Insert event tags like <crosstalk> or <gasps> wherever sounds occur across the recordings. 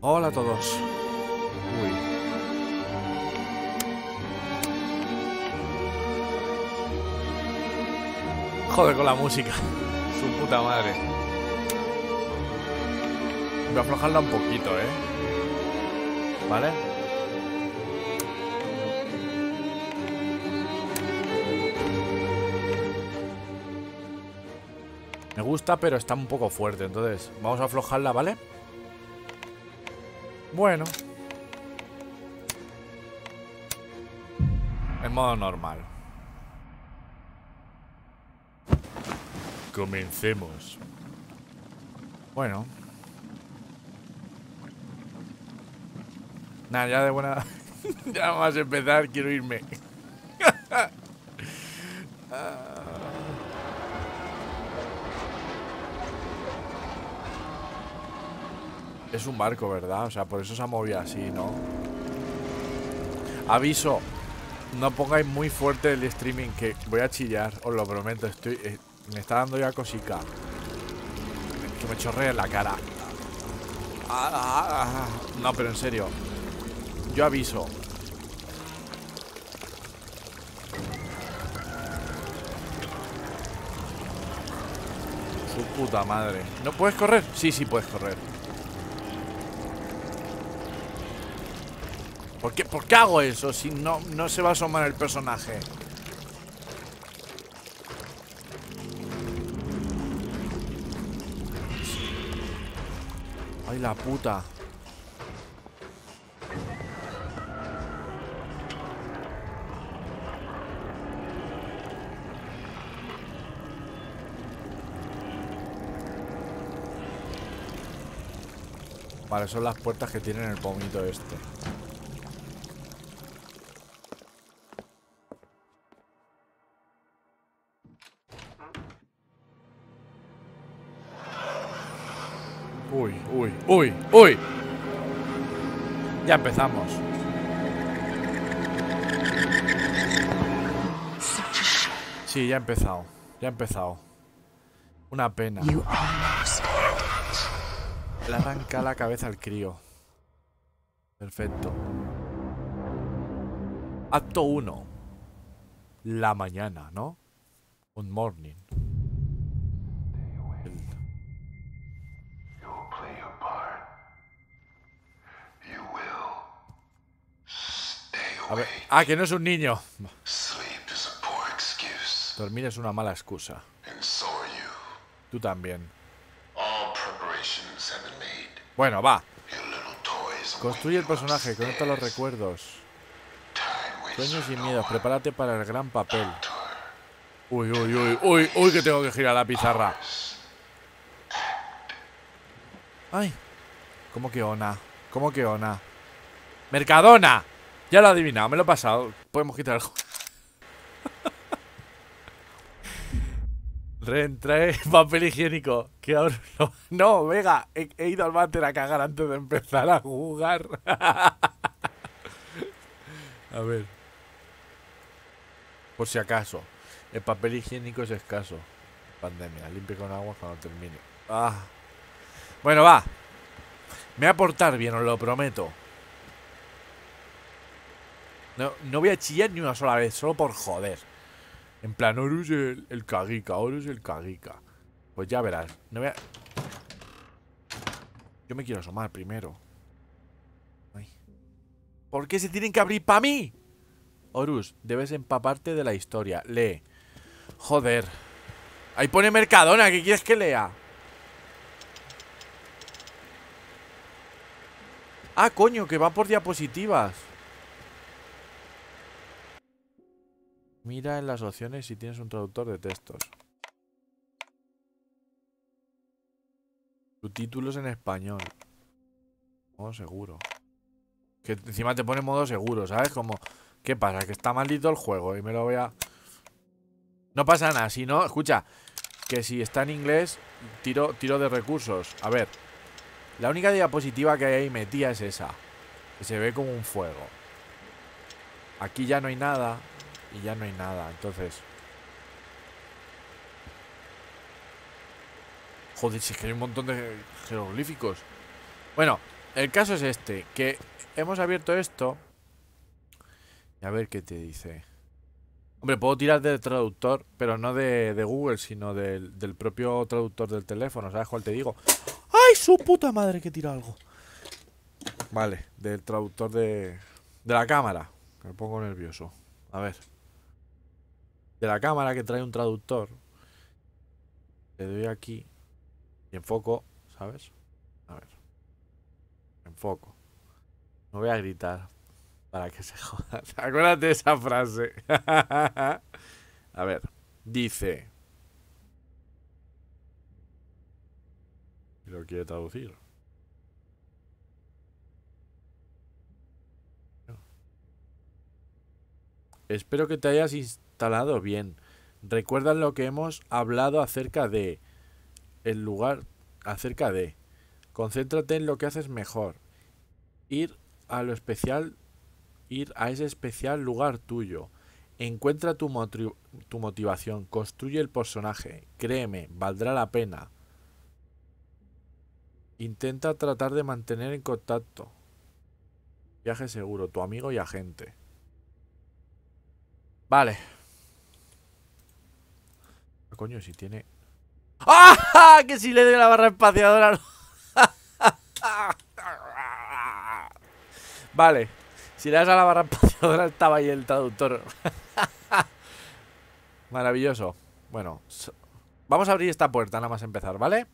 Hola a todos. Uy. Joder con la música. Su puta madre. Voy a aflojarla un poquito, ¿eh? ¿Vale? Me gusta, pero está un poco fuerte. Entonces, vamos a aflojarla, ¿vale? Bueno. En modo normal. Comencemos. Bueno. Nada, ya de buena... <laughs> ya vamos a empezar, quiero irme. Es un barco, ¿verdad? O sea, por eso se ha movido así, ¿no? Aviso, no pongáis muy fuerte el streaming que voy a chillar, os lo prometo, estoy eh, me está dando ya cosica. Que me chorrea en la cara. No, pero en serio. Yo aviso. Su puta madre. ¿No puedes correr? Sí, sí puedes correr. ¿Por qué, ¿Por qué hago eso si no, no se va a asomar el personaje? Ay, la puta. Vale, son las puertas que tienen el pomito este. Uy, uy. Ya empezamos. Sí, ya ha empezado. Ya ha empezado. Una pena. Le arranca la cabeza al crío. Perfecto. Acto 1. La mañana, ¿no? Un morning. A ver. Ah, que no es un niño. Dormir es una mala excusa. Tú también. Bueno, va. Construye el personaje, conecta los recuerdos. Sueños y miedos, prepárate para el gran papel. Uy, uy, uy, uy, uy, que tengo que girar la pizarra. Ay, ¿cómo que ona? ¿Cómo que ona? ¡Mercadona! Ya lo he adivinado, me lo he pasado. Podemos quitar el juego. Trae <laughs> papel higiénico. Que ahora no. No, venga, he, ido al váter a cagar antes de empezar a jugar. <laughs> a ver. Por si acaso. El papel higiénico es escaso. Pandemia. Limpie con agua cuando termine. Ah. Bueno, va. Me voy a portar bien, os lo prometo. No, no voy a chillar ni una sola vez, solo por joder. En plan, Horus el, el cagica, Horus el cagica. Pues ya verás. No voy a... Yo me quiero asomar primero. ¿Por qué se tienen que abrir para mí? Horus, debes empaparte de la historia. Lee. Joder. Ahí pone Mercadona, ¿qué quieres que lea? Ah, coño, que va por diapositivas. Mira en las opciones si tienes un traductor de textos. Subtítulos en español. Modo seguro. Que encima te pone modo seguro, ¿sabes? Como, ¿qué pasa? Que está maldito el juego y me lo voy a... No pasa nada, si no, escucha, que si está en inglés, tiro, tiro de recursos. A ver, la única diapositiva que hay ahí metida es esa. Que se ve como un fuego. Aquí ya no hay nada. Y ya no hay nada, entonces... Joder, si es que hay un montón de jeroglíficos. Bueno, el caso es este, que hemos abierto esto. A ver qué te dice. Hombre, puedo tirar del traductor, pero no de, Google, sino del, propio traductor del teléfono. ¿Sabes cuál te digo? ¡Ay, su puta madre que tira algo! Vale, del traductor de, de la cámara. Me pongo nervioso. A ver de la cámara que trae un traductor. Le doy aquí y enfoco, ¿sabes? A ver. Enfoco. No voy a gritar para que se <laughs> joda. Acuérdate de esa frase. <laughs> a ver. Dice. Lo quiere traducir. Espero que te hayas bien. Recuerda lo que hemos hablado acerca de el lugar, acerca de. Concéntrate en lo que haces mejor. Ir a lo especial, ir a ese especial lugar tuyo. Encuentra tu, tu motivación, construye el personaje. Créeme, valdrá la pena. Intenta tratar de mantener en contacto. Viaje seguro, tu amigo y agente. Vale coño, si tiene... ¡Ah! <laughs> Que si le doy la barra espaciadora... <laughs> vale. Si le das a la barra espaciadora estaba ahí el traductor. <laughs> Maravilloso. Bueno, vamos a abrir esta puerta nada más empezar, ¿vale?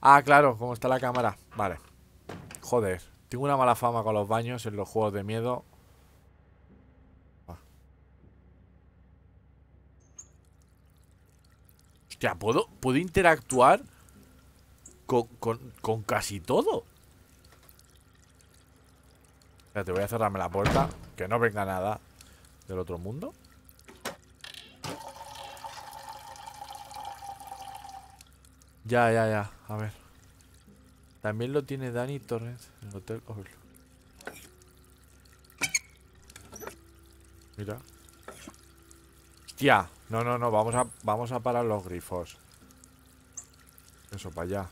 Ah, claro, como está la cámara. Vale. Joder, tengo una mala fama con los baños en los juegos de miedo. Hostia, ¿puedo, puedo interactuar con, con, casi todo. te voy a cerrarme la puerta. Que no venga nada del otro mundo. Ya, ya, ya. A ver. También lo tiene Dani Torres en el hotel. Mira. Hostia. No, no, no. Vamos a, vamos a parar los grifos. Eso, para allá.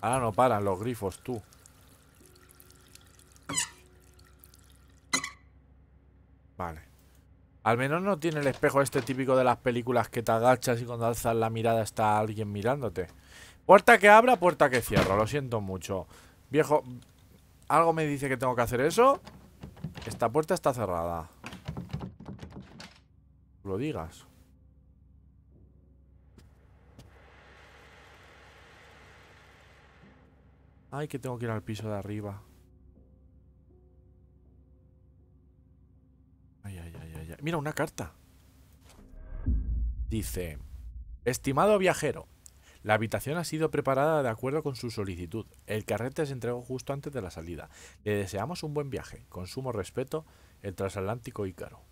Ahora no paran los grifos, tú. Vale. Al menos no tiene el espejo este típico de las películas que te agachas y cuando alzas la mirada está alguien mirándote. Puerta que abra, puerta que cierra. Lo siento mucho. Viejo, algo me dice que tengo que hacer eso. Esta puerta está cerrada. Lo digas. Ay, que tengo que ir al piso de arriba. Ay, ay, ay, ay. Mira, una carta. Dice, estimado viajero, la habitación ha sido preparada de acuerdo con su solicitud. El carrete se entregó justo antes de la salida. Le deseamos un buen viaje. Con sumo respeto, el transatlántico Ícaro.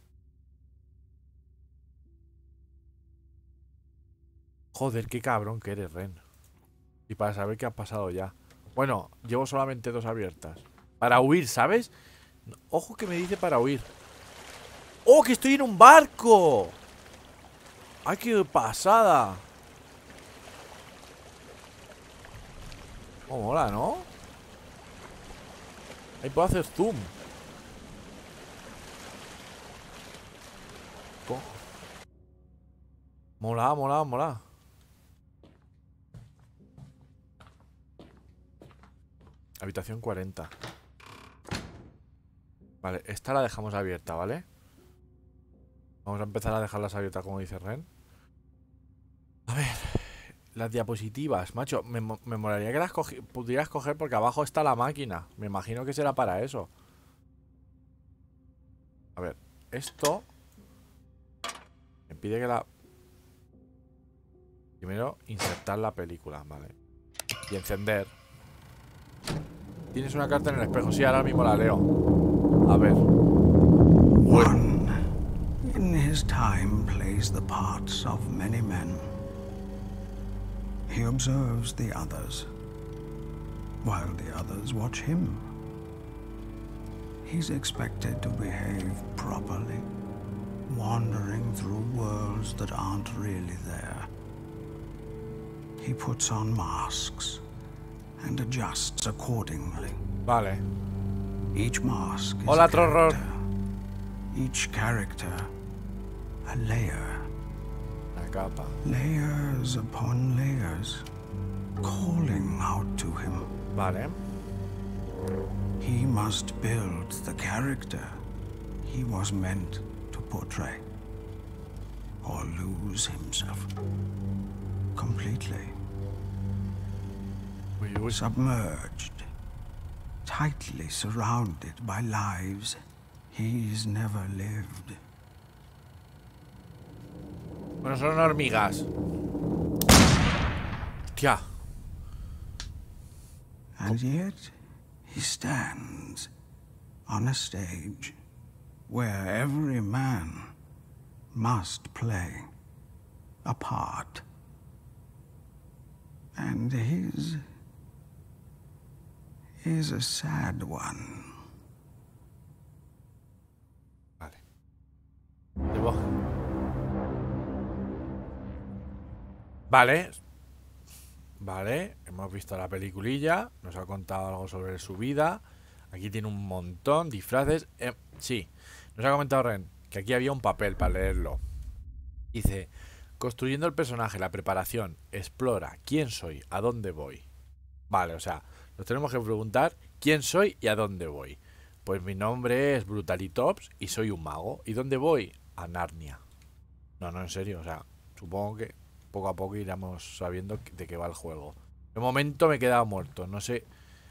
Joder, qué cabrón que eres, Ren. Y para saber qué ha pasado ya. Bueno, llevo solamente dos abiertas. Para huir, ¿sabes? Ojo que me dice para huir. ¡Oh, que estoy en un barco! ¡Ay, qué pasada! Oh, mola, ¿no? Ahí puedo hacer zoom. Mola, mola, mola. Habitación 40. Vale, esta la dejamos abierta, ¿vale? Vamos a empezar a dejarlas abiertas como dice Ren. A ver, las diapositivas, macho, me, me molaría que las pudieras coger porque abajo está la máquina. Me imagino que será para eso. A ver, esto me pide que la... Primero, insertar la película, vale. Y encender. Tienes una carta en el espejo. Sí, ahora mismo la leo. A ver. One, in his time, plays the parts of many men. He observes the others, while the others watch him. He's expected to behave properly, wandering through worlds that aren't really there. He puts on masks and adjusts accordingly. Vale. Each mask is Hola, a Trorror. character. Each character a layer. La capa. Layers upon layers, calling out to him. Vale. He must build the character he was meant to portray, or lose himself completely. Submerged, tightly surrounded by lives he's never lived. Bueno, son hormigas. Hostia. And yet, he stands on a stage where every man must play a part. And his is a sad one. Vale. Vale. Vale. Hemos visto la peliculilla. Nos ha contado algo sobre su vida. Aquí tiene un montón. Disfraces. Eh, sí. Nos ha comentado Ren que aquí había un papel para leerlo. Dice. Construyendo el personaje, la preparación, explora quién soy, a dónde voy. Vale, o sea, nos tenemos que preguntar quién soy y a dónde voy. Pues mi nombre es Brutalitops y soy un mago. ¿Y dónde voy? A Narnia. No, no, en serio, o sea, supongo que poco a poco iremos sabiendo de qué va el juego. De momento me he quedado muerto, no sé.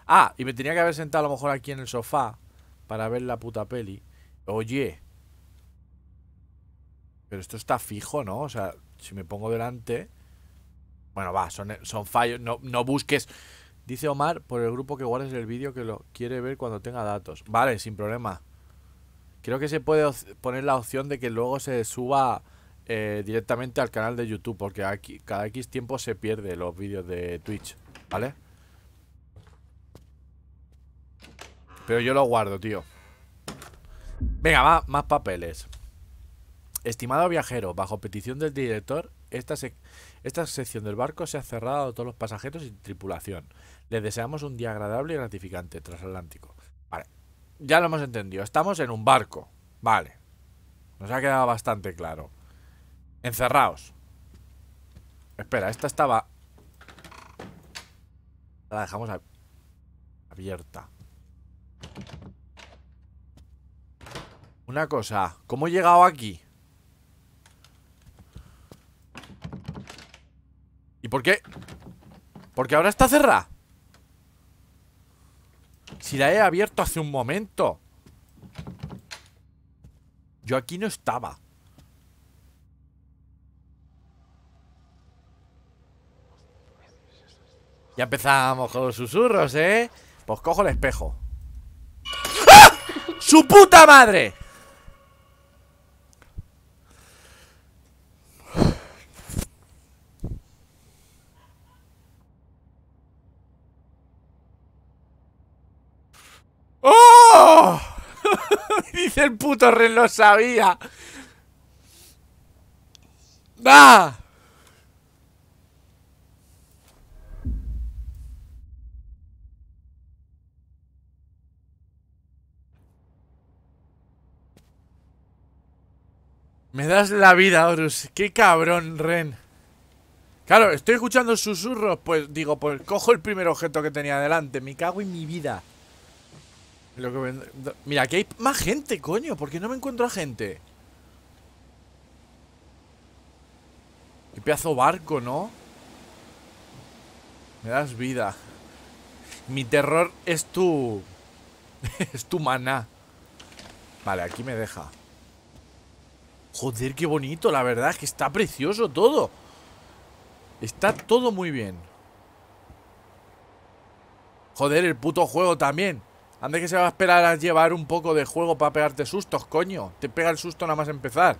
Ah, y me tenía que haber sentado a lo mejor aquí en el sofá para ver la puta peli. Oye. Pero esto está fijo, ¿no? O sea, si me pongo delante... Bueno, va, son, son fallos. No, no busques... Dice Omar por el grupo que guardes el vídeo que lo quiere ver cuando tenga datos. Vale, sin problema. Creo que se puede poner la opción de que luego se suba eh, directamente al canal de YouTube, porque aquí cada X tiempo se pierde los vídeos de Twitch, ¿vale? Pero yo lo guardo, tío. Venga, va, más papeles. Estimado viajero, bajo petición del director, esta, esta sección del barco se ha cerrado a todos los pasajeros y tripulación. Les deseamos un día agradable y gratificante transatlántico. Vale, ya lo hemos entendido. Estamos en un barco. Vale. Nos ha quedado bastante claro. Encerraos. Espera, esta estaba... La dejamos abierta. Una cosa, ¿cómo he llegado aquí? ¿Y por qué? Porque ahora está cerrada Si la he abierto hace un momento Yo aquí no estaba Ya empezamos con los susurros, ¿eh? Pues cojo el espejo ¡Ah! ¡Su puta madre! ¡Oh! <laughs> Dice el puto Ren, lo sabía. ¡Ah! Me das la vida, Horus. Qué cabrón, Ren. Claro, estoy escuchando susurros. Pues digo, pues cojo el primer objeto que tenía delante. Me cago en mi vida. Mira, aquí hay más gente, coño. ¿Por qué no me encuentro a gente? Qué pedazo barco, ¿no? Me das vida. Mi terror es tu... <laughs> es tu maná. Vale, aquí me deja. Joder, qué bonito, la verdad que está precioso todo. Está todo muy bien. Joder, el puto juego también. Ande que se va a esperar a llevar un poco de juego para pegarte sustos, coño. Te pega el susto nada más empezar.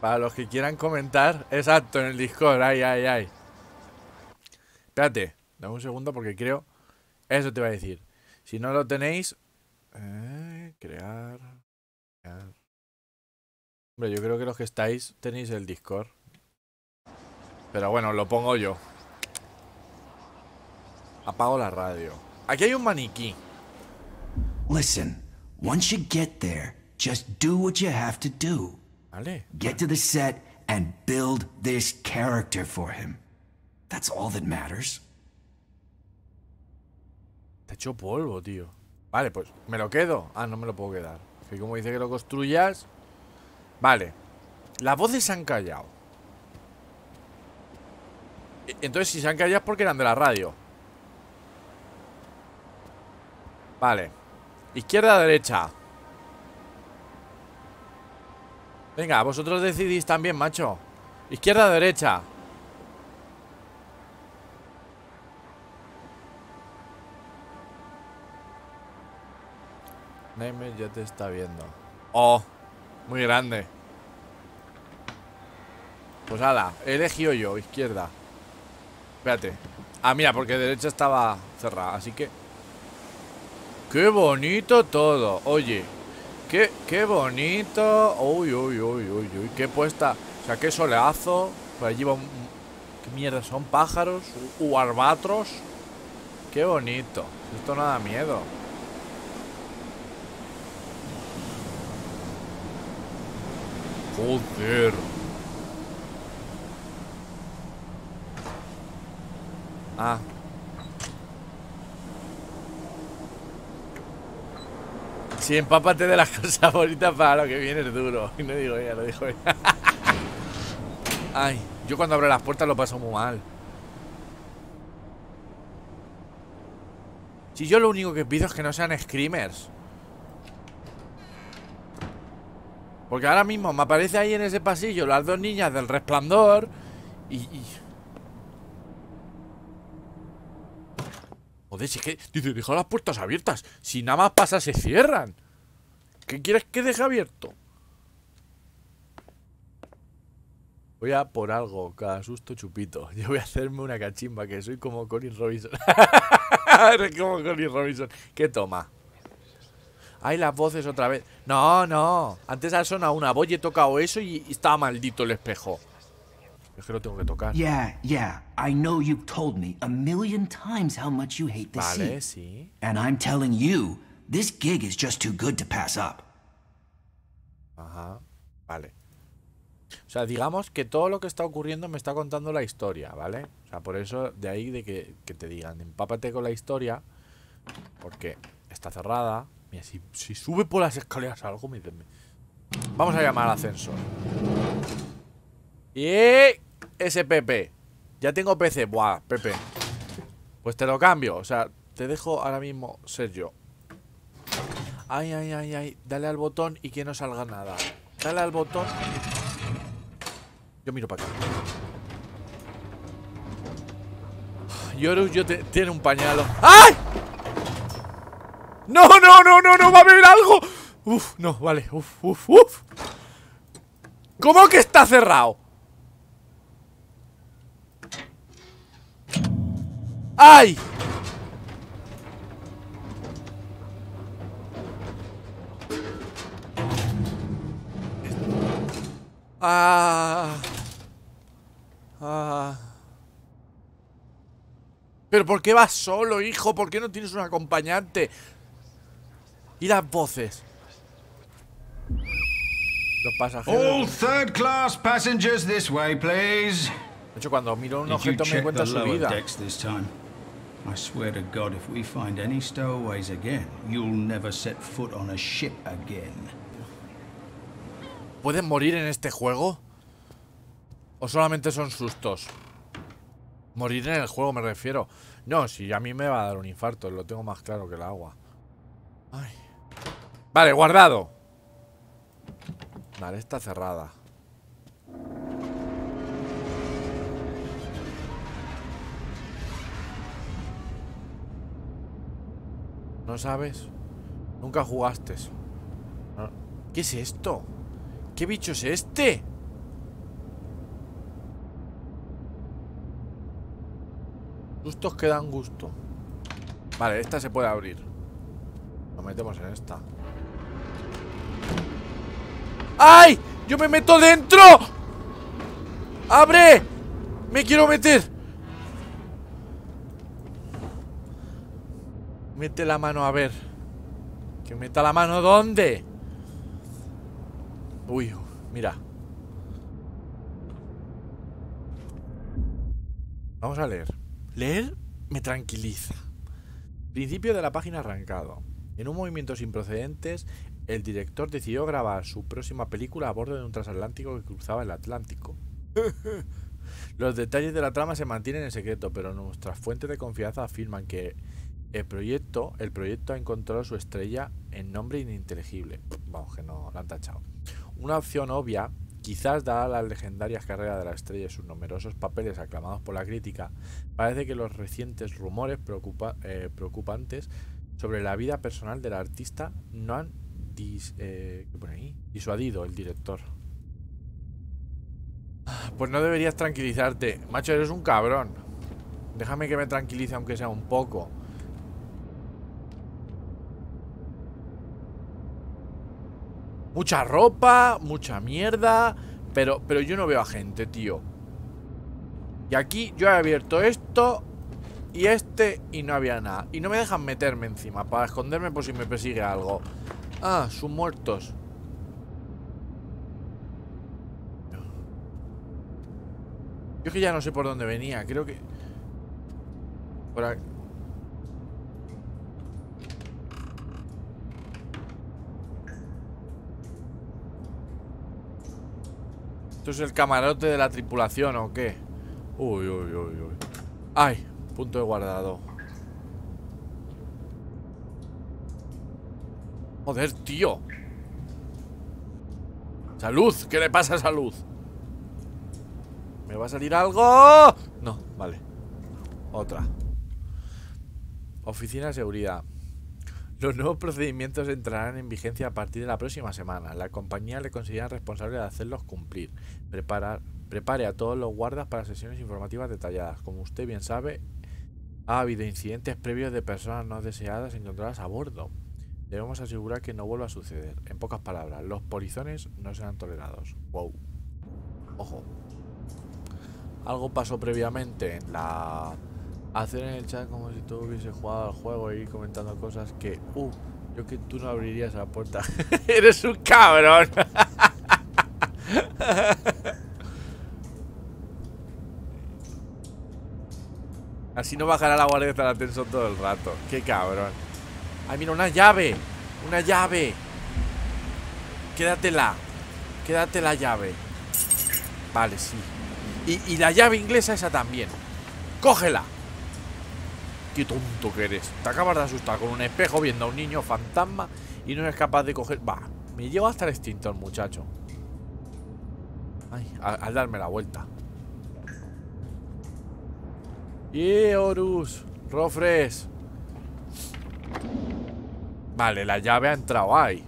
Para los que quieran comentar, exacto, en el Discord, ay, ay, ay. Espérate, dame un segundo porque creo... Eso te va a decir. Si no lo tenéis... Eh, crear... crear... Hombre, yo creo que los que estáis tenéis el Discord. Pero bueno, lo pongo yo. Apago la radio. Aquí hay un maniquí. Listen, once you get there, just do what you have to do. Vale. Get to the set and build this character for him. That's all that matters. Te hecho polvo, tío. Vale, pues me lo quedo. Ah, no me lo puedo quedar. Que como dice que lo construyas. Vale. Las voces se han callado. Entonces si se han callado es porque eran de la radio. Vale. Izquierda derecha. Venga, vosotros decidís también, macho. Izquierda derecha. Neymer ya te está viendo. Oh, muy grande. Pues ala, he elegido yo, izquierda Espérate Ah, mira, porque derecha estaba cerrada Así que... ¡Qué bonito todo! Oye ¡Qué, qué bonito! ¡Uy, uy, uy, uy, uy! ¡Qué puesta! O sea, qué soleazo Por allí va un... ¿Qué mierda son? ¿Pájaros? ¿U arbatros? ¡Qué bonito! Esto no da miedo Joder Ah. Sí, empápate de las <laughs> cosas bonitas para lo que viene es duro. Y <laughs> no digo ella, lo dijo ella. <laughs> Ay, yo cuando abro las puertas lo paso muy mal. Si yo lo único que pido es que no sean screamers. Porque ahora mismo me aparece ahí en ese pasillo las dos niñas del resplandor y... Joder, que... Dice, deja las puertas abiertas. Si nada más pasa, se cierran. ¿Qué quieres que deje abierto? Voy a por algo, cada susto chupito. <laughs> Yo voy a hacerme una cachimba, que soy como Colin Robinson. <laughs> como Colin Robinson. ¿Qué toma? Ay, las voces otra vez. No, no. Antes ha sonado una voz y he tocado eso y estaba maldito el espejo. Es que lo tengo que tocar. Yeah, yeah. I know you've told me a million times how much you hate the Vale, sea. sí. And I'm telling you, this gig is just too good to pass up. Ajá. Vale. O sea, digamos que todo lo que está ocurriendo me está contando la historia, ¿vale? O sea, por eso de ahí de que, que te digan, empápate con la historia, porque está cerrada. Mira, si, si sube por las escaleras algo, me me- Vamos a llamar al ascensor. Y ese Pepe. Ya tengo PC. Buah, Pepe. Pues te lo cambio. O sea, te dejo ahora mismo ser yo. Ay, ay, ay, ay. Dale al botón y que no salga nada. Dale al botón. Yo miro para acá. Yorus, yo te, tiene un pañalo. ¡Ay! No, no, no, no, no, va a haber algo. Uf, no, vale, uf, uf, uf. ¿Cómo que está cerrado? ¡Ay! Ah. Ah. Pero ¿por qué vas solo, hijo? ¿Por qué no tienes un acompañante? Y las voces. Los pasajeros. All third class passengers this way, please. De hecho, cuando miro un objeto me the su vida. I swear to God, if we find any stowaways again, you'll never set foot on a ship again. ¿Pueden morir en este juego? ¿O solamente son sustos? Morir en el juego me refiero. No, si a mí me va a dar un infarto, lo tengo más claro que el agua. Ay. Vale, guardado. Vale, está cerrada. ¿No sabes? Nunca jugaste. No. ¿Qué es esto? ¿Qué bicho es este? Sustos que dan gusto. Vale, esta se puede abrir. Nos metemos en esta. ¡Ay! ¡Yo me meto dentro! ¡Abre! ¡Me quiero meter! Mete la mano a ver. ¿Que meta la mano dónde? Uy, mira. Vamos a leer. Leer me tranquiliza. Principio de la página arrancado. En un movimiento sin precedentes, el director decidió grabar su próxima película a bordo de un transatlántico que cruzaba el Atlántico. <laughs> Los detalles de la trama se mantienen en secreto, pero nuestras fuentes de confianza afirman que el proyecto, el proyecto ha encontrado su estrella en nombre ininteligible. Vamos, que no la han tachado. Una opción obvia, quizás dada las legendarias carreras de la estrella y sus numerosos papeles aclamados por la crítica, parece que los recientes rumores eh, preocupantes sobre la vida personal del artista no han eh, disuadido el director. Pues no deberías tranquilizarte. Macho, eres un cabrón. Déjame que me tranquilice aunque sea un poco. Mucha ropa, mucha mierda. Pero, pero yo no veo a gente, tío. Y aquí yo he abierto esto y este y no había nada. Y no me dejan meterme encima para esconderme por si me persigue algo. Ah, son muertos. Yo que ya no sé por dónde venía. Creo que... Por aquí. ¿Esto es el camarote de la tripulación o qué? Uy, uy, uy, uy. Ay, punto de guardado. Joder, tío. Salud, ¿qué le pasa a salud? ¿Me va a salir algo? No, vale. Otra. Oficina de seguridad. Los nuevos procedimientos entrarán en vigencia a partir de la próxima semana. La compañía le considera responsable de hacerlos cumplir. Preparar, prepare a todos los guardas para sesiones informativas detalladas. Como usted bien sabe, ha habido incidentes previos de personas no deseadas encontradas a bordo. Debemos asegurar que no vuelva a suceder. En pocas palabras, los polizones no serán tolerados. Wow. Ojo. Algo pasó previamente en la... Hacer en el chat como si tú hubiese jugado al juego y comentando cosas que... Uh, yo que tú no abrirías la puerta. <laughs> Eres un cabrón. <laughs> Así no bajará la guardia de la tensión todo el rato. Qué cabrón. Ay, mira, una llave. Una llave. Quédatela. Quédate la llave. Vale, sí. Y, y la llave inglesa esa también. Cógela. Qué tonto que eres. Te acabas de asustar con un espejo viendo a un niño fantasma y no eres capaz de coger... Va, me llevo hasta el extintor, muchacho. Al, darme la vuelta. Y Horus, Rofres. Vale, la llave ha entrado ahí.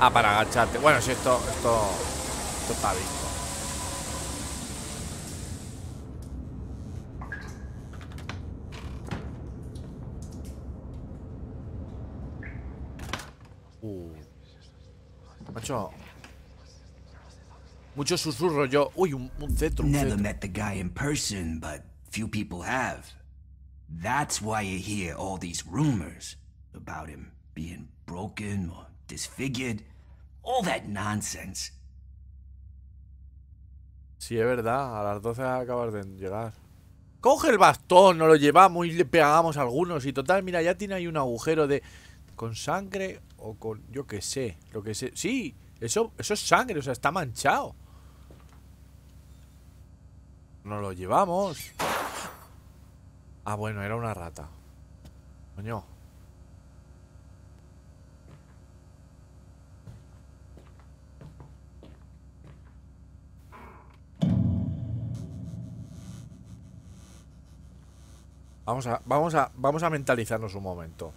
Ah, para agacharte. Bueno, si esto, esto, esto está visto. Uh. Macho. Mucho susurro yo. Uy, un, un cetro, un Never met the guy in person, but few people have. That's why you hear all these rumors about him being broken or disfigured. All that nonsense. Sí, es verdad. A las 12 acabas de llegar. Coge el bastón, nos lo llevamos y le pegamos a algunos. Y total, mira, ya tiene ahí un agujero de... ¿Con sangre o con... yo qué sé? Lo que sé. Sí, eso, eso es sangre, o sea, está manchado. Nos lo llevamos. Ah, bueno, era una rata. Coño. Vamos a, vamos a, vamos a mentalizarnos un momento.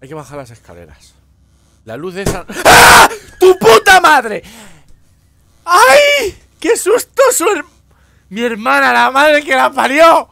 Hay que bajar las escaleras. La luz de esa... ¡Ah! ¡Tu puta madre! ¡Ay! ¡Qué susto su her- Mi hermana, la madre que la parió.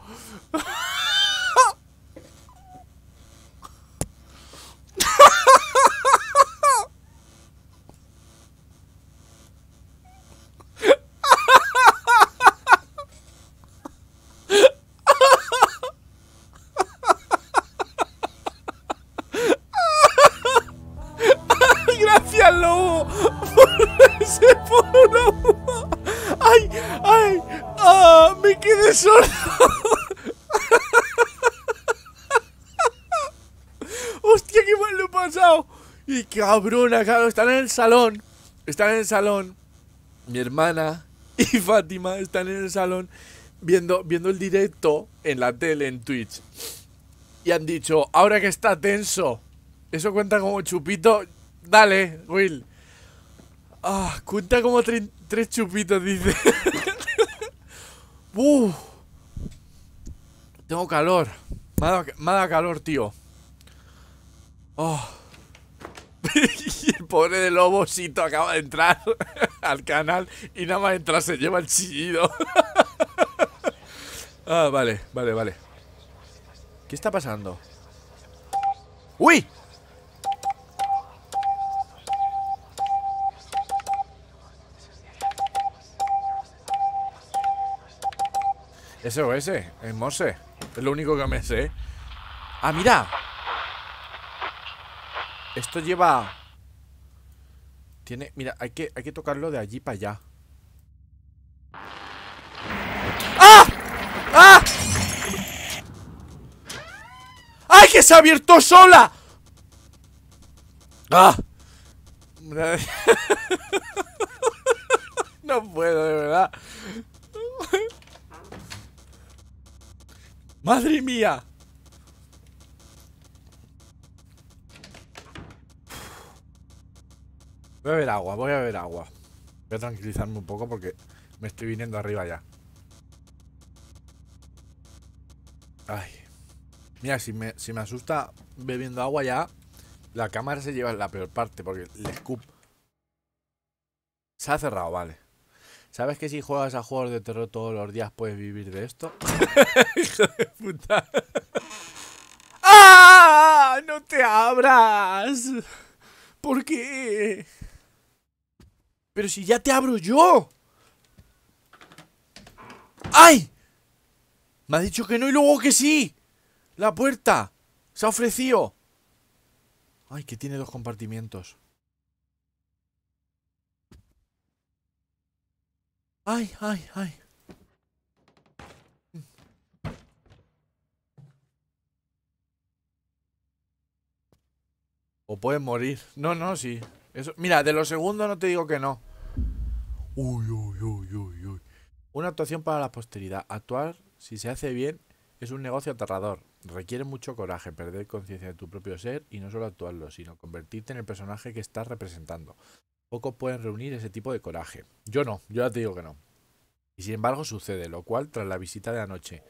Cabrona, claro, están en el salón. Están en el salón. Mi hermana y <laughs> Fátima están en el salón viendo, viendo el directo en la tele, en Twitch. Y han dicho, ahora que está tenso, eso cuenta como chupito. Dale, Will. Ah, cuenta como tre- tres chupitos, dice. <laughs> Uf. Tengo calor. Me ha dado calor, tío. Oh. <laughs> el pobre de Lobosito acaba de entrar <laughs> al canal y nada más entrar se lleva el chillido. <laughs> ah, vale, vale, vale. ¿Qué está pasando? ¡Uy! SOS, en Morse. Es lo único que me sé. ¡Ah, mira! Esto lleva... Tiene... Mira, hay que, hay que tocarlo de allí para allá. ¡Ah! ¡Ah! ¡Ay, que se ha abierto sola! ¡Ah! <laughs> No puedo, de verdad. ¡Madre mía! Voy a beber agua, voy a beber agua. Voy a tranquilizarme un poco porque Me estoy viniendo arriba ya. Ay. Mira, si me, si me asusta bebiendo agua ya, la cámara se lleva la peor parte porque el scoop se ha cerrado, vale. ¿Sabes que si juegas a juegos de terror todos los días puedes vivir de esto? <laughs> Hijo de puta. ¡Ah! ¡No te abras! ¿Por qué? Pero si ya te abro yo. ¡Ay! Me ha dicho que no y luego que sí. La puerta. Se ha ofrecido. Ay, que tiene dos compartimientos. Ay, ay, ay. O puedes morir. No, no, sí. Mira, de lo segundo no te digo que no. Uy, uy, uy, uy, uy. Una actuación para la posteridad. Actuar, si se hace bien, es un negocio aterrador. Requiere mucho coraje, perder conciencia de tu propio ser y no solo actuarlo, sino convertirte en el personaje que estás representando. Pocos pueden reunir ese tipo de coraje. Yo no, yo ya te digo que no. Y sin embargo sucede, lo cual, tras la visita de anoche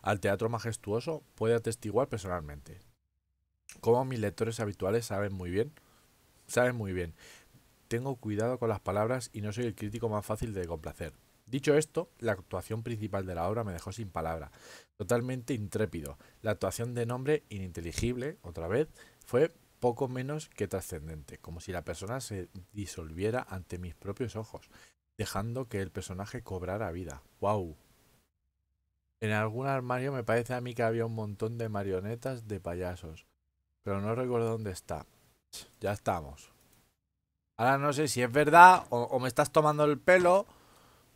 al Teatro Majestuoso, puede atestiguar personalmente. Como mis lectores habituales saben muy bien, saben muy bien. Tengo cuidado con las palabras y no soy el crítico más fácil de complacer. Dicho esto, la actuación principal de la obra me dejó sin palabra, totalmente intrépido. La actuación de nombre ininteligible, otra vez, fue poco menos que trascendente, como si la persona se disolviera ante mis propios ojos, dejando que el personaje cobrara vida. ¡Wow! En algún armario me parece a mí que había un montón de marionetas de payasos, pero no recuerdo dónde está. Ya estamos. Ahora no sé si es verdad o, me estás tomando el pelo.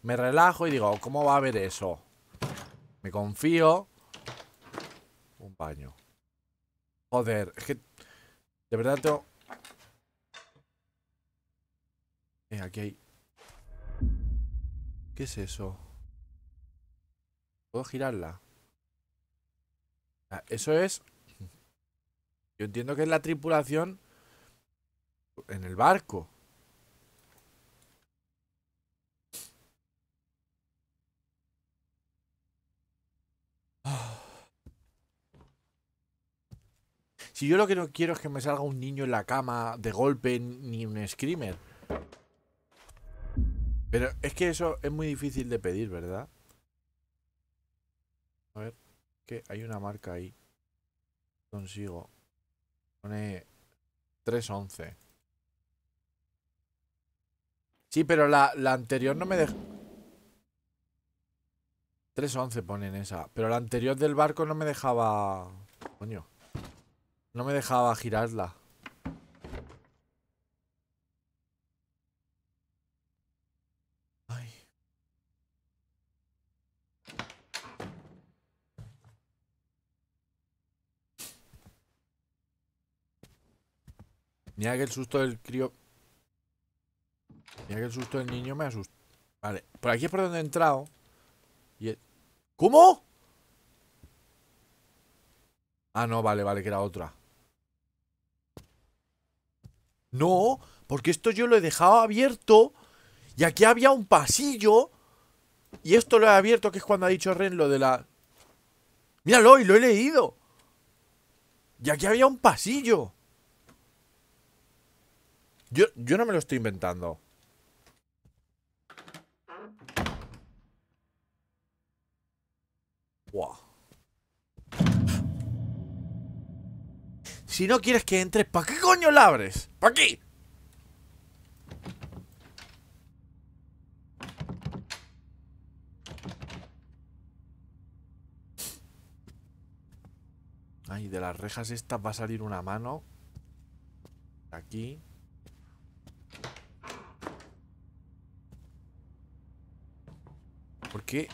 Me relajo y digo, ¿cómo va a haber eso? Me confío. Un baño. Joder, es que... De verdad tengo... Eh, aquí hay... ¿Qué es eso? ¿Puedo girarla? Ah, Eso es... Yo entiendo que es la tripulación en el barco. Si yo lo que no quiero es que me salga un niño en la cama de golpe ni un screamer. Pero es que eso es muy difícil de pedir, ¿verdad? A ver, que hay una marca ahí. Consigo. Pone 311. Sí, pero la, la anterior no me deja. 311 ponen esa. Pero la anterior del barco no me dejaba. Coño. No me dejaba girarla. Ay. Mira que el susto del crío. Mira que el susto del niño me asusta. Vale, por aquí es por donde he entrado. ¿Cómo? Ah, no, vale, vale, que era otra. No, porque esto yo lo he dejado abierto. Y aquí había un pasillo. Y esto lo he abierto, que es cuando ha dicho Ren lo de la. Míralo, y lo he leído. Y aquí había un pasillo. Yo, yo no me lo estoy inventando. Buah. Si no quieres que entres, ¿para qué coño la abres? ¿Para qué? Ay, de las rejas estas va a salir una mano. Aquí. ¿Por qué?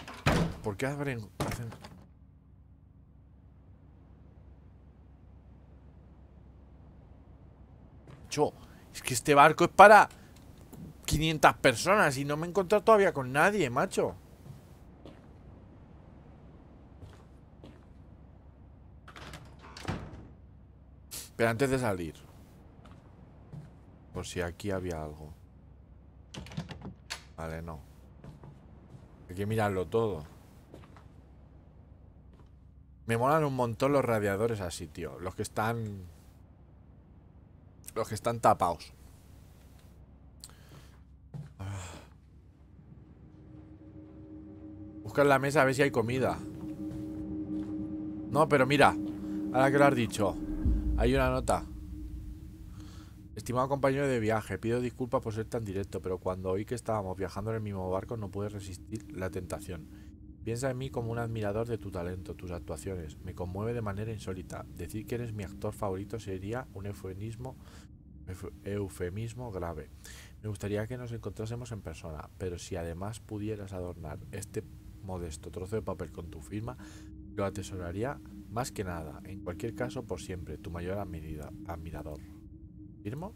¿Por qué abren? hacen- es que este barco es para 500 personas y no me he encontrado todavía con nadie, macho. Pero antes de salir. Por si aquí había algo. Vale, no. Hay que mirarlo todo. Me molan un montón los radiadores así, tío. Los que están... Los que están tapados. Busca en la mesa a ver si hay comida. No, pero mira. Ahora que lo has dicho. Hay una nota. Estimado compañero de viaje, pido disculpas por ser tan directo, pero cuando oí que estábamos viajando en el mismo barco no pude resistir la tentación. Piensa en mí como un admirador de tu talento, tus actuaciones. Me conmueve de manera insólita. Decir que eres mi actor favorito sería un eufemismo, eufemismo grave. Me gustaría que nos encontrásemos en persona, pero si además pudieras adornar este modesto trozo de papel con tu firma, lo atesoraría más que nada. En cualquier caso, por siempre, tu mayor admirador. ¿Firmo?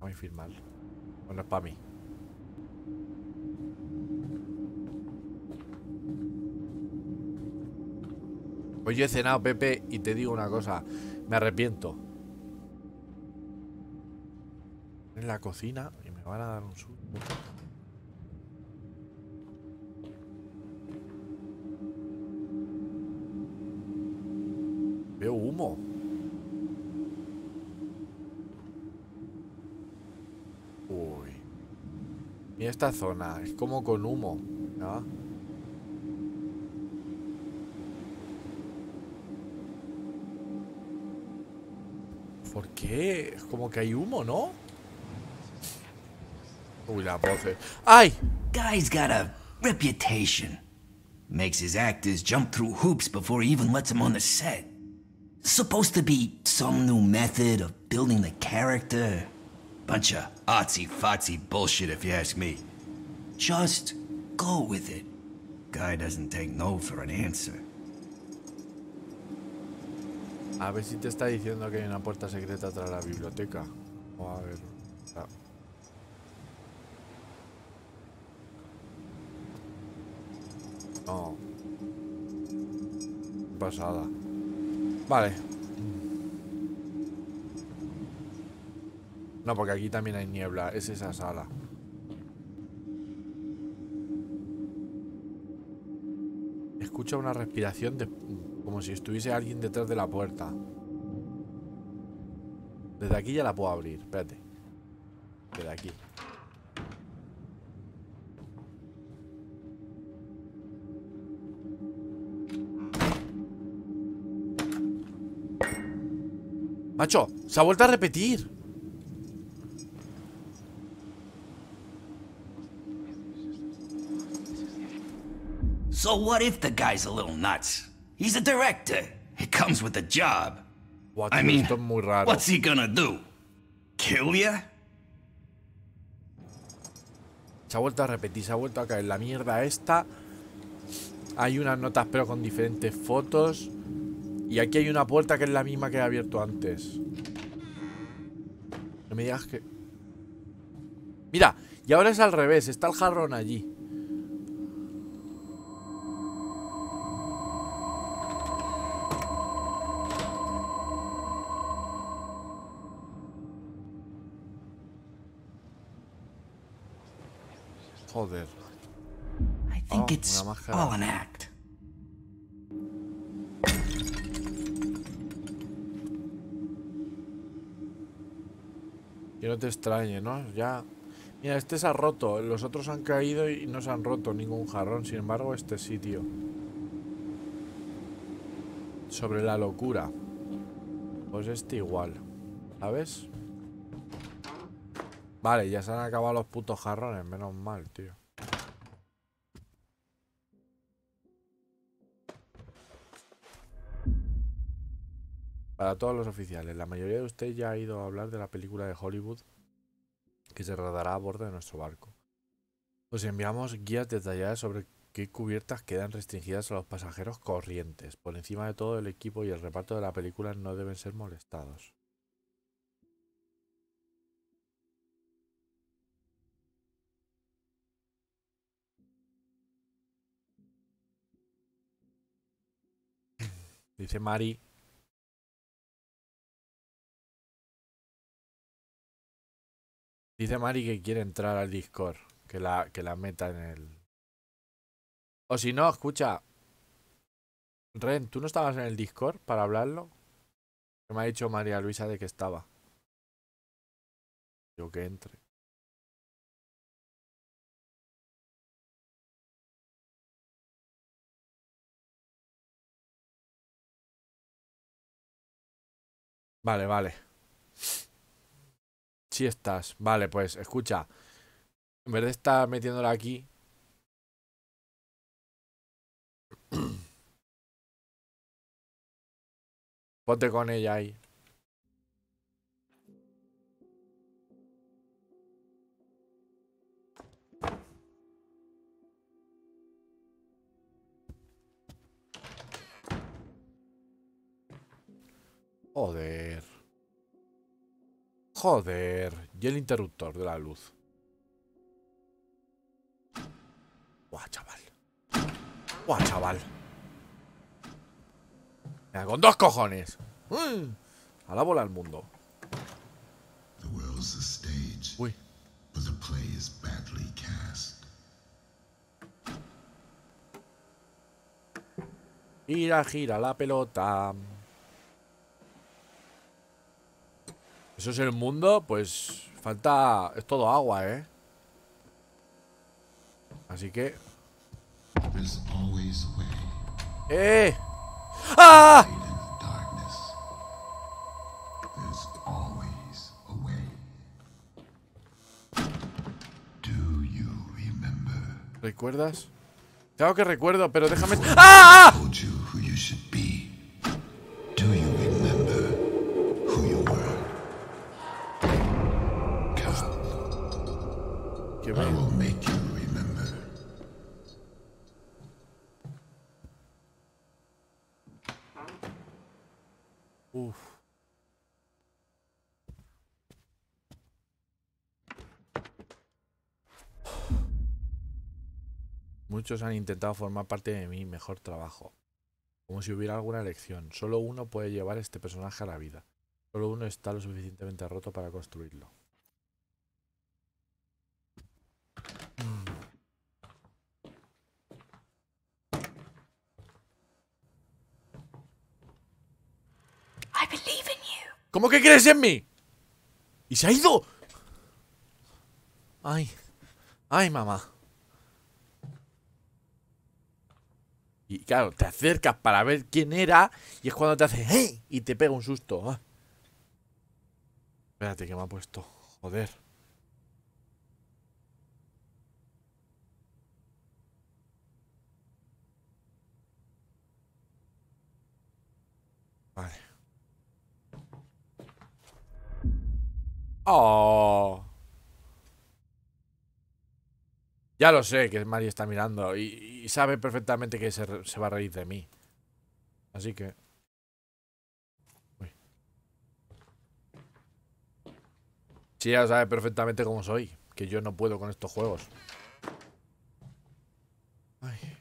Vamos a firmar. Bueno, es para mí. Pues yo he cenado, Pepe, y te digo una cosa. Me arrepiento. En la cocina y me van a dar un susto. Veo humo. Uy. Mira esta zona. Es como con humo. ¿no? ¿Por qué? Es como que hay humo, ¿no? Uy. ¡Ay! Guy's got a reputation. Makes his actors jump through hoops before he even lets them on the set. Supposed to be some new method of building the character. Bunch of artsy-fartsy bullshit if you ask me. Just go with it. Guy doesn't take no for an answer. A ver si te está diciendo que hay una puerta secreta tras la biblioteca. O a ver. No. Pasada. Vale. No, porque aquí también hay niebla. Es esa sala. Escucha una respiración de como si estuviese alguien detrás de la puerta. Desde aquí ya la puedo abrir. Espérate. Desde aquí. Macho, se ha vuelto a repetir. So what if the guy's a little nuts? He's a director. It comes with the job. What, I mean, muy raro. what's he gonna do? Kill ya? Se ha vuelto a repetir, se ha vuelto a caer la mierda esta. Hay unas notas pero con diferentes fotos. Y aquí hay una puerta que es la misma que he abierto antes. No me digas que... Mira, y ahora es al revés, está el jarrón allí. Joder. I think oh, it's all an act. Que no te extrañe, ¿no? Ya... Mira, este se ha roto. Los otros han caído y no se han roto ningún jarrón. Sin embargo, este sitio. Sobre la locura. Pues este igual. ¿Sabes? Vale, ya se han acabado los putos jarrones, menos mal, tío. Para todos los oficiales, la mayoría de ustedes ya ha ido a hablar de la película de Hollywood que se rodará a bordo de nuestro barco. Os enviamos guías detalladas sobre qué cubiertas quedan restringidas a los pasajeros corrientes. Por encima de todo, el equipo y el reparto de la película no deben ser molestados. Dice Mari. Dice Mari que quiere entrar al Discord. Que la, que la meta en el, O si no, escucha. Ren, ¿tú no estabas en el Discord para hablarlo? Que me ha dicho María Luisa de que estaba. Yo que entre. Vale, vale. Sí estás. Vale, pues escucha. En vez de estar metiéndola aquí. <clears throat> Ponte con ella ahí. Joder. Joder. Y el interruptor de la luz. Buah, chaval. Buah, chaval. Venga, con dos cojones. Mm. A la bola al mundo. Uy. Gira, gira la pelota. Eso es el mundo, pues falta... Es todo agua, ¿eh? Así que... ¡Eh! ¡Ah! ¿Recuerdas? Claro que recuerdo, pero déjame... ¡Ah! Muchos han intentado formar parte de mi mejor trabajo. Como si hubiera alguna elección. Solo uno puede llevar este personaje a la vida. Solo uno está lo suficientemente roto para construirlo. I believe in you. ¿Cómo que crees en mí? ¿Y se ha ido? Ay. Ay, mamá. Y claro, te acercas para ver quién era y es cuando te hace ¡Hey! y te pega un susto. Ah. Espérate que me ha puesto. Joder. Vale. Oh. Ya lo sé que Mari está mirando y, sabe perfectamente que se, se va a reír de mí. Así que... Uy. Sí, ella sabe perfectamente cómo soy. Que yo no puedo con estos juegos. Ay.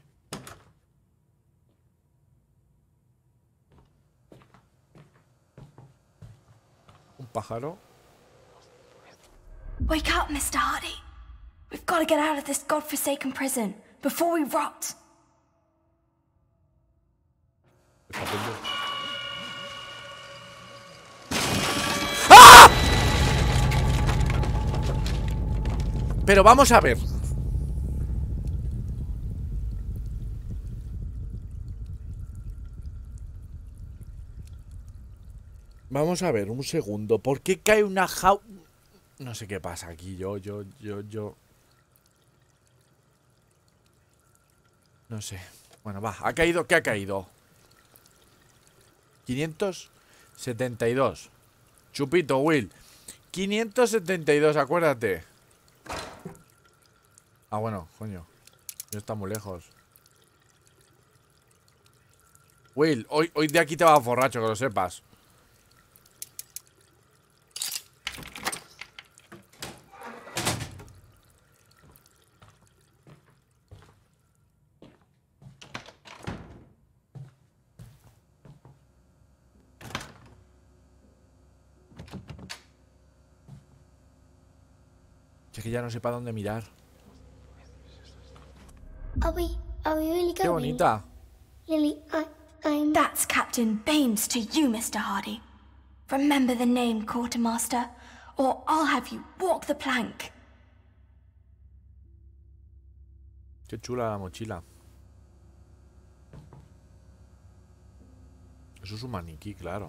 Un pájaro. Wake up, Mr. Hardy. We've got to get out of this godforsaken prison before we rot. Pero vamos a ver. Vamos a ver, un segundo. ¿Por qué cae una jau... No sé qué pasa aquí. Yo, yo, yo, yo... No sé. Bueno, va. ¿Ha caído? ¿Qué ha caído? 572. Chupito, Will. 572, acuérdate. Ah, bueno, coño. No está muy lejos. Will, hoy, hoy de aquí te vas borracho, que lo sepas. Ya no sé para dónde mirar. Are we are we really Qué bonita. Lily, I, I'm. That's Captain Baines to you, Mr. Hardy. Remember the name, Quartermaster, or I'll have you walk the plank. Qué chula la mochila. Eso es un maniquí, claro.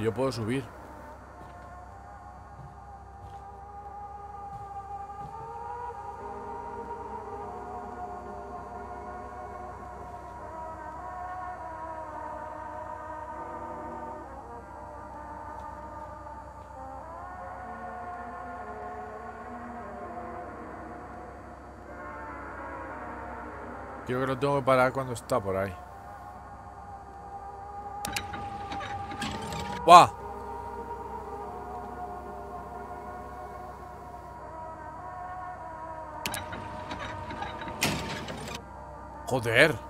Yo puedo subir. Creo que lo tengo que parar cuando está por ahí. 와. Joder.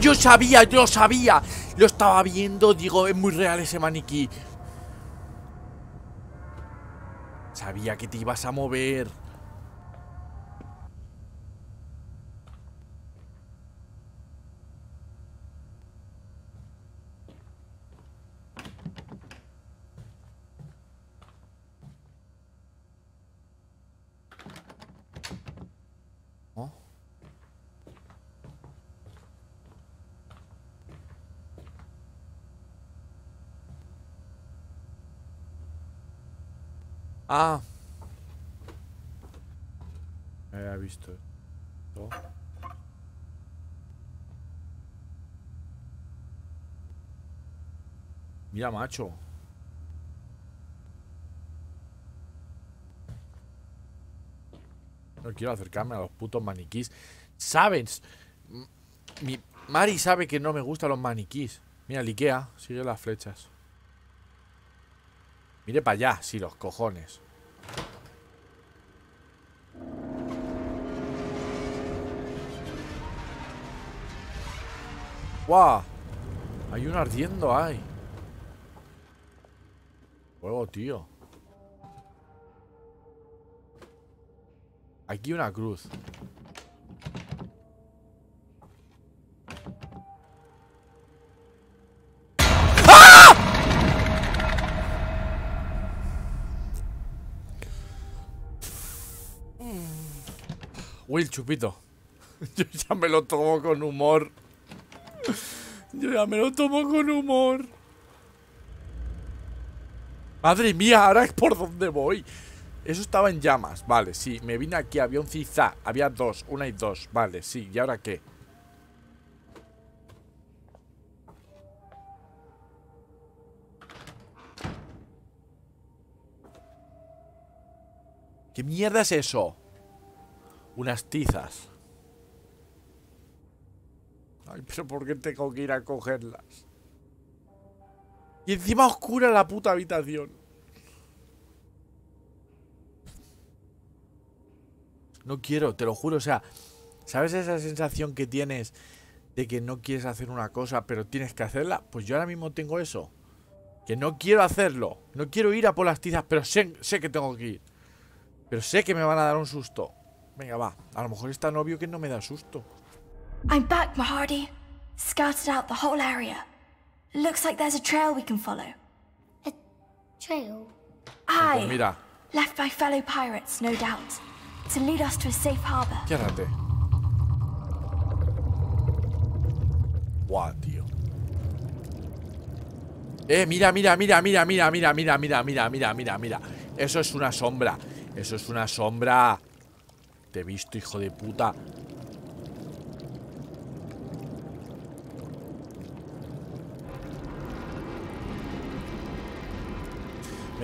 Yo sabía, yo sabía. Lo estaba viendo, digo, es muy real ese maniquí. Sabía que te ibas a mover. ¿Oh? Ah. Me había visto. esto. Macho. No quiero acercarme a los putos maniquís. ¿Sabes? Mi Mari sabe que no me gustan los maniquís. Mira, el Ikea. Sigue las flechas. Mire para allá, sí, los cojones. ¡Guau! Hay un ardiendo, hay. Fuego, tío. Aquí una cruz. Will, chupito. <laughs> Yo ya me lo tomo con humor. Yo ya me lo tomo con humor. Madre mía, ahora es por donde voy. Eso estaba en llamas, vale, sí. Me vine aquí, había un zigzag. Había dos, una y dos, vale, sí. ¿Y ahora qué? ¿Qué mierda es eso? Unas tizas. Ay, pero ¿por qué tengo que ir a cogerlas? Y encima oscura la puta habitación. No quiero, te lo juro, o sea, ¿sabes esa sensación que tienes de que no quieres hacer una cosa, pero tienes que hacerla? Pues yo ahora mismo tengo eso. Que no quiero hacerlo. No quiero ir a por las tizas, pero sé, que tengo que ir. Pero sé que me van a dar un susto. Venga, va. A lo mejor es tan obvio que no me da susto. I'm back, Mahardy. Scouted out the whole area. Looks like there's a trail we can follow. A trail? Pues Aye. mira, Left by fellow pirates, no doubt. To lead us to a safe harbor. quédate. Guau, tío. Eh, mira, mira, mira, mira, mira, mira, mira, mira, mira, mira, mira, mira. Eso es una sombra. Eso es una sombra. Te he visto, hijo de puta.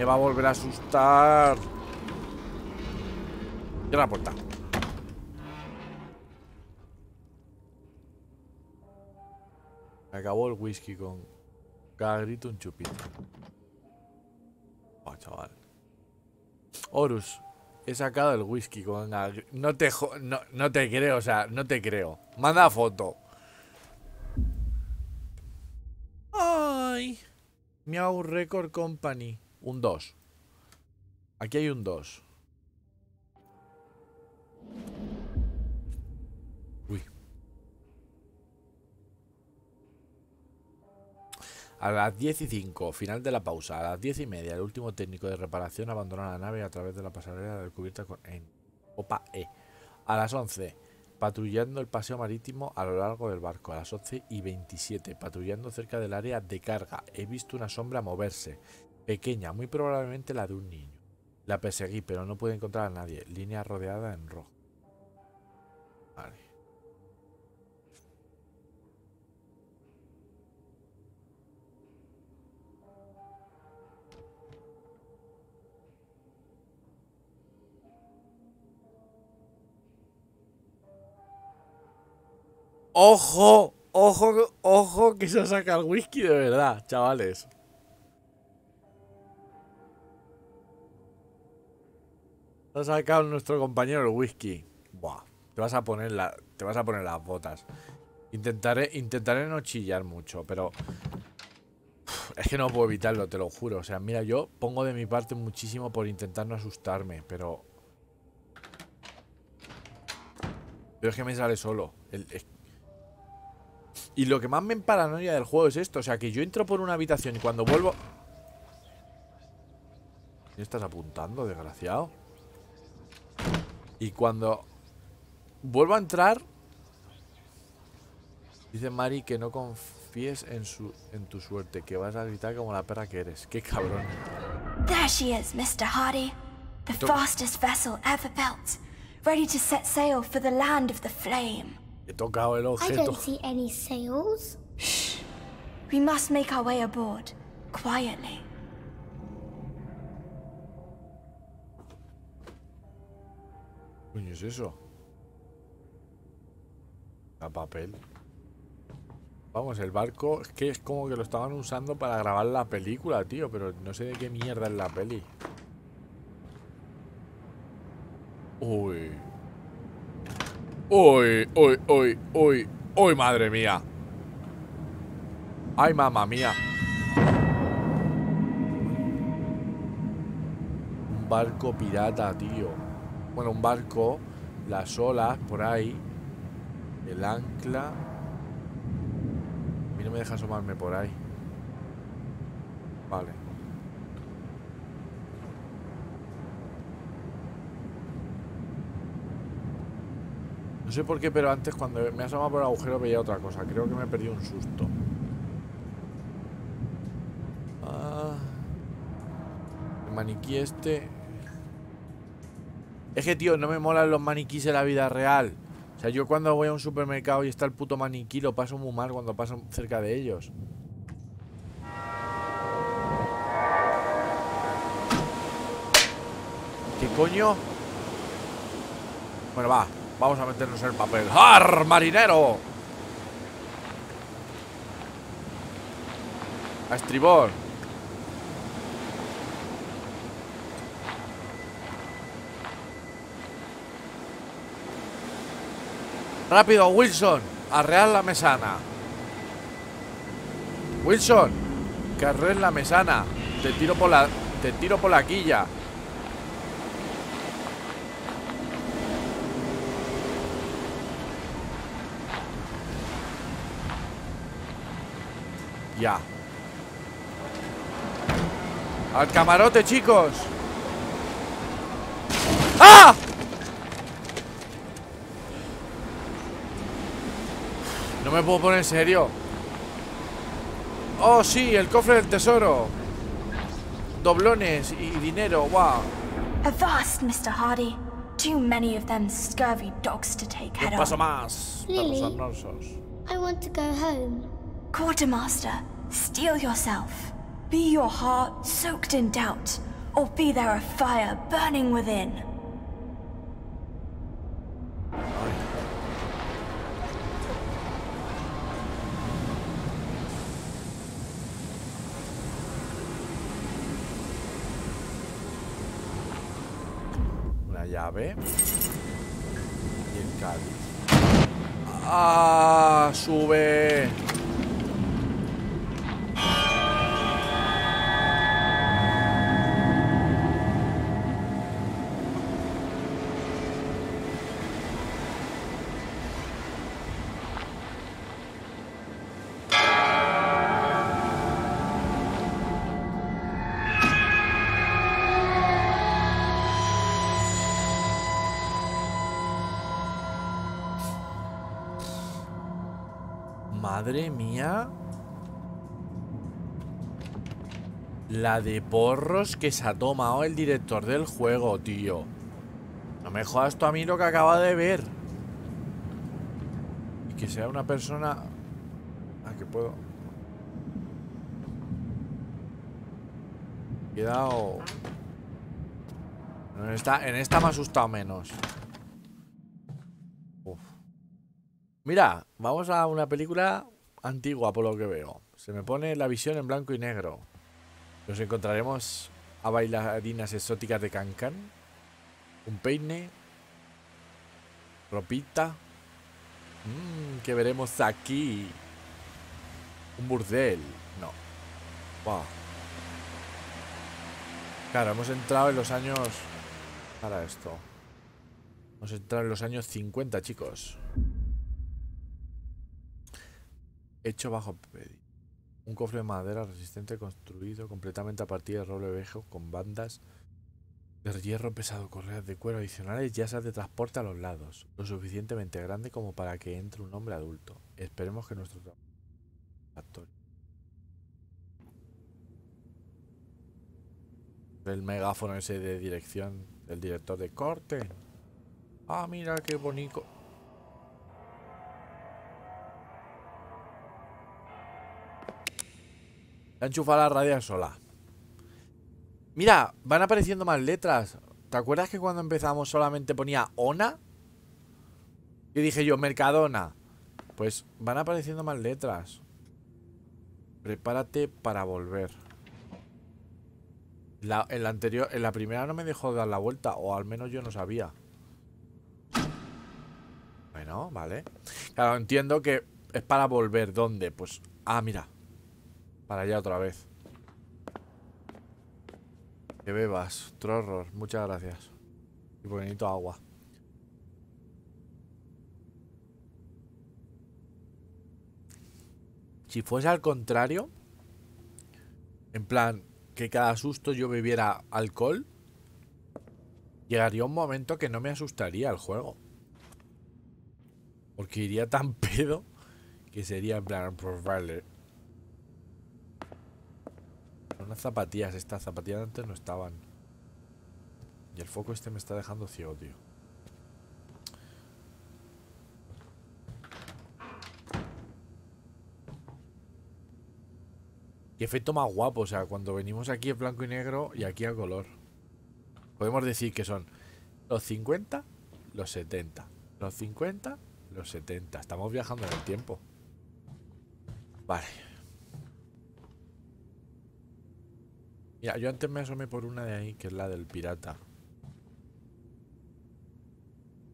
Me va a volver a asustar. Cierra la puerta. Me acabó el whisky con cada grito un chupito. Oh, chaval. Horus, he sacado el whisky con... No te, jo- no, no te creo, o sea, no te creo. Manda foto. Ay. Miau Record Company. Un 2. Aquí hay un 2. Uy. A las 10 y 5, final de la pausa. A las 10 y media, el último técnico de reparación abandona la nave a través de la pasarela descubierta con, en Opa E. A las 11, patrullando el paseo marítimo a lo largo del barco. A las 11 y 27, patrullando cerca del área de carga. He visto una sombra moverse. Pequeña, muy probablemente la de un niño. La perseguí, pero no pude encontrar a nadie. Línea rodeada en rojo. Vale. Ojo, ojo, ojo que se saca el whisky de verdad, chavales. Ha sacado nuestro compañero el whisky. Buah, te vas a poner la, te vas a poner las botas. Intentaré, intentaré no chillar mucho, pero es que no puedo evitarlo, te lo juro. O sea, mira, yo pongo de mi parte muchísimo por intentar no asustarme, pero pero es que me sale solo. Y lo que más me paranoia del juego es esto. O sea, que yo entro por una habitación y cuando vuelvo... ¿Qué estás apuntando, desgraciado? Y cuando vuelvo a entrar... Dice Mari que no confíes en, su, en tu suerte, que vas a gritar como la perra que eres. ¡Qué cabrón! There she is, Mr. Hardy. The fastest vessel ever built. Ready to set sail for the land of the flame. He tocado el I objeto. don't see any sails. We must make our way aboard. Quietly. Coño es eso? A papel. Vamos, el barco es que es como que lo estaban usando para grabar la película, tío, pero no sé de qué mierda es la peli. Uy. Uy, uy, uy, uy, uy, madre mía. Ay, mamá mía. Un barco pirata, tío. Bueno, un barco, las olas por ahí, el ancla. A mí no me deja asomarme por ahí. Vale. No sé por qué, pero antes cuando me asomaba por el agujero veía otra cosa. Creo que me perdí un susto. Ah, el maniquí este. Es que, tío, no me molan los maniquís en la vida real. O sea, yo cuando voy a un supermercado y está el puto maniquí, lo paso muy mal cuando paso cerca de ellos. ¿Qué coño? Bueno, va. Vamos a meternos en el papel. ¡Har, marinero! A estribor. Rápido, Wilson. Arrear la mesana. Wilson. Que arrees la mesana. Te tiro por la. Te tiro por la quilla. Ya. Al camarote, chicos. ¡Ah! No me puedo poner en serio. Oh, sí, el cofre del tesoro. Doblones y dinero, wow. Avast, Mr. Hardy. Too many of them scurvy dogs to take Un head paso más. Lily. I want to go home. Quartermaster, steel yourself. Be your heart soaked in doubt, or be there a fire burning within. Una Y el. ¡Ah! ¡Sube! Madre mía. La de porros que se ha tomado el director del juego, tío. No me jodas tú a mí lo que acaba de ver. Y que sea una persona... Ah, que puedo... Cuidado. En esta, en esta me ha asustado menos. Mira, vamos a una película antigua por lo que veo. Se me pone la visión en blanco y negro. Nos encontraremos a bailarinas exóticas de Cancan. Un peine. Ropita. Mmm, ¿Qué veremos aquí? Un burdel. No. Wow. Claro, hemos entrado en los años... Para esto. Hemos entrado en los años 50, chicos. Hecho bajo pedido. Un cofre de madera resistente construido completamente a partir de roble viejo con bandas de hierro pesado, correas de cuero adicionales y asas de transporte a los lados, lo suficientemente grande como para que entre un hombre adulto. Esperemos que nuestro trabajo. El megáfono ese de dirección del director de corte. Ah, mira qué bonito. La enchufa la radio sola. Mira, van apareciendo más letras. ¿Te acuerdas que cuando empezamos solamente ponía ONA? Y dije yo, Mercadona. Pues van apareciendo más letras. Prepárate para volver. En la anterior, en la primera no me dejó dar la vuelta, o al menos yo no sabía. Bueno, vale. Claro, entiendo que es para volver. ¿Dónde? Pues. Ah, mira. Para allá otra vez. Que bebas. Trorros. Muchas gracias. Y bonito agua. Si fuese al contrario, en plan, que cada susto yo bebiera alcohol, llegaría un momento que no me asustaría el juego. Porque iría tan <laughs> pedo que sería en plan, pues. Zapatillas, estas zapatillas antes no estaban. Y el foco este me está dejando ciego, tío. Y efecto más guapo, o sea, cuando venimos aquí en blanco y negro y aquí a color. Podemos decir que son los 50, los 70. Los 50, los 70. Estamos viajando en el tiempo. Vale. Mira, yo antes me asomé por una de ahí, que es la del pirata.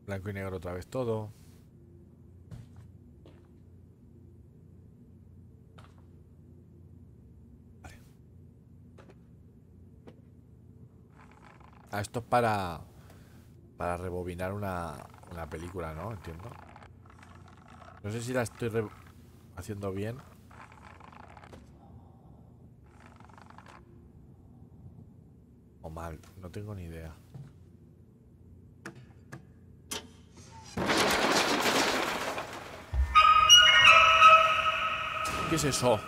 Blanco y negro otra vez todo. Vale. Ah, esto es para... Para rebobinar una, una película, ¿no? Entiendo. No sé si la estoy haciendo bien. No tengo ni idea. ¿Qué es eso?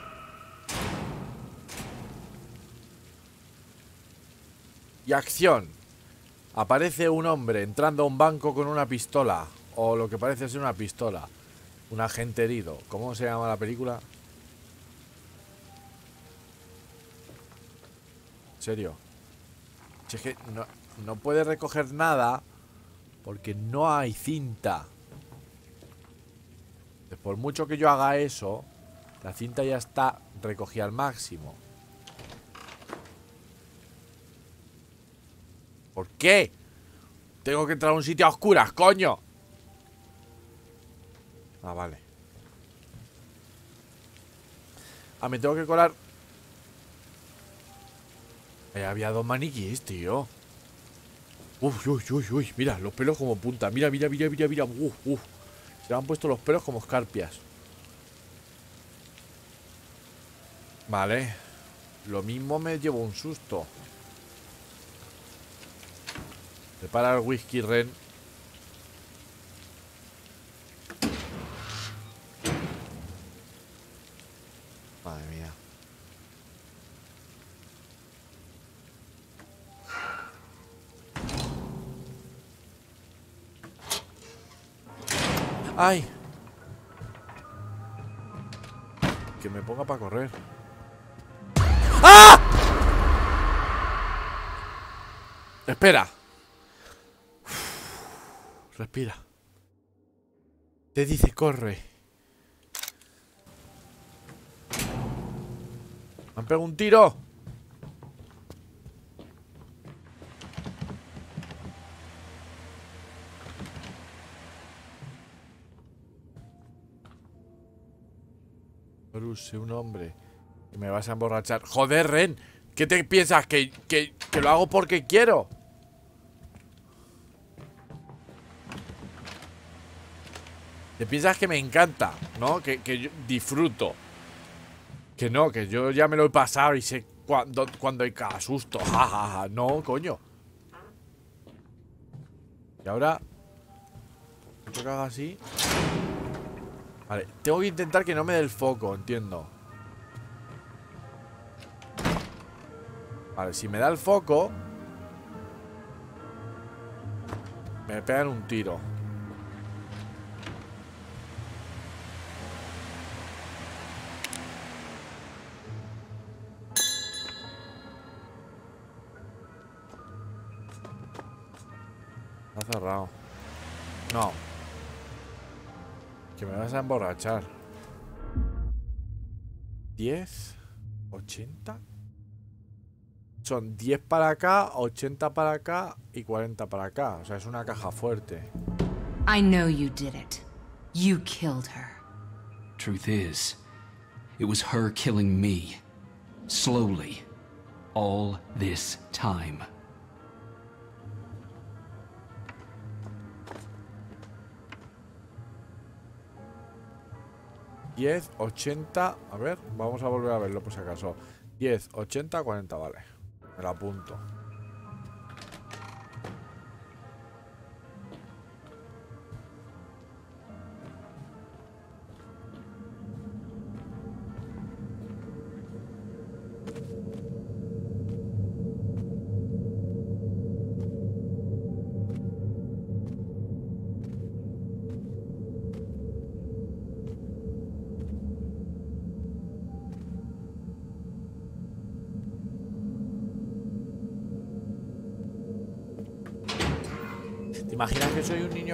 Y acción. Aparece un hombre entrando a un banco con una pistola. O lo que parece ser una pistola. Un agente herido. ¿Cómo se llama la película? ¿En serio? No, no puede recoger nada porque no hay cinta. Por mucho que yo haga eso, la cinta ya está recogida al máximo. ¿Por qué? Tengo que entrar a un sitio a oscuras, coño. Ah, vale. Ah, me tengo que colar. Ahí había dos maniquíes, tío. Uf, uy, uy, uy. Mira, los pelos como punta. Mira, mira, mira, mira, mira. Uf. Se han puesto los pelos como escarpias. Vale. Lo mismo me llevo un susto. Prepara el whisky, Ren. Madre mía. ¡Ay! Que me ponga para correr. ¡Ah! Espera. Respira. Te dice corre. ¿Me han pegado un tiro? Bruce, un hombre. Que me vas a emborrachar. Joder, Ren. ¿Qué te piensas? ¿Que, que, que lo hago porque quiero? Te piensas que me encanta, ¿no? Que, que yo disfruto. Que no, que yo ya me lo he pasado y sé cuándo, cuando hay cada susto. No, coño. Y ahora... Esto que haga así... Vale, tengo que intentar que no me dé el foco, entiendo. Vale, si me da el foco... Me pegan un tiro. Está cerrado. No. Que me vas a emborrachar. 10, 80. Son 10 para acá, 80 para acá y 40 para acá. O sea, es una caja fuerte. I know you did it. You killed her. Truth is, it was her killing me. Slowly. All this time. 10, 80. A ver, vamos a volver a verlo por si acaso. 10, 80, 40, vale. Me lo apunto.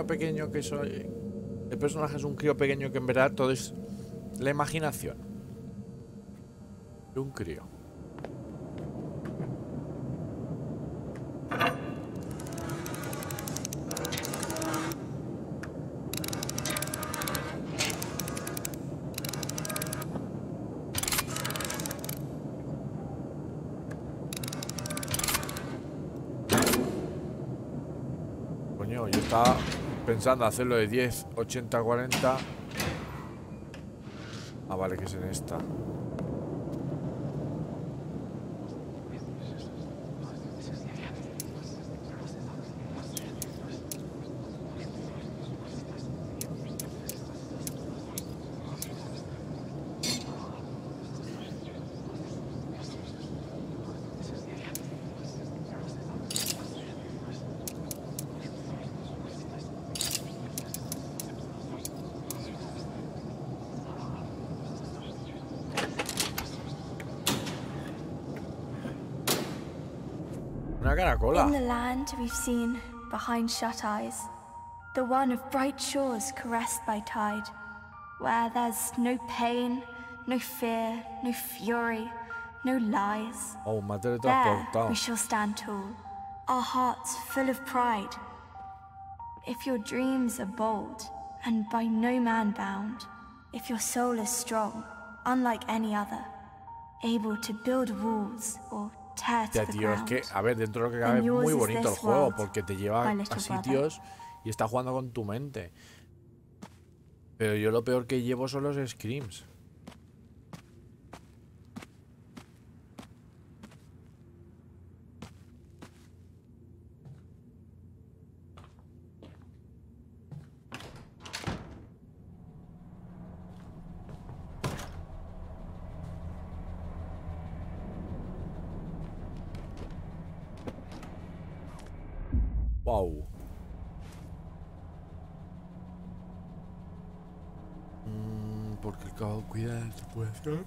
Pequeño que soy... El personaje es un crío pequeño que en verdad todo es la imaginación. Un crío. Coño, yo estaba pensando hacerlo de 10, 80, 40. Ah, vale, que es en esta. Una. In the land we've seen behind shut eyes, the one of bright shores caressed by tide, where there's no pain, no fear, no fury, no lies. Oh, There we shall stand tall, our hearts full of pride. If your dreams are bold and by no man bound, if your soul is strong, unlike any other, able to build walls the tío, es que, a ver, dentro de lo que cabe es muy bonito el juego porque te lleva a sitios y está jugando con tu mente. Pero yo lo peor que llevo son los screams. Wow. Mm, porque el cabo cuida de su puesto.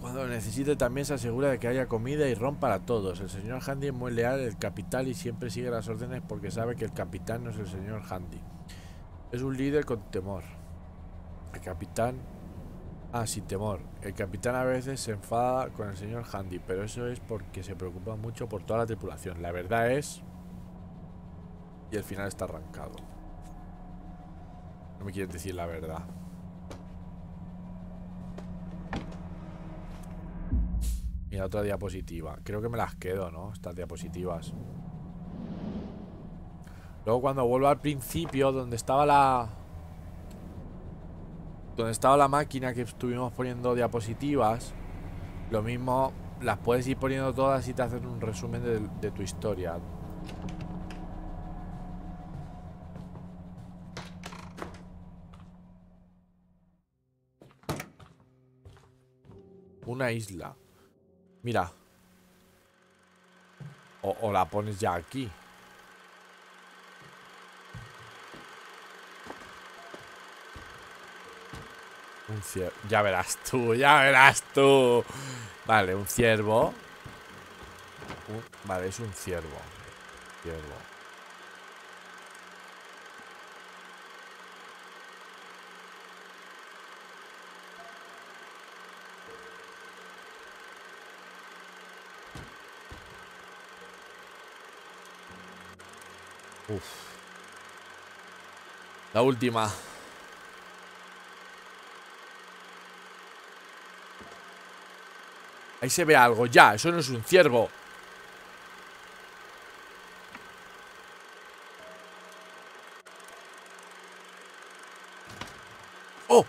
Cuando lo necesite también se asegura de que haya comida y ron para todos. El señor Handy es muy leal el capital y siempre sigue las órdenes porque sabe que el capitán no es el señor Handy. Es un líder con temor. El capitán... Ah, sí, temor. El capitán a veces se enfada con el señor Handy, pero eso es porque se preocupa mucho por toda la tripulación. La verdad es... Y el final está arrancado. No me quieren decir la verdad. Mira, otra diapositiva. Creo que me las quedo, ¿no? Estas diapositivas. Luego cuando vuelvo al principio, donde estaba la... Donde estaba la máquina que estuvimos poniendo diapositivas, lo mismo las puedes ir poniendo todas y te hacen un resumen de tu historia. Una isla. Mira. O, la pones ya aquí. Un ciervo. Ya verás tú, ya verás tú. Vale, un ciervo. Vale, es un ciervo. Ciervo. La última. Ahí se ve algo, ya, eso no es un ciervo. ¡Oh!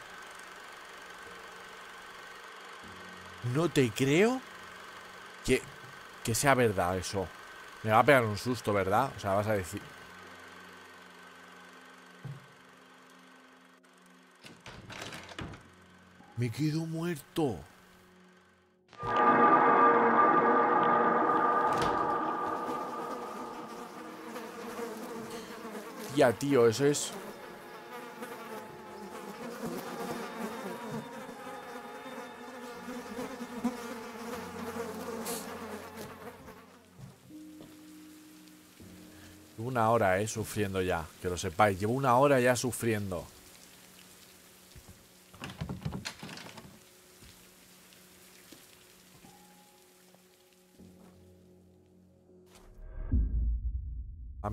No te creo que, que sea verdad eso. Me va a pegar un susto, ¿verdad? O sea, vas a decir... Me quedo muerto. Ya, tío, eso es... Una hora, eh, sufriendo ya, que lo sepáis. Llevo una hora ya sufriendo.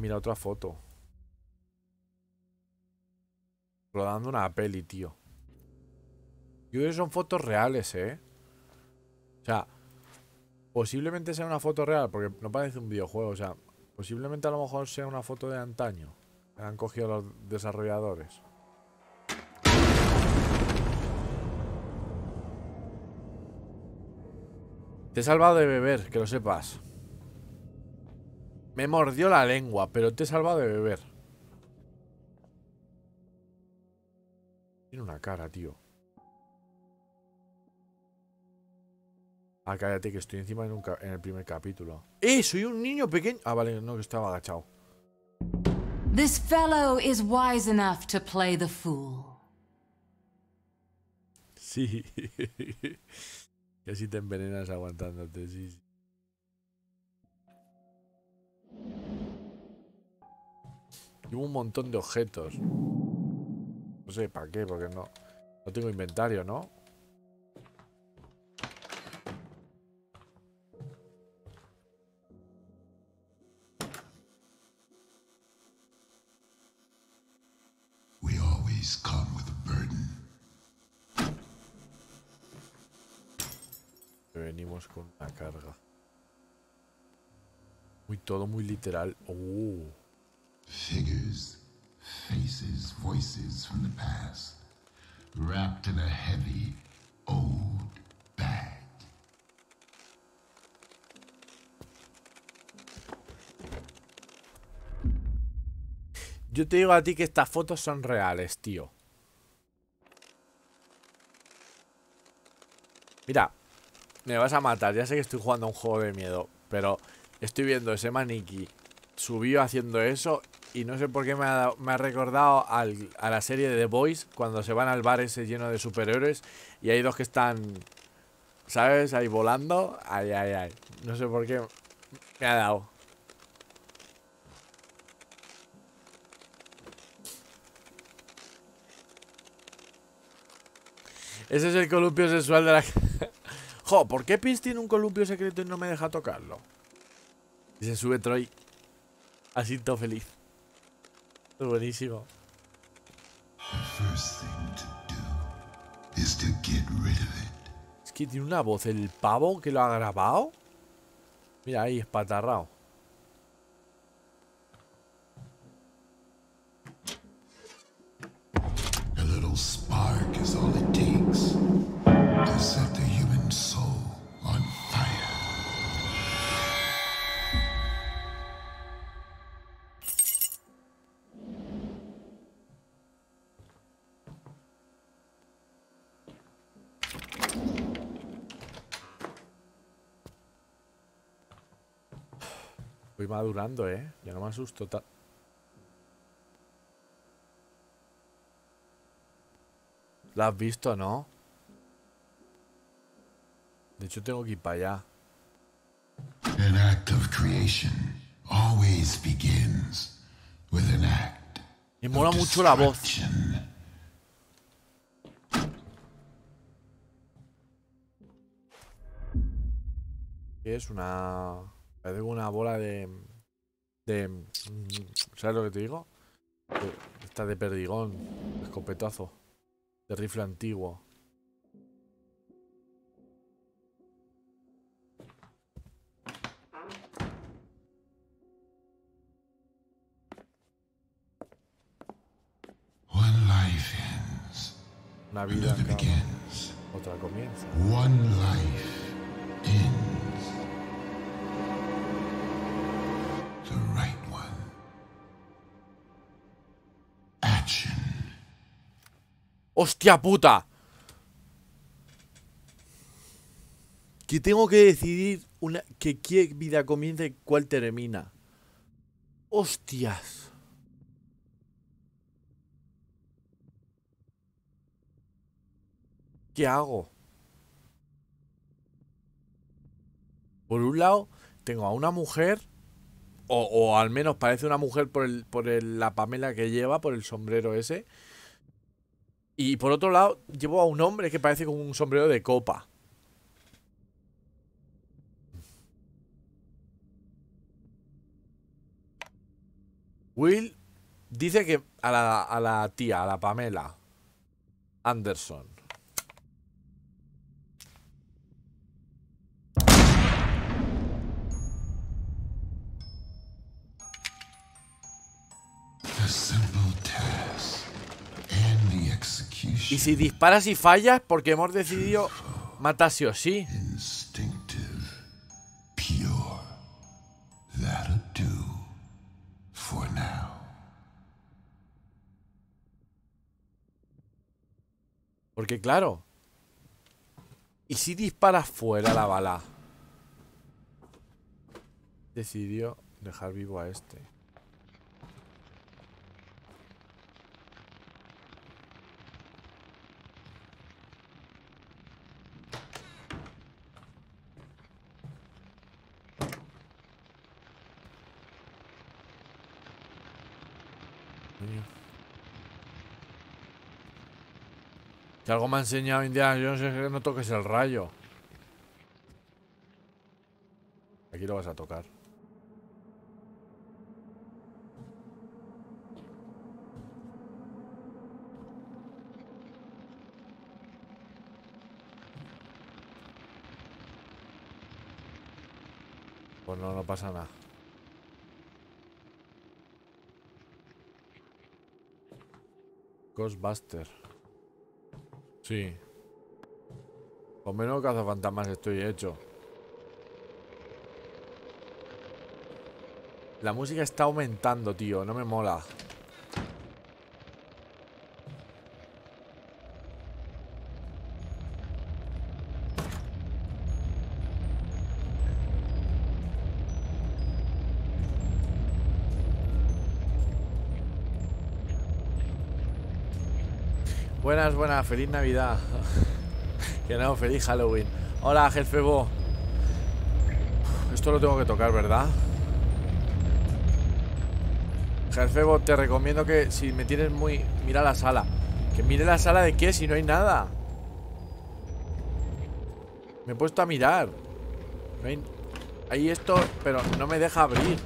Mira, otra foto. Rodando una peli, tío. Yo creo que son fotos reales, ¿eh? O sea, posiblemente sea una foto real, porque no parece un videojuego. O sea, posiblemente a lo mejor sea una foto de antaño. Que han cogido los desarrolladores. Te he salvado de beber, que lo sepas. Me mordió la lengua, pero te he salvado de beber. Tiene una cara, tío. Ah, cállate, que estoy encima en, un ca- en el primer capítulo. ¡Eh! Soy un niño pequeño. Ah, vale, no, que estaba agachado. This fellow is wise enough to play the fool. Sí. <laughs> y así te envenenas aguantándote, sí. sí. Llevo un montón de objetos. No sé para qué, porque no. No tengo inventario, ¿no? We always come with a burden. Que Venimos con una carga. Muy todo muy literal. Oh. Figures, faces, voices from the past, wrapped in a heavy, old bag. Yo te digo a ti que estas fotos son reales, tío. Mira, me vas a matar. Ya sé que estoy jugando a un juego de miedo, pero estoy viendo ese maniquí subió haciendo eso y no sé por qué me ha, me ha recordado a la serie de The Boys cuando se van al bar ese lleno de superhéroes y hay dos que están, ¿sabes? Ahí volando. Ay, ay, ay. No sé por qué me ha dado. Ese es el columpio sexual de la... <laughs> jo, ¿por qué Pins tiene un columpio secreto y no me deja tocarlo? Y se sube Troy. Así todo feliz. Es buenísimo. Es que tiene una voz el pavo que lo ha grabado. Mira ahí, espatarrao. Voy madurando, eh. Ya no me asusto. ta- ¿La has visto, no? De hecho, tengo que ir para allá. An act of creation always begins with an act. Me mola mucho la voz. es una. Parece una bola de. De. ¿Sabes lo que te digo? De- Esta de perdigón. Escopetazo. De rifle antiguo. One life ends, Una vida acaba, begins. otra comienza. One life ends. ¡Hostia puta! Que tengo que decidir una, que qué vida comienza y cuál termina. ¡Hostias! ¿Qué hago? Por un lado, tengo a una mujer, o, o al menos parece una mujer por, el, por el- la Pamela que lleva, por el sombrero ese. Y por otro lado, llevo a un hombre que parece con un sombrero de copa. Will dice que a la, a la tía, a la Pamela Anderson task and the execution. Y si disparas y fallas, porque hemos decidido matar sí o sí. Porque claro. ¿Y si disparas fuera la bala? Decidió dejar vivo a este. Coño. Si algo me ha enseñado Indiana Jones es que no toques el rayo. Aquí lo vas a tocar. Pues no, no pasa nada. Ghostbuster. Sí. Con menos cazafantasmas estoy hecho. La música está aumentando, tío. No me mola. Buenas, feliz Navidad. <laughs> que no, feliz Halloween. Hola, Jefebo. Esto lo tengo que tocar, ¿verdad? Jefebo, te recomiendo que si me tienes muy... Mira la sala. Que mire la sala de qué si no hay nada. Me he puesto a mirar. No. Hay esto, pero no me deja abrir.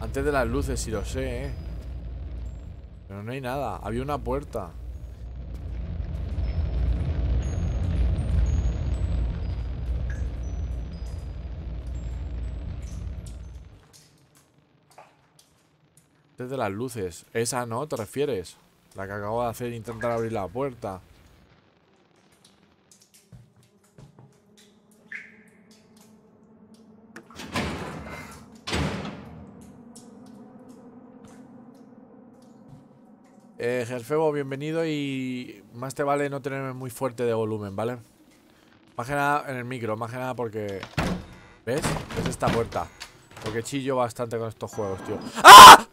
Antes de las luces, si lo sé, eh. Pero no hay nada. Había una puerta. Desde las luces. Esa no, ¿te refieres? La que acabo de hacer intentar abrir la puerta. Eh, Gerfebo, bienvenido y más te vale no tenerme muy fuerte de volumen, ¿vale? Más que nada en el micro, más que nada porque... ¿Ves? Es esta puerta. Porque chillo bastante con estos juegos, tío. ¡Ah!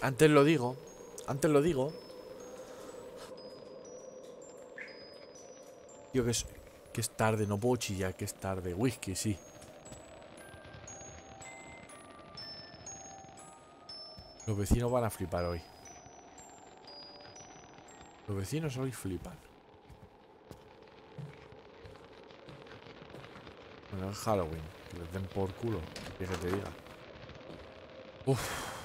Antes lo digo. Antes lo digo. Tío, que es, que es tarde. No puedo chillar, que es tarde. Whisky, sí. Los vecinos van a flipar hoy. Los vecinos hoy flipan. Bueno, es Halloween. Que les den por culo. Que te diga. Uf.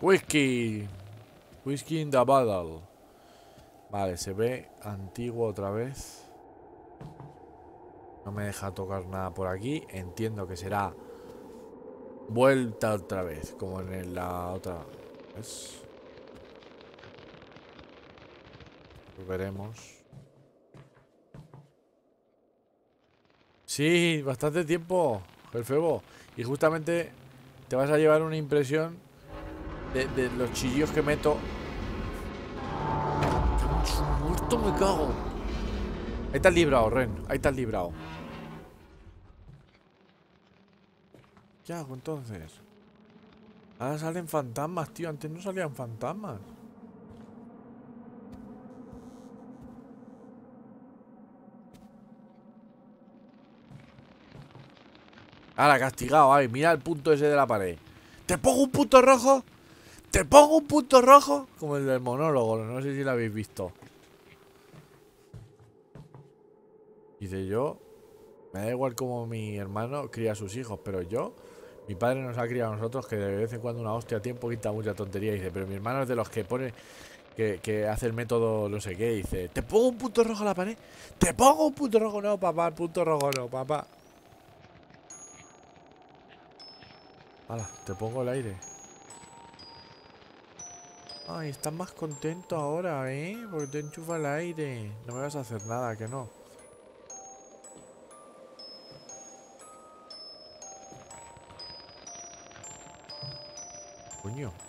Whisky. Whisky in the bottle. Vale, se ve antiguo otra vez. No me deja tocar nada por aquí. Entiendo que será vuelta otra vez, como en la otra. ¿Ves? Veremos. Sí, bastante tiempo, el febo. Y justamente te vas a llevar una impresión de, los chillos que meto. muerto me cago. Ahí está el librado, Ren. Ahí está el librado. ¿Qué hago entonces? Ahora salen fantasmas, tío. Antes no salían fantasmas. Ahora, castigado, ay, mira el punto ese de la pared. ¿Te pongo un punto rojo? ¿Te pongo un punto rojo? Como el del monólogo, no sé si lo habéis visto. Dice yo, me da igual como mi hermano cría a sus hijos, pero yo, mi padre nos ha criado a nosotros que de vez en cuando una hostia a tiempo quita mucha tontería. Dice, pero mi hermano es de los que pone, que, hace el método no sé qué. Dice, ¿te pongo un punto rojo a la pared? ¿Te pongo un punto rojo? No, papá, el punto rojo no, papá. Hala, te pongo el aire. Ay, estás más contento ahora, ¿eh? Porque te enchufa el aire. No me vas a hacer nada, que no.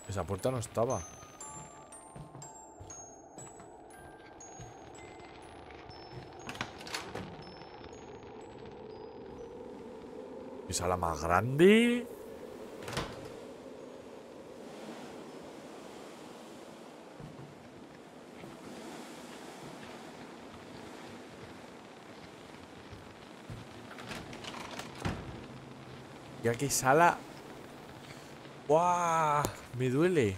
Esa puerta no estaba. ¿Esa la más grande? Ya que sala ¡Guau! Me duele.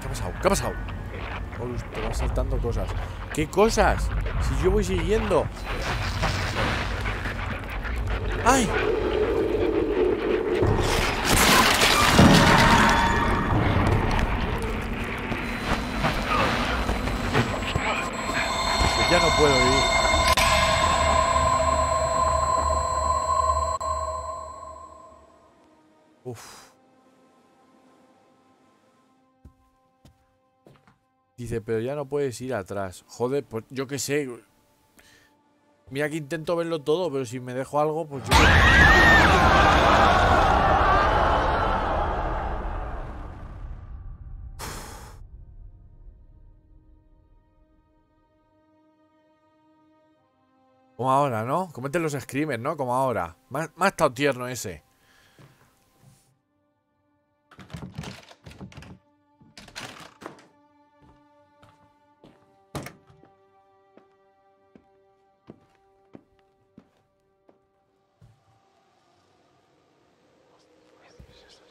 ¿Qué ha pasado? ¿Qué ha pasado? Horus, te vas saltando cosas. ¿Qué cosas? Si yo voy siguiendo. ¡Ay! Ya no puedo ir. Pero ya no puedes ir atrás. Joder, pues yo qué sé. Mira que intento verlo todo, pero si me dejo algo, pues yo... Como ahora, ¿no? Cometen los screamers, ¿no? Como ahora. Me ha estado tierno ese.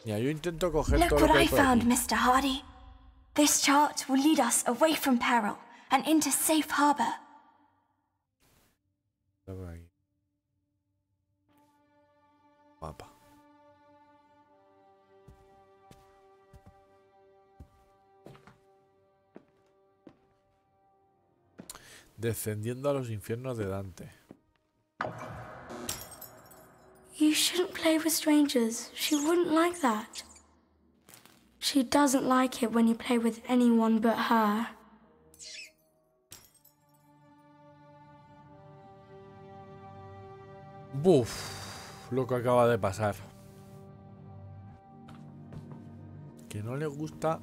Ya, yo intento coger Look todo lo what que hay I found. Mr. Hardy. This chart will lead us away from peril and into safe harbor. Mapa. Descendiendo a los infiernos de Dante. You shouldn't play with strangers. She wouldn't like that. She doesn't like it when you play with anyone but her. Buf, lo que acaba de pasar. Que no le gusta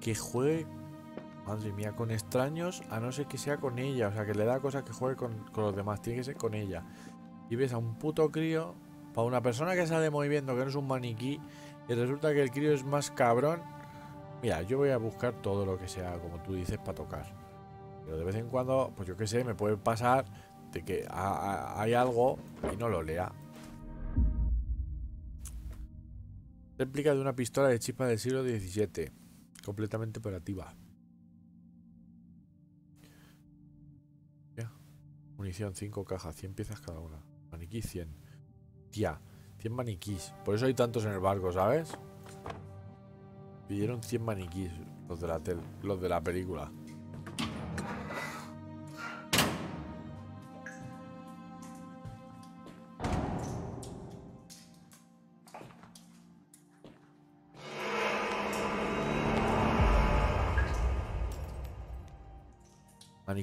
que juegue, madre mía, con extraños, a no ser que sea con ella. O sea, que le da cosas que juegue con, con los demás, tiene que ser con ella. Y ves a un puto crío, para una persona que sale movimiento, que no es un maniquí, y resulta que el crío es más cabrón. Mira, yo voy a buscar todo lo que sea, como tú dices, para tocar. Pero de vez en cuando, pues yo qué sé, me puede pasar de que ha- ha- hay algo y no lo lea. Réplica de una pistola de chispa del siglo XVII, completamente operativa. Munición 5 cajas, 100 piezas cada una. Maniquí 100. Tía, 100 maniquís. Por eso hay tantos en el barco, ¿sabes? Pidieron 100 maniquís los de la, tel- los de la película.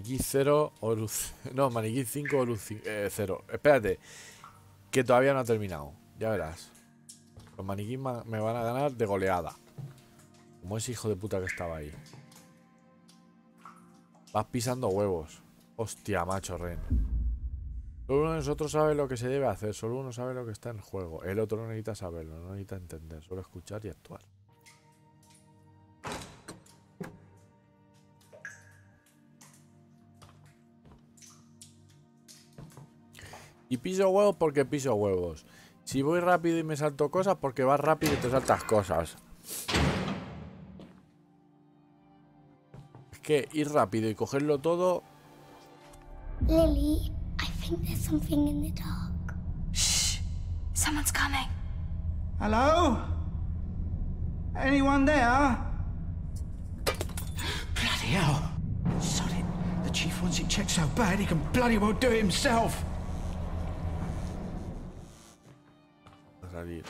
Maniquí 0 o. <laughs> No, maniquí 5 o luz 0. Espérate, que todavía no ha terminado. Ya verás. Los maniquís ma- me van a ganar de goleada. Como ese hijo de puta que estaba ahí. Vas pisando huevos. Hostia, macho, Ren. Solo uno de nosotros sabe lo que se debe hacer. Solo uno sabe lo que está en juego. El otro no necesita saberlo, no necesita entender. Solo escuchar y actuar. Y piso huevos porque piso huevos. Si voy rápido y me salto cosas, porque vas rápido y te saltas cosas. Es que ir rápido y cogerlo todo. Lily, I think there's something in the dark. Someone's coming. Hello? Anyone there? Bloody hell. Sod it. The chief wants it checked so bad he can bloody well do it himself. Salir.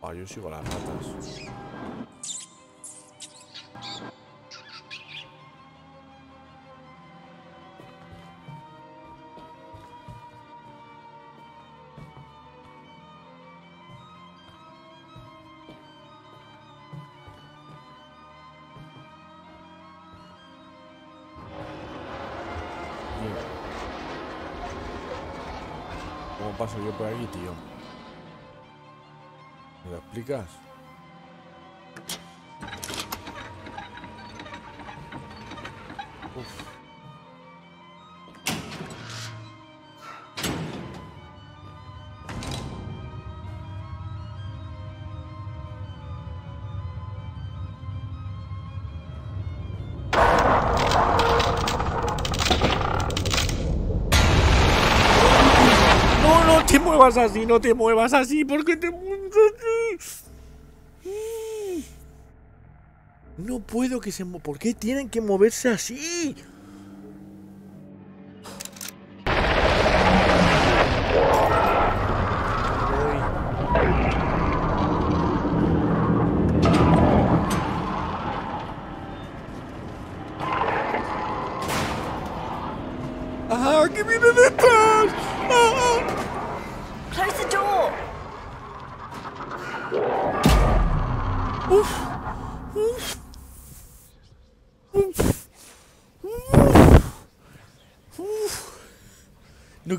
Ah, yo sigo las. Yo por aquí, tío? ¿Me lo explicas? Así, no te muevas así, ¿por qué te muevas así? No puedo que se ¿Por qué tienen que moverse así?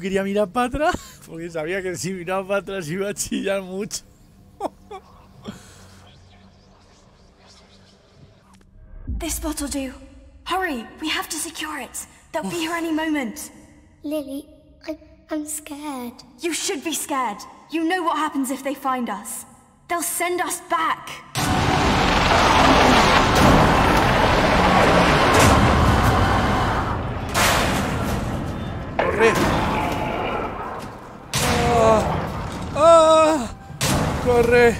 Quería mirar para atrás <laughs> porque sabía que si miraba para atrás iba a chillar mucho. This spot will do. Hurry, we have to secure it. They'll be here any moment. Lily, I, I'm scared. You should be scared. You know what happens if they find us. They'll send us back. ¡Corre!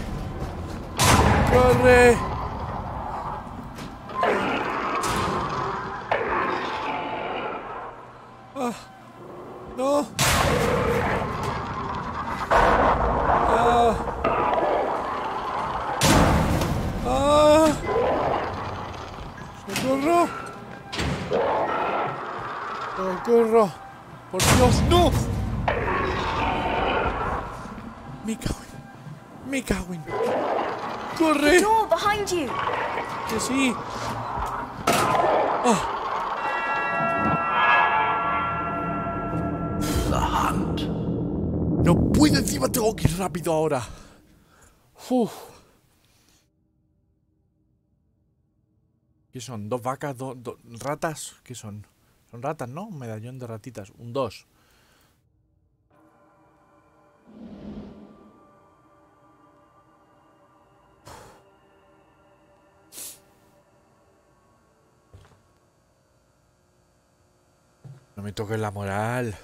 ¿Qué son? ¿Dos vacas? ¿Dos ratas? ¿Qué son? Son ratas, ¿no? Un medallón de ratitas. Un dos. No me toques la moral.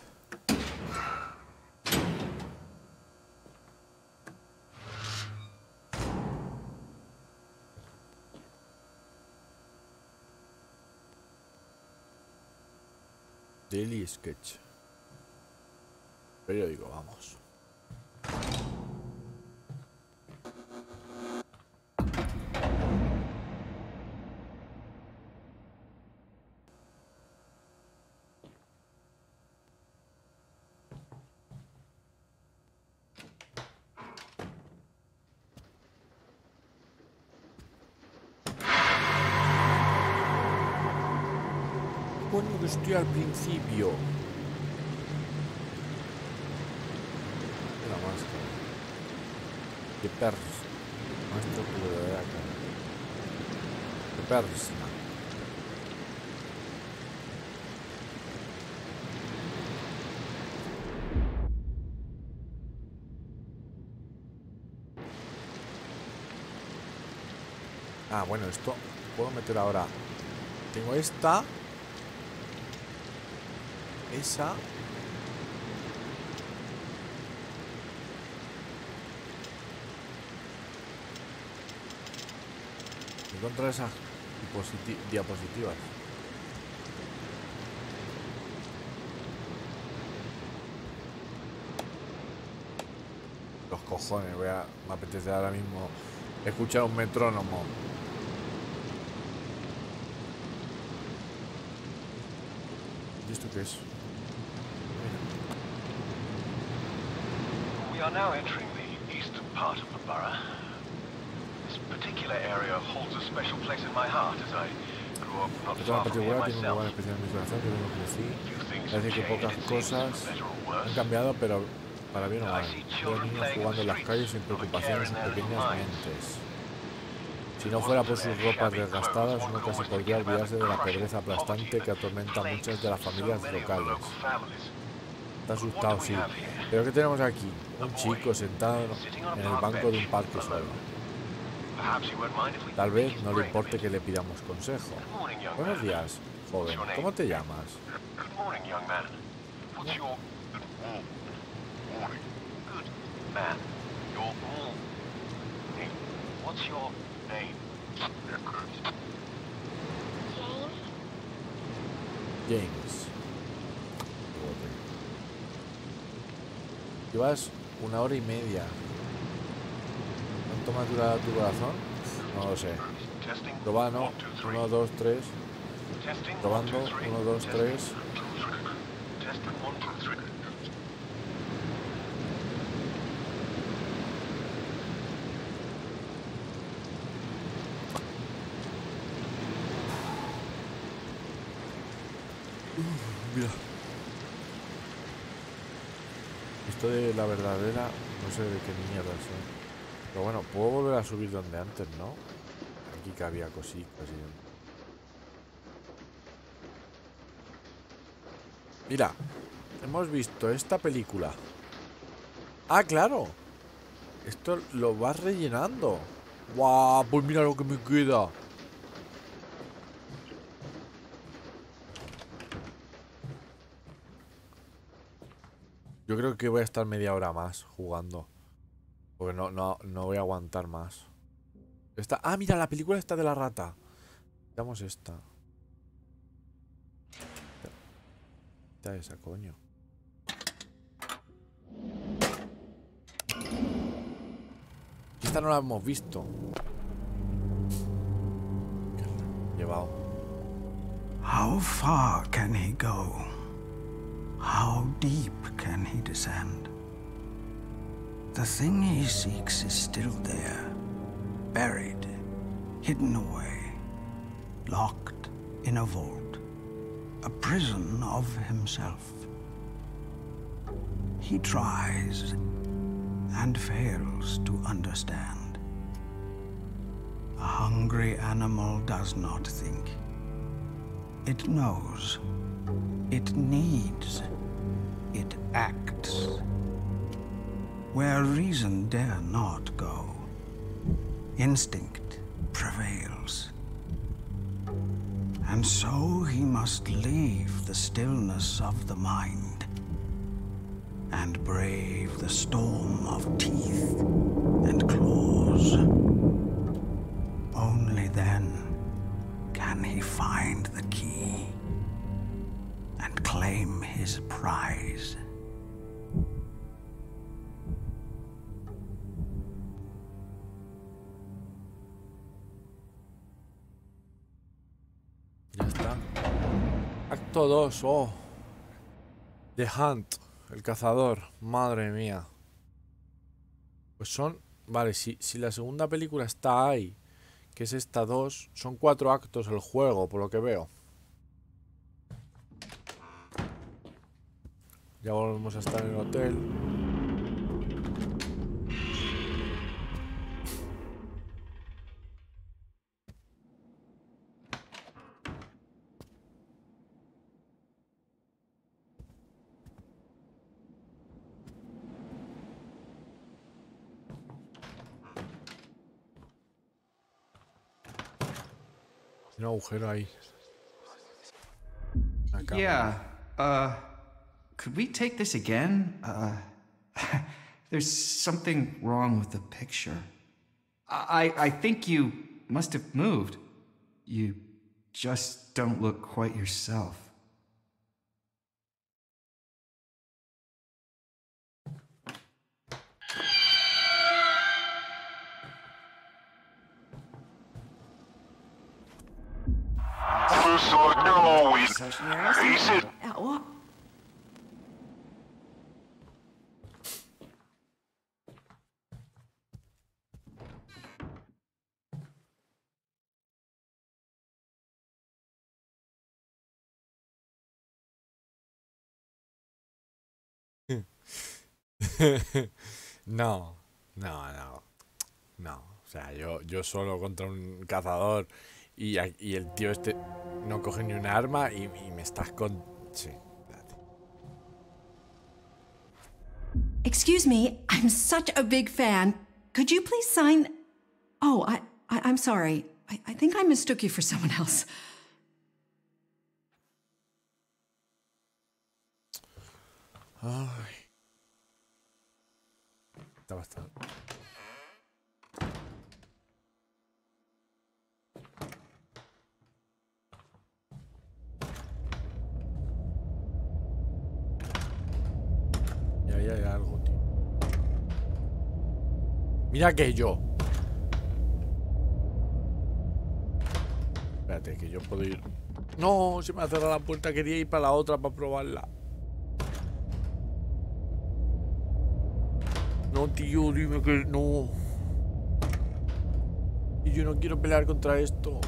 Sketch. Periódico, vamos. Que estoy al principio. La máscara. Qué perros. Maestro puro de acá. Qué perros. Ah, bueno, esto puedo meter ahora. Tengo esta. Esa. Encontrar esas diapositi- diapositivas. Los cojones, voy a, me apetece ahora mismo escuchar un metrónomo. ¿Y esto qué es? We are now entering the eastern part of the borough. This particular area holds a special place in my heart as I grew up not far from here myself. en que pocas cosas han cambiado, pero Para bien o mal. Veo niños jugando en las calles sin preocupaciones y pequeñas mentes. Si no fuera por sus ropas desgastadas, uno casi podría olvidarse de la pobreza aplastante que atormenta a muchas de las familias locales. Está asustado, sí. Pero ¿qué tenemos aquí? Un chico sentado en el banco de un parque solo. Tal vez no le importe que le pidamos consejo. Buenos días, joven. ¿Cómo te llamas? James. Llevas una hora y media. ¿Cuánto más dura tu corazón? No lo sé. Probando. 1, 2, 3. Probando. 1, 2, 3. Mira. Esto de la verdadera, no sé de qué mierda es. ¿eh? Pero bueno, puedo volver a subir donde antes, ¿no? Aquí que había cositas y... Mira, hemos visto esta película. Ah, claro. Esto lo vas rellenando. ¡Guau! Pues mira lo que me queda. Yo creo que voy a estar media hora más jugando. Porque no, no, no voy a aguantar más. Esta, ah, mira, la película está de la rata. Damos esta. Esta esa, coño. Esta no la hemos visto. Llevado. How far can he go? How deep can he descend? The thing he seeks is still there, buried, hidden away, locked in a vault, a prison of himself. He tries and fails to understand. A hungry animal does not think. It knows. It needs. It acts. Where reason dare not go, instinct prevails. And so he must leave the stillness of the mind and brave the storm of teeth and claws. Only then can he find the Acto 2. Oh. The Hunt. El cazador. Madre mía. Pues son... Vale, si, si la segunda película está ahí, que es esta 2, son cuatro actos el juego, por lo que veo. Ya volvemos a estar en el hotel. Agujero cámara. Yeah. Uh, could we take this again? Uh, <laughs> there's something wrong with the picture. I, I think you must have moved. You just don't look quite yourself. Easy. what? <laughs> no, no, no. No. O sea, yo, yo solo contra un cazador y, y el tío este no coge ni un arma y, y me estás con. Sí. Excuse me, I'm such a big fan. Could you please sign? Oh, I, I I'm sorry. I, I think I mistook you for someone else. Ay. Está bastante. Y ahí hay algo, tío. Mira que yo. Espérate, que yo puedo ir. No, se me ha cerrado la puerta. Quería ir para la otra para probarla. No, tío, dime que no. Y yo no quiero pelear contra esto.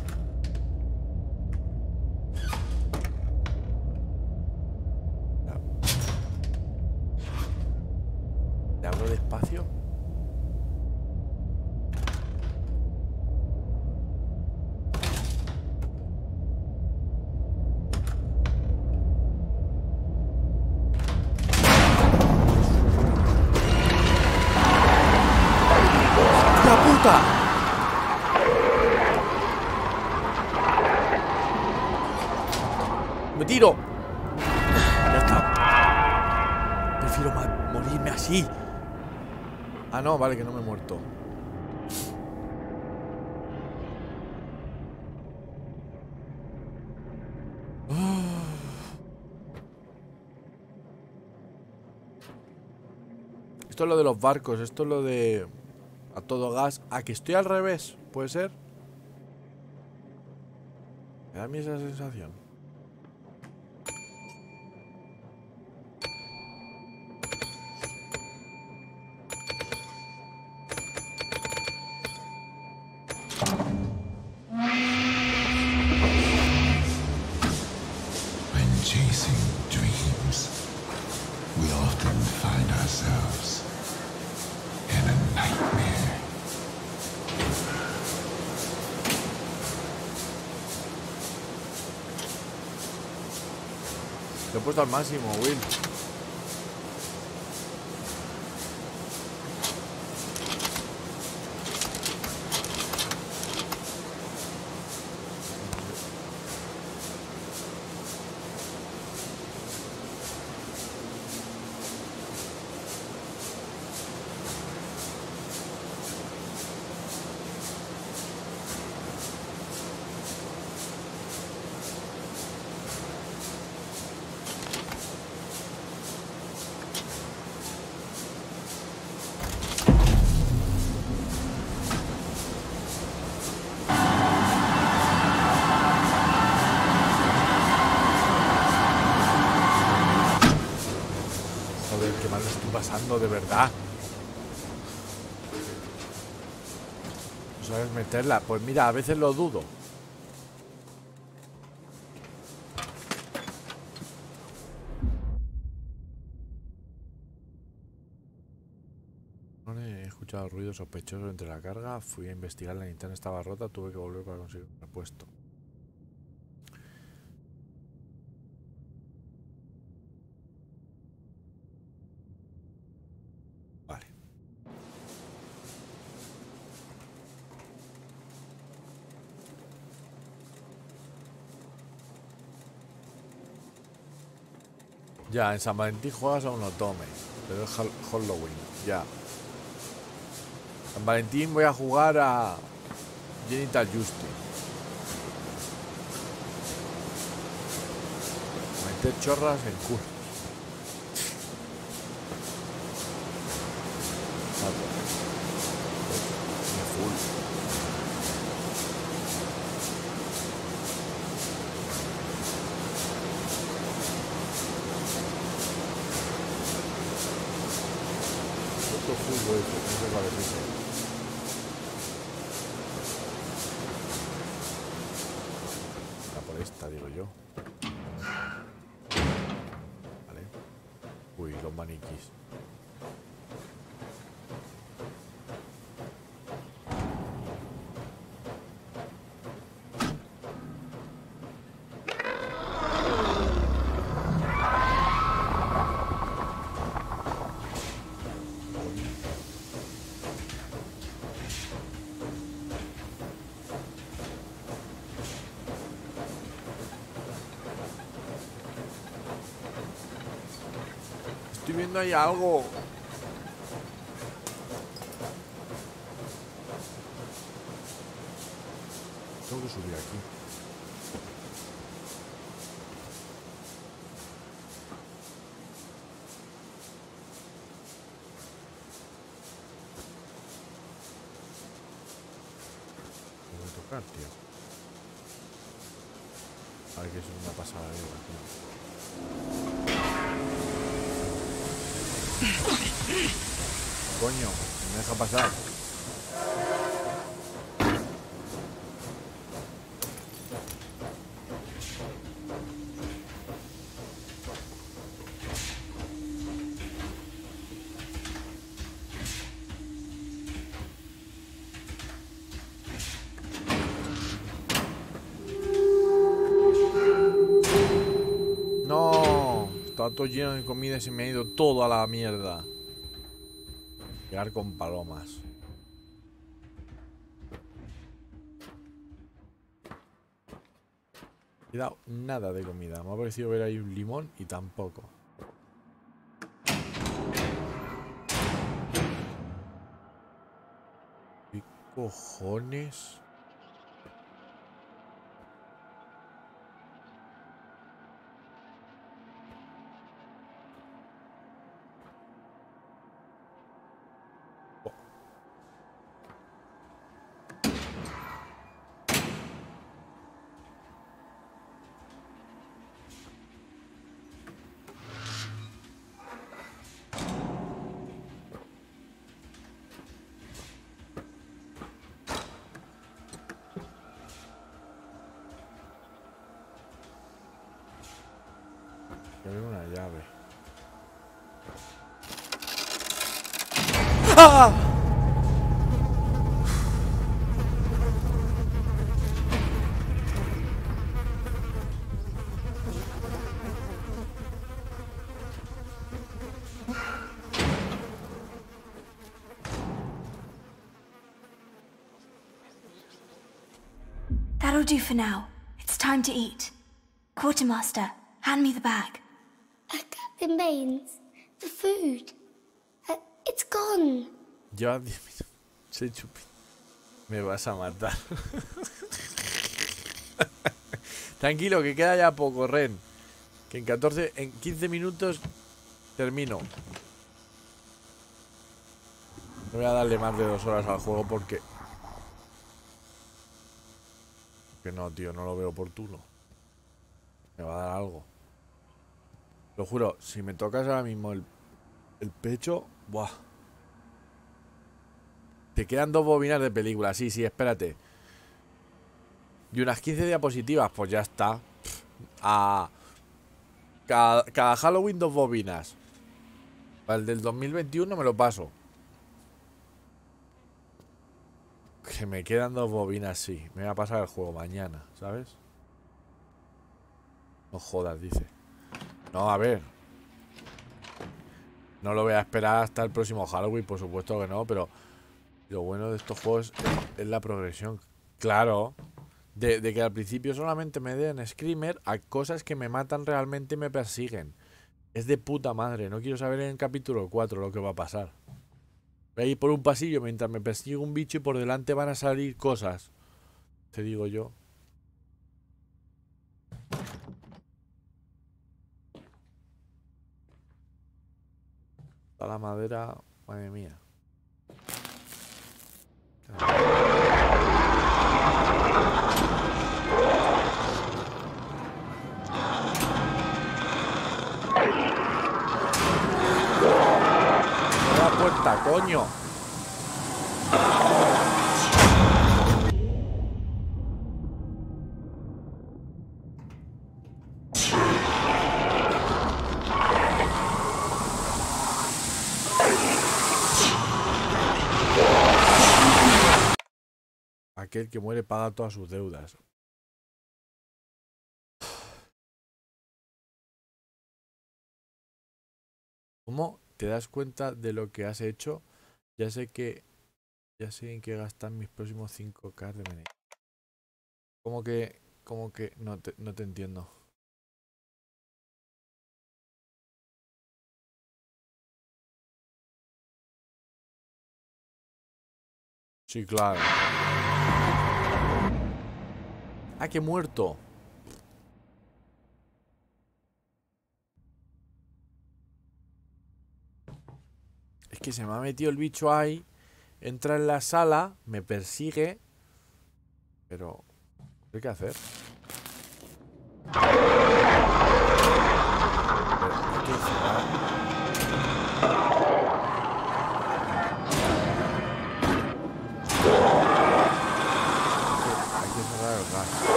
Ya. ¿Le abro despacio? ¡La puta! ¡Me tiro! Ya está. Prefiero ma- morirme así. Ah, no, vale, que no me he muerto. Esto es lo de los barcos, esto es lo de a todo gas. A que estoy al revés, ¿puede ser? Me da a mí esa sensación. Al máximo, Will. Joder, qué mal lo estoy ¿No sabes meterla? Pues mira, a veces lo dudo. He escuchado ruidos sospechosos entre la carga. Fui a investigar, la linterna estaba rota. Tuve que volver para conseguir un repuesto. Vale. Ya, en San Valentín juegas a un otome. Pero es Hal- Halloween, ya. San Valentín voy a jugar a Genital Justin. Meter chorras en culo. Vale. Me full. Otro fútbol, no sé cuál es ese. Está por esta, digo yo. Vale. Uy, los maniquís. Ahí algo. Tengo que subir aquí. Tengo que tocar, tío. A ver que eso es una pasada de tío. Coño, me deja pasar. Todo lleno de comida y se me ha ido todo a la mierda. Llegar con palomas. He dado nada de comida. Me ha parecido ver ahí un limón y tampoco. ¿Qué cojones? That'll do for now. It's time to eat. Quartermaster, hand me the bag. Captain Baines, the food. It's gone. Lleva 10 minutos. Se chupi. Me vas a matar. <laughs> Tranquilo, que queda ya poco, Ren. Que en 14, en 15 minutos termino. No voy a darle más de dos horas al juego porque... Que no, tío, no lo veo oportuno. Me va a dar algo. Lo juro, si me tocas ahora mismo el, el pecho... Buah. Te quedan dos bobinas de película, sí, sí, espérate. Y unas 15 diapositivas, pues ya está. A cada, Halloween dos bobinas. Para el del 2021 me lo paso. Que me quedan dos bobinas, sí. Me voy a pasar el juego mañana, ¿sabes? No jodas, dice. No, a ver. No lo voy a esperar hasta el próximo Halloween, por supuesto que no, pero lo bueno de estos juegos es, la progresión. Claro. De, de que al principio solamente me den screamer a cosas que me matan realmente y me persiguen. Es de puta madre. No quiero saber en el capítulo 4 lo que va a pasar. Voy a ir por un pasillo mientras me persigue un bicho y por delante van a salir cosas. Te digo yo. Toda la madera, madre mía. La puerta, coño. aquel que muere paga todas sus deudas. ¿Cómo te das cuenta de lo que has hecho? Ya sé que ya sé en qué gastar mis próximos 5k de money. Como que como que no te, no te entiendo. Sí, claro. Ah, que muerto. Es que se me ha metido el bicho ahí. Entra en la sala, me persigue. Pero... ¿Qué hay que hacer?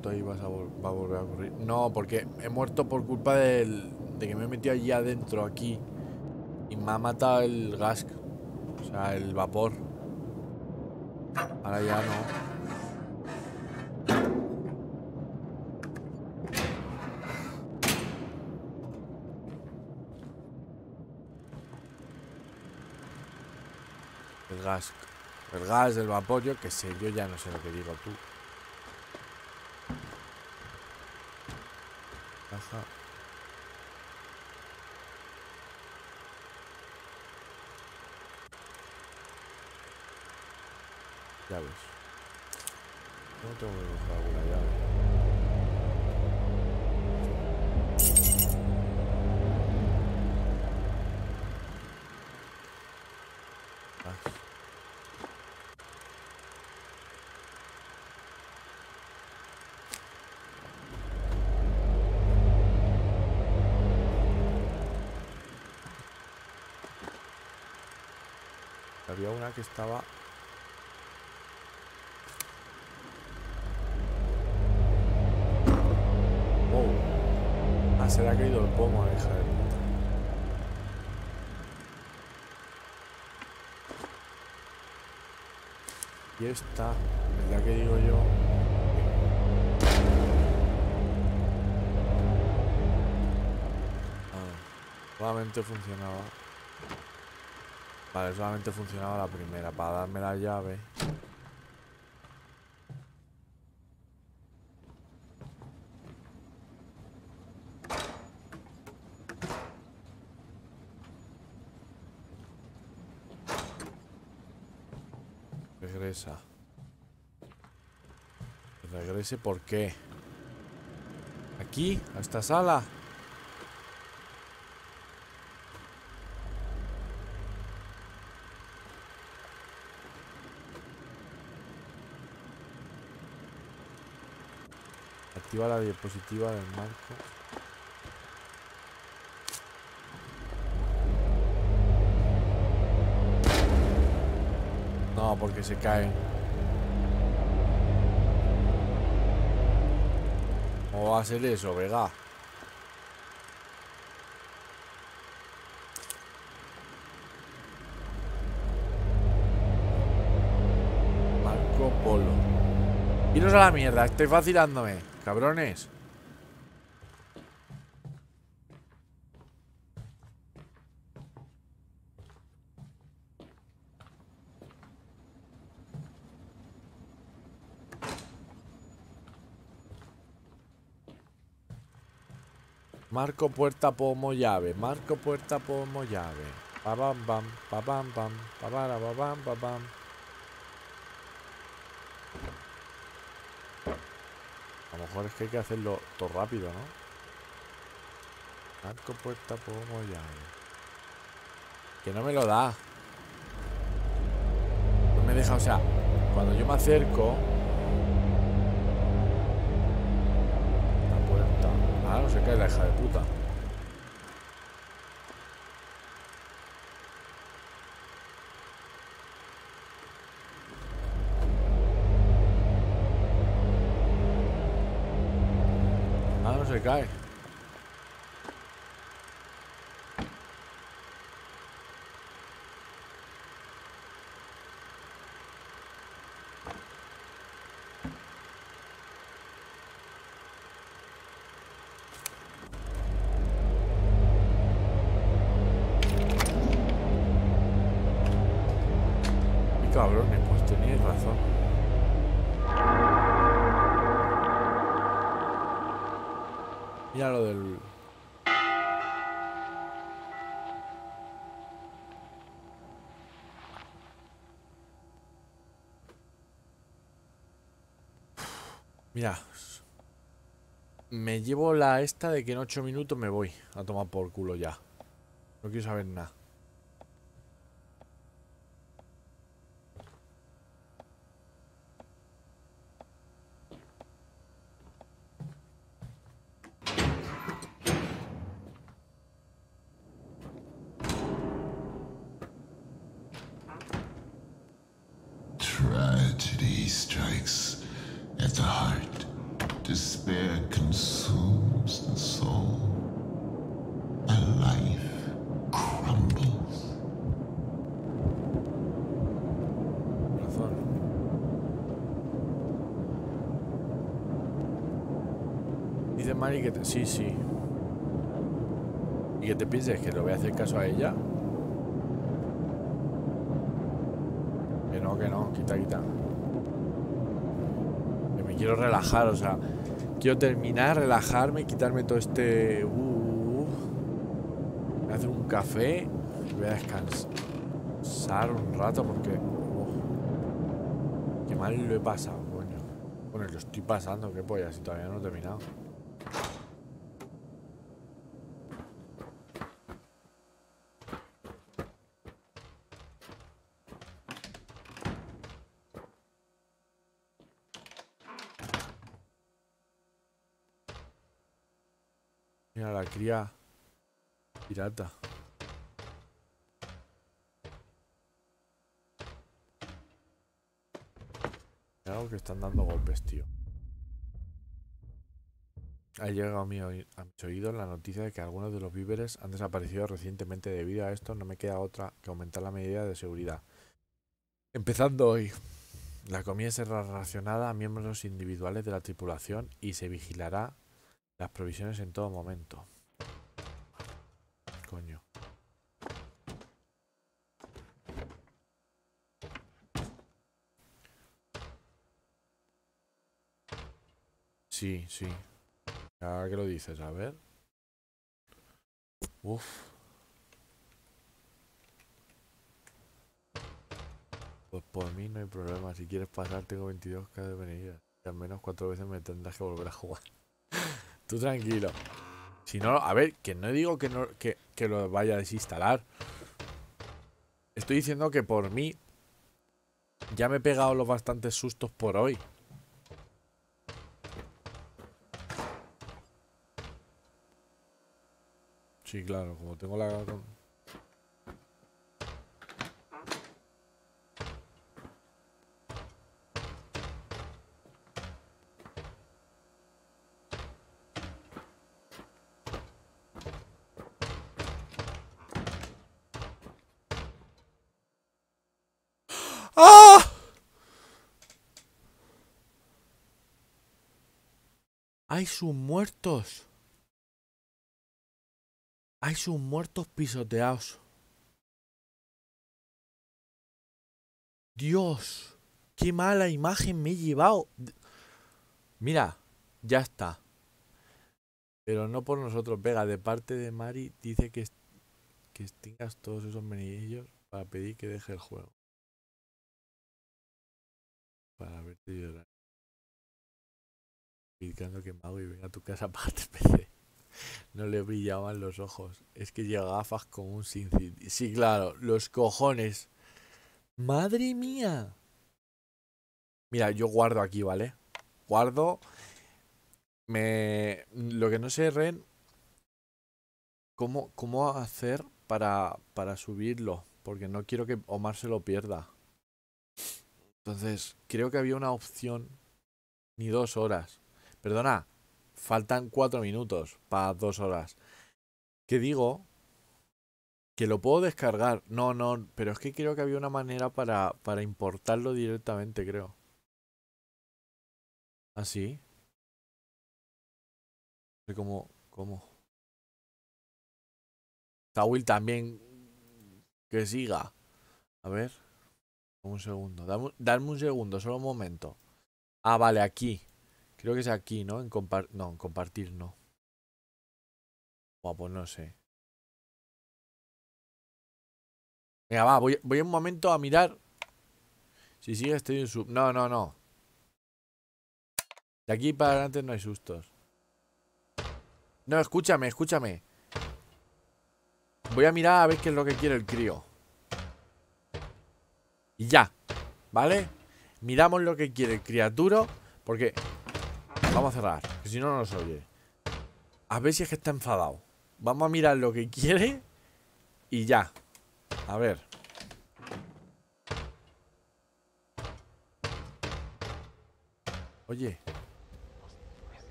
Muerto ahí vas va a volver a ocurrir? No, porque he muerto por culpa del, de que me he metido allí adentro, aquí. Y me ha matado el gas. O sea, el vapor. Ahora ya no. El gas. El gas, el vapor, yo qué sé, yo ya no sé lo que digo tú. Caja. Llaves. No tengo que buscar alguna llave. Había una que estaba... Oh. Ah, se le ha caído el pomo a la hija de puta. Y esta, es la que digo yo. Ah, solamente funcionaba. Vale, solamente funcionaba la primera para darme la llave. Regresa. Regrese, ¿por qué? Aquí, a esta sala. La diapositiva del marco. No, porque se cae. ¿Cómo va a ser eso, Vega? Marco Polo. Iros a la mierda, estoy vacilándome, cabrones. Marco puerta pomo llave, marco puerta pomo llave. Pa bam bam, pa bam bam, pa para pa bam pa bam. A lo mejor es que hay que hacerlo todo rápido, ¿no? Marco puerta pomo llave. Que no me lo da. No me deja, o sea, cuando yo me acerco. La puerta. Ah, no se cae la hija de puta. Ah, no se Mira lo del... Mira. Me llevo la esta de que en 8 minutos me voy a tomar por culo ya. No quiero saber nada. Tragedy strikes at the heart. Despair consumes the soul. And life crumbles. Razón. Dice Mari que te... Sí, sí. Y que te pienses que le voy a hacer caso a ella. Que no, que no, quita, quita. Que me quiero o sea, quiero terminar, relajarme, quitarme todo este. Uh. Voy a hacer un café y voy a descansar un rato porque. uh, qué mal lo he pasado, coño. Bueno, lo estoy pasando, qué polla, si todavía no he terminado. Mira la cría pirata. Algo que están dando golpes, tío. Ha llegado a, mi a mis oídos la noticia de que algunos de los víveres han desaparecido recientemente. Debido a esto, no me queda otra que aumentar la medida de seguridad. Empezando hoy, la comida será racionada a miembros individuales de la tripulación y se vigilará las provisiones en todo momento. Coño. Sí, sí. Ahora que lo dices, a ver. Uf. Pues por mí no hay problema. Si quieres pasar, tengo 22k de venir. Y al menos cuatro veces me tendrás que volver a jugar. <laughs> Tú tranquilo. Si no, a ver, que no digo que, no, que, que lo vaya a desinstalar. Estoy diciendo que por mí ya me he pegado los bastantes sustos por hoy. Sí, claro, como tengo la... sus muertos! ¡Hay sus muertos pisoteados! ¡Dios! ¡Qué mala imagen me he llevado! Mira, ya está. Pero no por nosotros. Vega, de parte de Mari, dice que, que extingas todos esos menillos para pedir que deje el juego. Para verte llorar. Que y venga a tu casa <laughs> para PC. No le brillaban los ojos. Es que lleva gafas como un sin. Sí, claro, los cojones. Madre mía. Mira, yo guardo aquí, ¿vale? Guardo. Me. Lo que no sé, Ren. ¿Cómo, cómo hacer para, para subirlo? Porque no quiero que Omar se lo pierda. Entonces, creo que había una opción. Ni dos horas. Perdona, faltan cuatro minutos para dos horas. ¿Qué digo? Que lo puedo descargar. No, no, pero es que creo que había una manera para, para importarlo directamente, creo. ¿Así? Sé cómo, cómo. Tawil también que siga. A ver. Un segundo. Dame, dame un segundo, solo un momento. Ah, vale, aquí. Creo que es aquí, ¿no? En compar no, en compartir no. Buah, pues no sé. Venga, va, voy, voy un momento a mirar. Si sigue estoy en sub. No, no, no. De aquí para adelante no hay sustos. No, escúchame, escúchame. Voy a mirar a ver qué es lo que quiere el crío. Y ya. ¿Vale? Miramos lo que quiere el criatura. Porque... Vamos a cerrar. Que si no, no nos oye. A ver si es que está enfadado. Vamos a mirar lo que quiere. Y ya. A ver. Oye.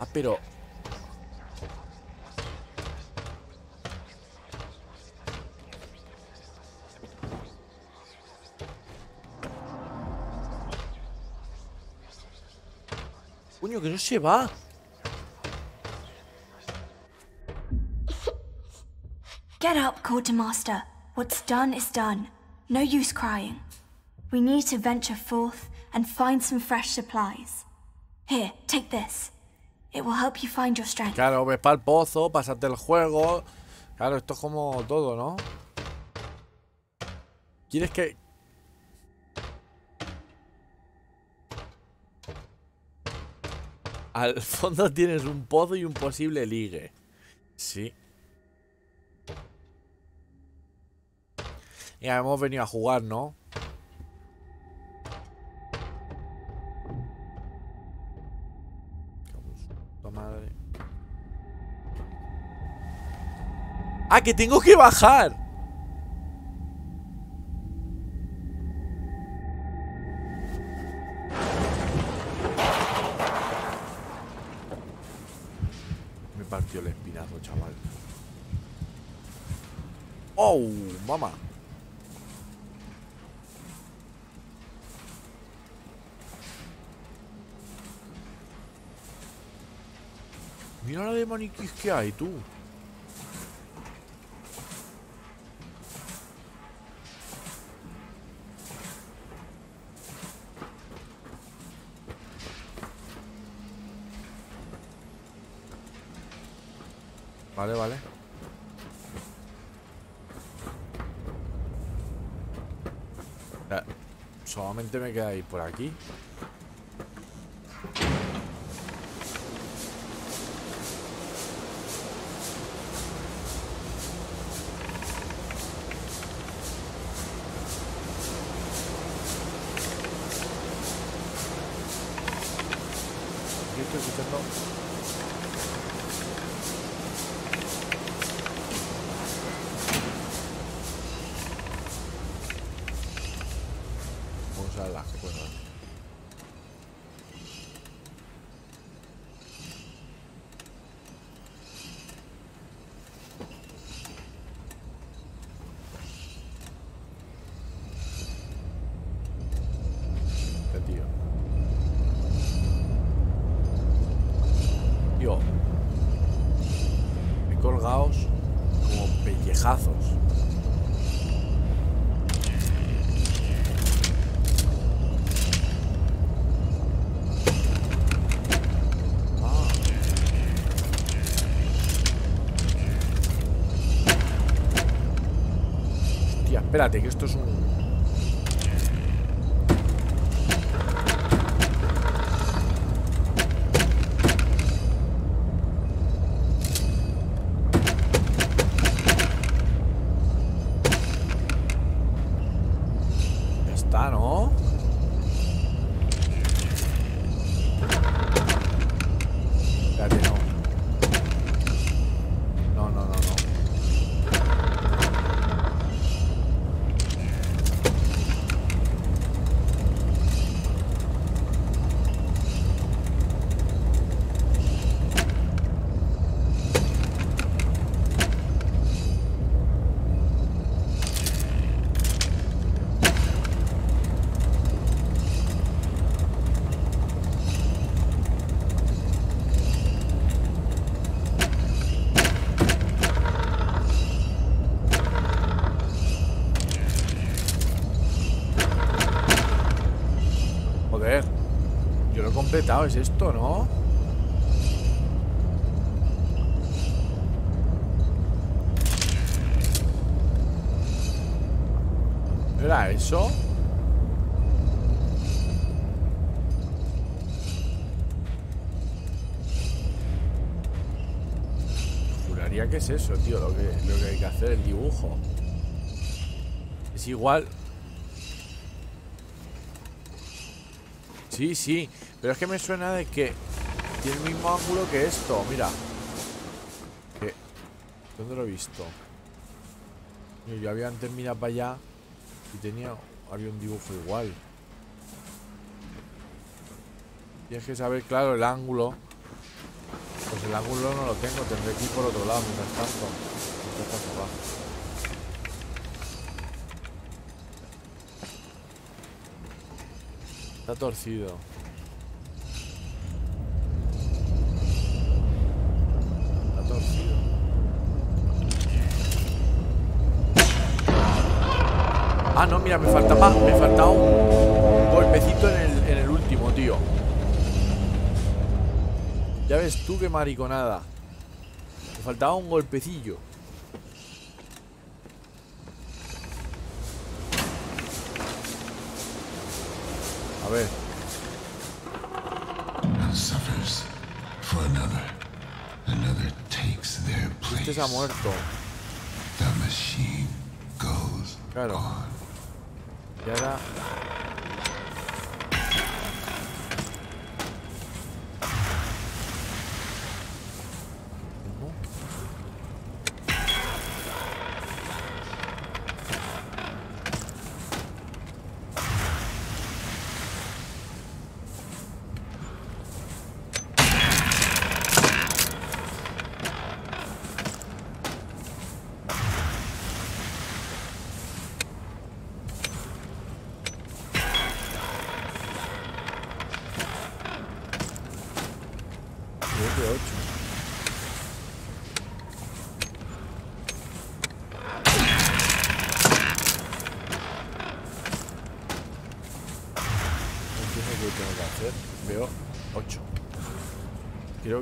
Ah, pero... Que no se va. Get up, quartermaster. What's done is done. No use crying. We need to venture forth and find some fresh supplies. Here, take this. It will help you find your strength. Claro, ves para el pozo, pasarte el juego. Claro, esto es como todo, ¿no? ¿Quieres que...? Al fondo <laughs> tienes un pozo y un posible ligue. Sí. Ya hemos venido a jugar, ¿no? Madre. ¡Ah, que tengo que bajar! ¡Oh, mamá! Mira la de maniquís que hay, tú. Vale, vale. Ya, solamente me queda ir por aquí. Yo estoy escuchando Vamos a la que puedo. Este tío. Tío. He colgados como pellejazos. Ah. Hostia, espérate, que esto es un... completado es esto, ¿no? ¿Era eso? Juraría que es eso, tío, lo que, lo que hay que hacer, el dibujo. Es igual, Sí, sí, pero es que me suena de que tiene el mismo ángulo que esto, mira. Que, ¿Dónde lo he visto? Yo había antes para allá y tenía había un dibujo igual. Tienes que saber, claro, el ángulo. Pues el ángulo no lo tengo, tendré que ir por otro lado mientras tanto. Torcido. Está torcido. Ah, no, mira, me faltaba, me faltaba un golpecito en el, en el último, tío. Ya ves tú qué mariconada. Me faltaba un golpecillo. Place. Este se ha muerto. The machine goes Claro. on.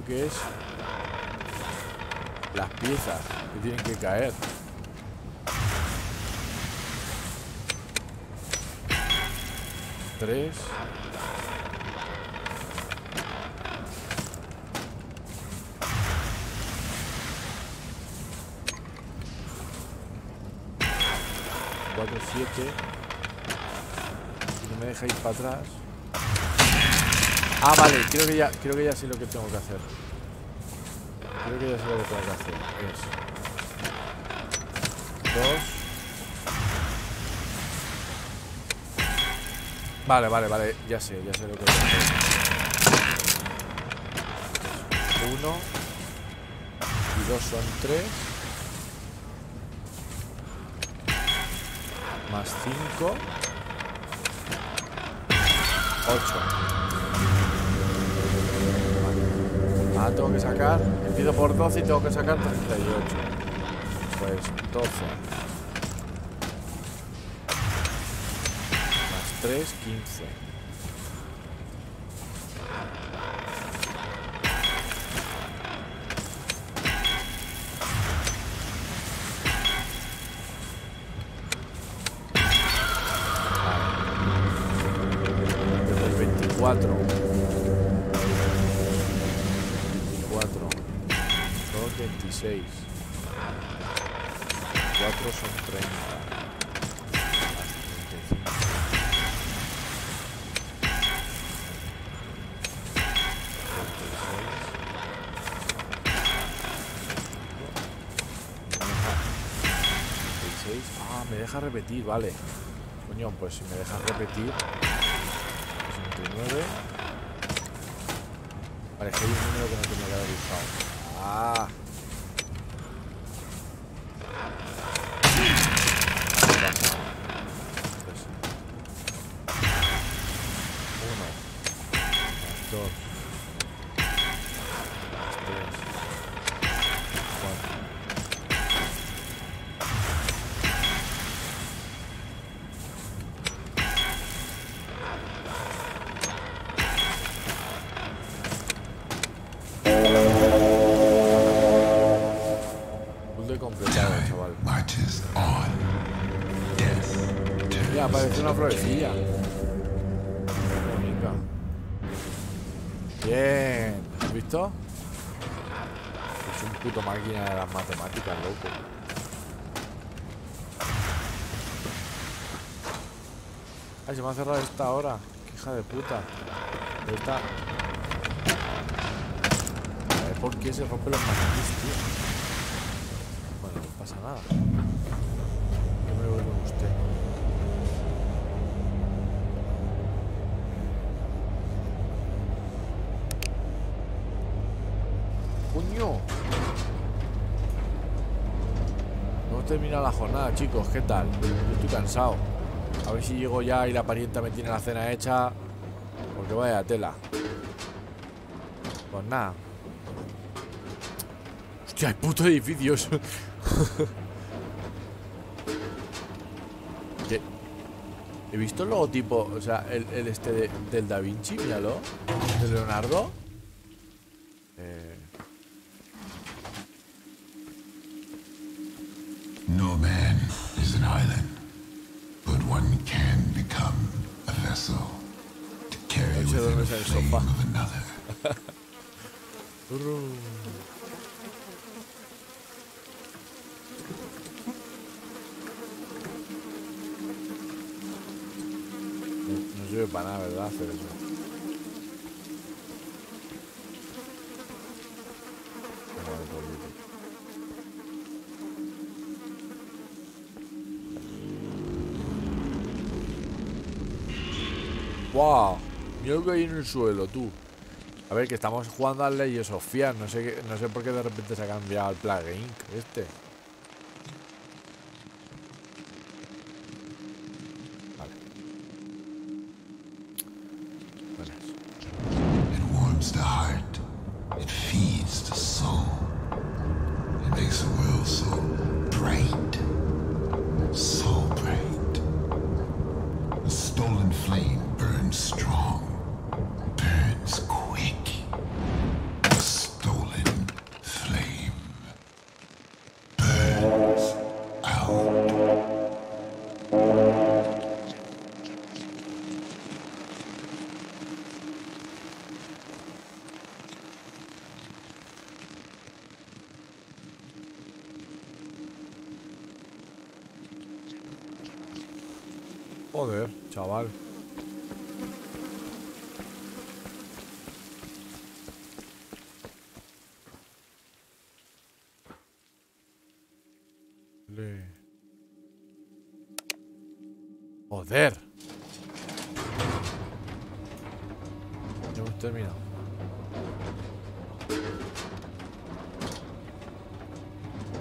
Que es las piezas que tienen que caer. Tres. Cuatro, siete. Y no me deja ir para atrás. Ah, vale, creo que ya, creo que ya sé lo que tengo que hacer. Creo que ya sé lo que tengo que hacer. Es dos. Vale, vale, vale, ya sé, ya sé lo que tengo que hacer. Uno y dos son tres. Más cinco. Ocho. Ahora tengo que sacar. Empiezo por 12 y tengo que sacar 38. Pues 12. Más 3, 15. Deja repetir, vale. Coño, pues si me deja repetir. 69. Vale, que hay un número que no tenía que haber usado. Ah. Me ha cerrado esta ahora. Qué hija de puta. Esta. A ver por qué se rompen los maniquís, tío. Bueno, no pasa nada. Yo me voy con usted. ¡Coño! Hemos terminado la jornada, chicos. ¿Qué tal? Yo estoy cansado. A ver si llego ya y la parienta me tiene la cena hecha. Porque vaya tela. Pues nada. Hostia, hay puto edificios. <laughs> He visto el logotipo, o sea, el, este de- del Da Vinci, míralo. De Leonardo. En el suelo, tú. A ver, que estamos jugando al Ley Sofía. No sé, no sé por qué de repente se ha cambiado el Plague Inc. Este. Joder. Hemos terminado.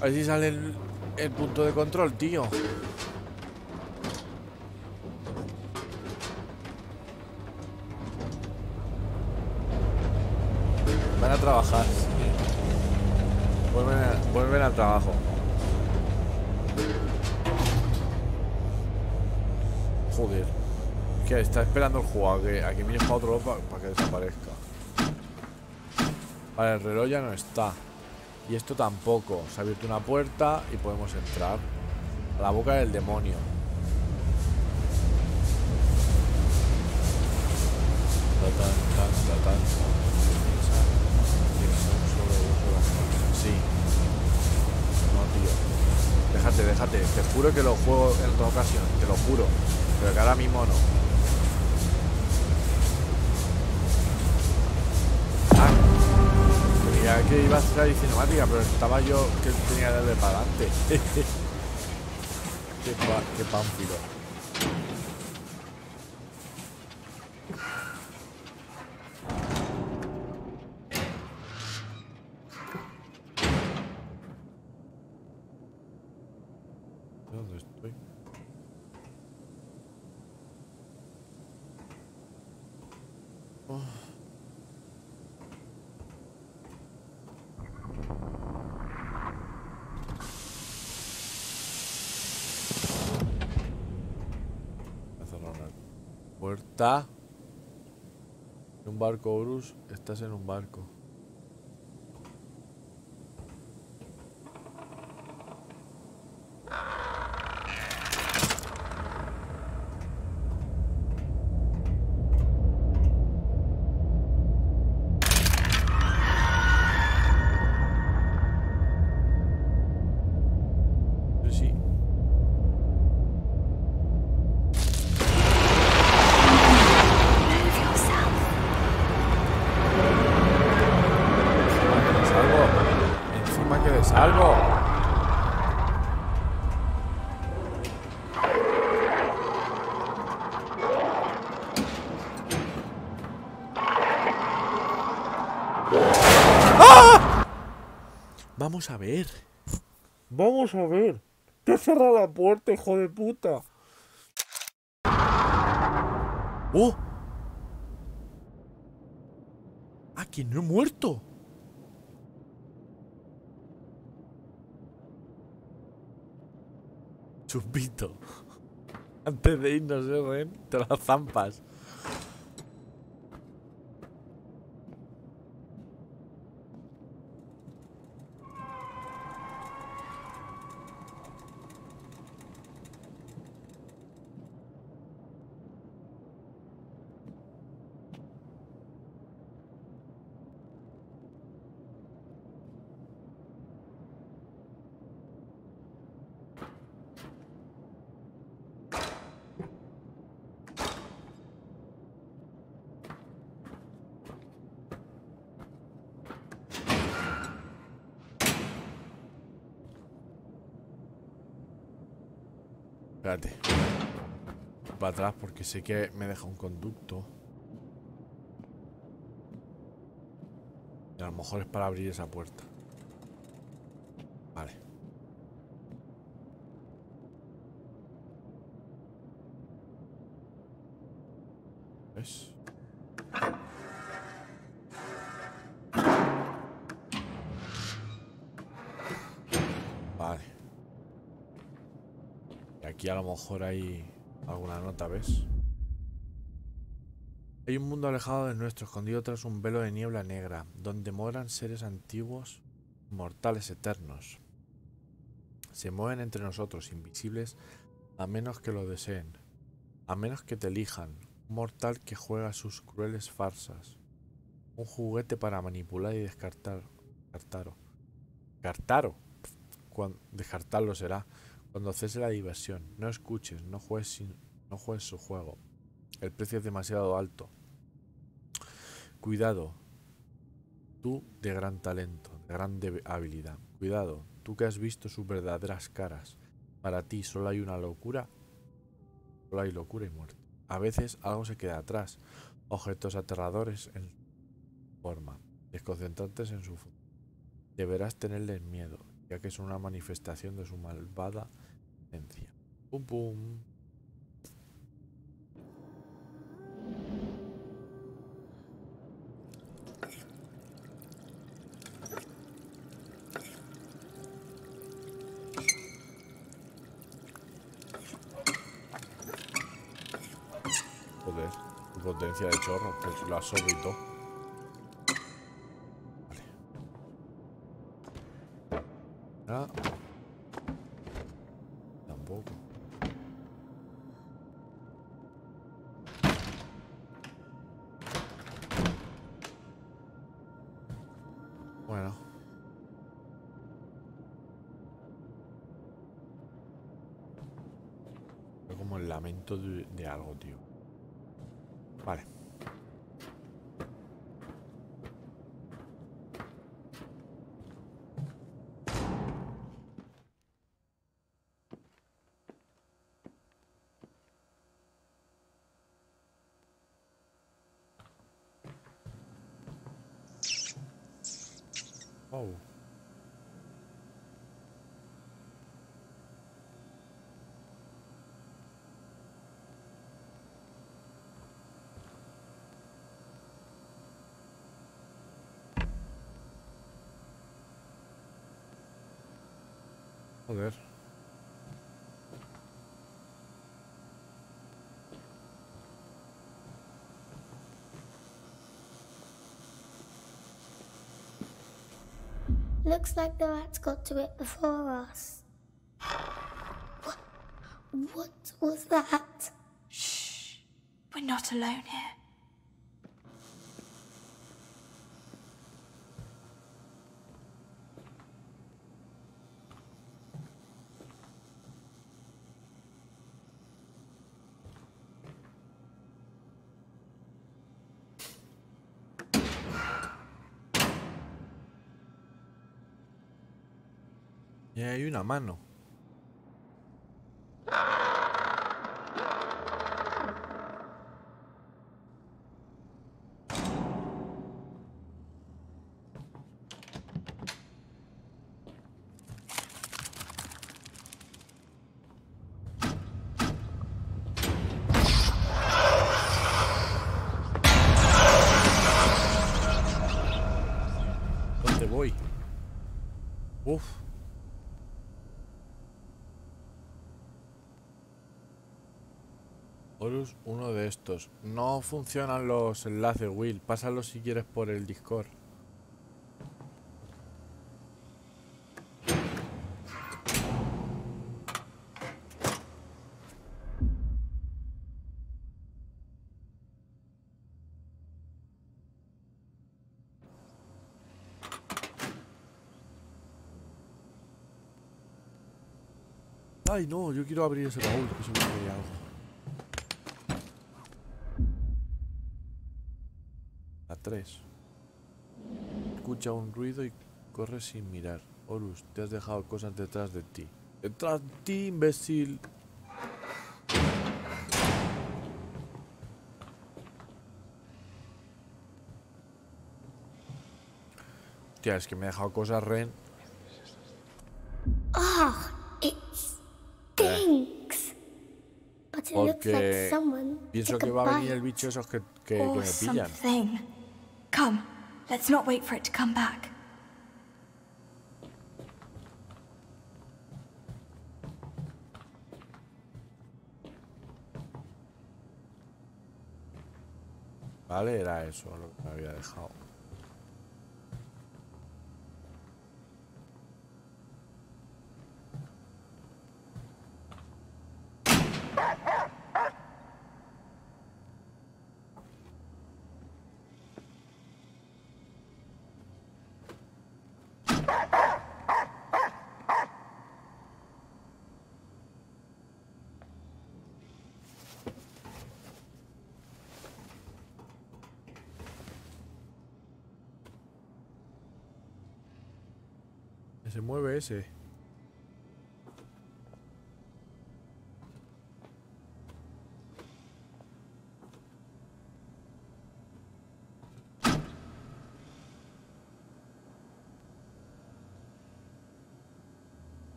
A sale el, el punto de control, tío. Van a trabajar. Vuelven, a- vuelven al trabajo. Que está esperando el juego a que, a para otro lado para que desaparezca. Vale, el reloj ya no está. Y esto tampoco. Se ha abierto una puerta y podemos entrar. A la boca del demonio. Sí. No, tío. Déjate, déjate. Te juro que lo juego en otra ocasión. Te lo juro. Pero que ahora mismo no. Que iba a ahí cinemática, pero estaba yo que tenía que darle para adelante. <laughs> qué, pa, qué. ¿Dónde estoy? Oh. Voy a cerrar una puerta. En un barco, Horus. Estás en un barco. Vamos a ver. Vamos a ver. Te he cerrado la puerta, hijo de puta. ¡Oh! ¡Ah, que no he muerto! Chupito. Antes de irnos, ¿eh, Ren? Te las zampas. Espérate. Para atrás porque sé que me deja un conducto. Y a lo mejor es para abrir esa puerta. Mejor hay alguna nota, ¿ves? Hay un mundo alejado de nuestro, escondido tras un velo de niebla negra, donde moran seres antiguos, mortales eternos. Se mueven entre nosotros, invisibles, a menos que lo deseen, a menos que te elijan, un mortal que juega sus crueles farsas, un juguete para manipular y descartar. Descartaro. Descartaro. Cuando, descartarlo será. Cuando cese la diversión, no escuches, no juegues, sin, no juegues su juego. El precio es demasiado alto. Cuidado, tú de gran talento, de gran habilidad. Cuidado, tú que has visto sus verdaderas caras. Para ti solo hay una locura, solo hay locura y muerte. A veces algo se queda atrás, objetos aterradores en forma, desconcentrantes en su futuro. Deberás tenerles miedo, ya que es una manifestación de su malvada esencia. Pum pum. Joder, potencia de chorro, que lo absorbe y todo. Lamento de, de algo, tío. Joder. Looks like the rats got to it before us. What, what was that? Shh. We're not alone here. Hay una mano. ¿Dónde voy? Uf. Horus, uno de estos. No funcionan los enlaces, Will. Pásalos si quieres por el Discord. Ay, no, yo quiero abrir ese baúl, que seguro que hay algo. A 3. Escucha un ruido y corre sin mirar. Horus, te has dejado cosas detrás de ti. ¡Detrás de ti, imbécil! Hostia, es que me he dejado cosas ren. Ah, it stinks. Porque pienso que va a venir el bicho esos que, que, que me pillan. Let's not wait for it to come back. Vale, era eso lo que me había dejado. Se mueve ese.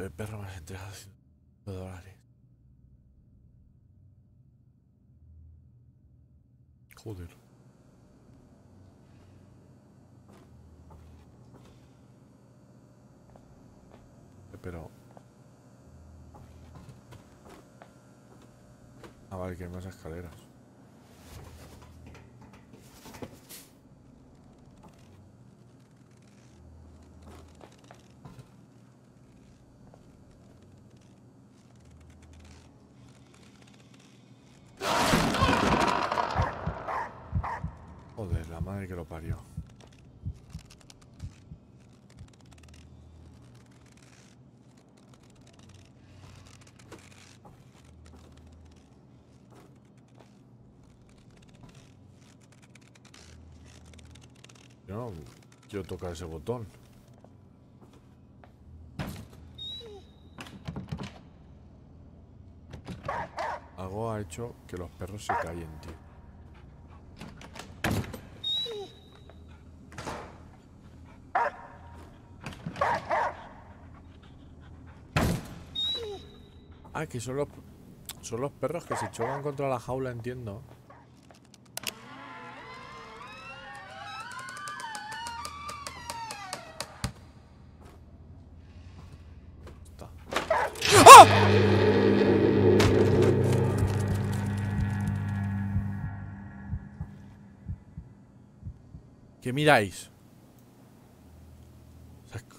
El evento de perro me has entregado 100 dólares. Joder. Pero... Ah, vale, que hay más escaleras. Joder, la madre que lo parió. Yo no quiero tocar ese botón. Algo ha hecho que los perros se callen, tío. Ah, que son los, son los perros que se chocan contra la jaula, entiendo. ¿Qué miráis? Saco.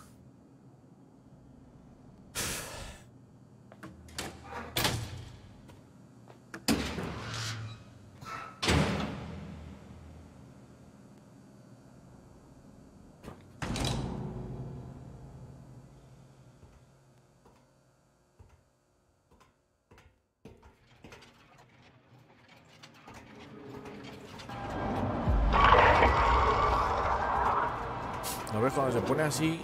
¿Sabes? Cuando se pone así,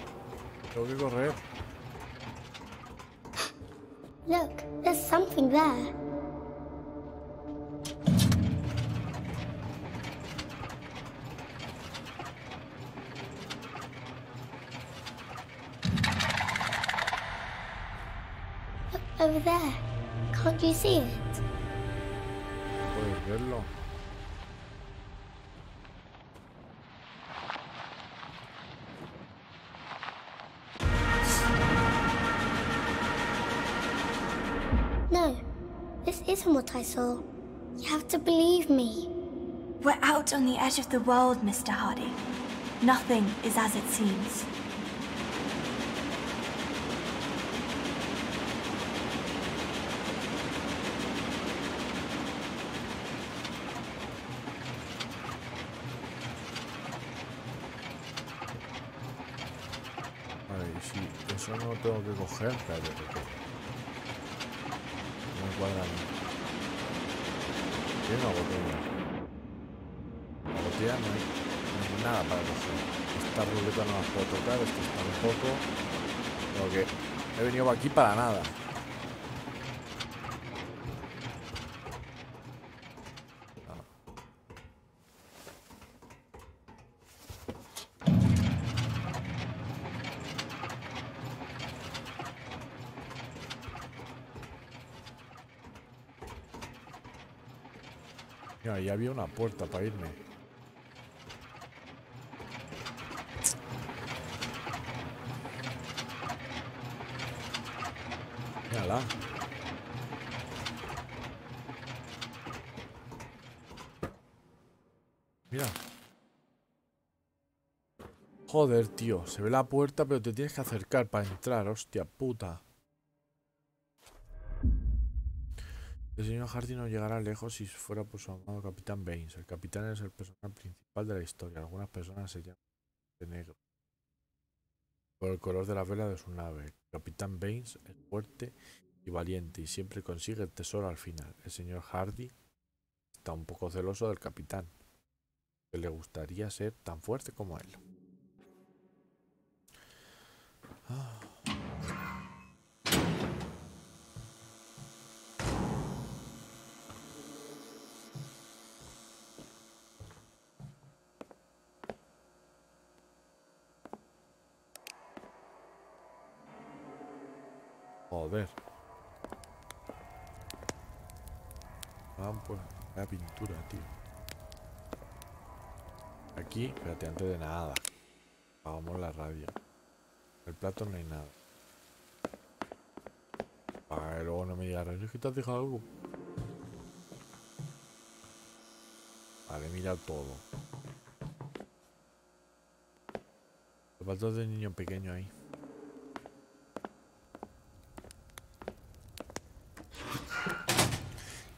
isn't what I saw. You have to believe me. We're out on the edge of the world, Mr. Hardy. Nothing is as it seems. Vale, si eso no tengo que coger, espérate, porque Esta ruleta no la puedo tocar, esto está un poco. Tengo que he venido aquí para nada. Mira, ahí había una puerta para irme. Mírala. Mira. Joder, tío. Se ve la puerta, pero te tienes que acercar para entrar. Hostia puta. El señor Hardy no llegará lejos si fuera por su amado Capitán Baines. El capitán es el personaje principal de la historia. Algunas personas se llaman de negro. Por el color de la vela de su nave. El Capitán Baines es fuerte y valiente y siempre consigue el tesoro al final. El señor Hardy está un poco celoso del capitán. Que le gustaría ser tan fuerte como él. Joder. Ah, pues, la pintura, tío. Aquí, espérate, antes de nada. Apagamos la radio. El plato no hay nada. Que luego no me digas, es que te has dejado algo. Vale, mira todo. Los platos de niño pequeño ahí.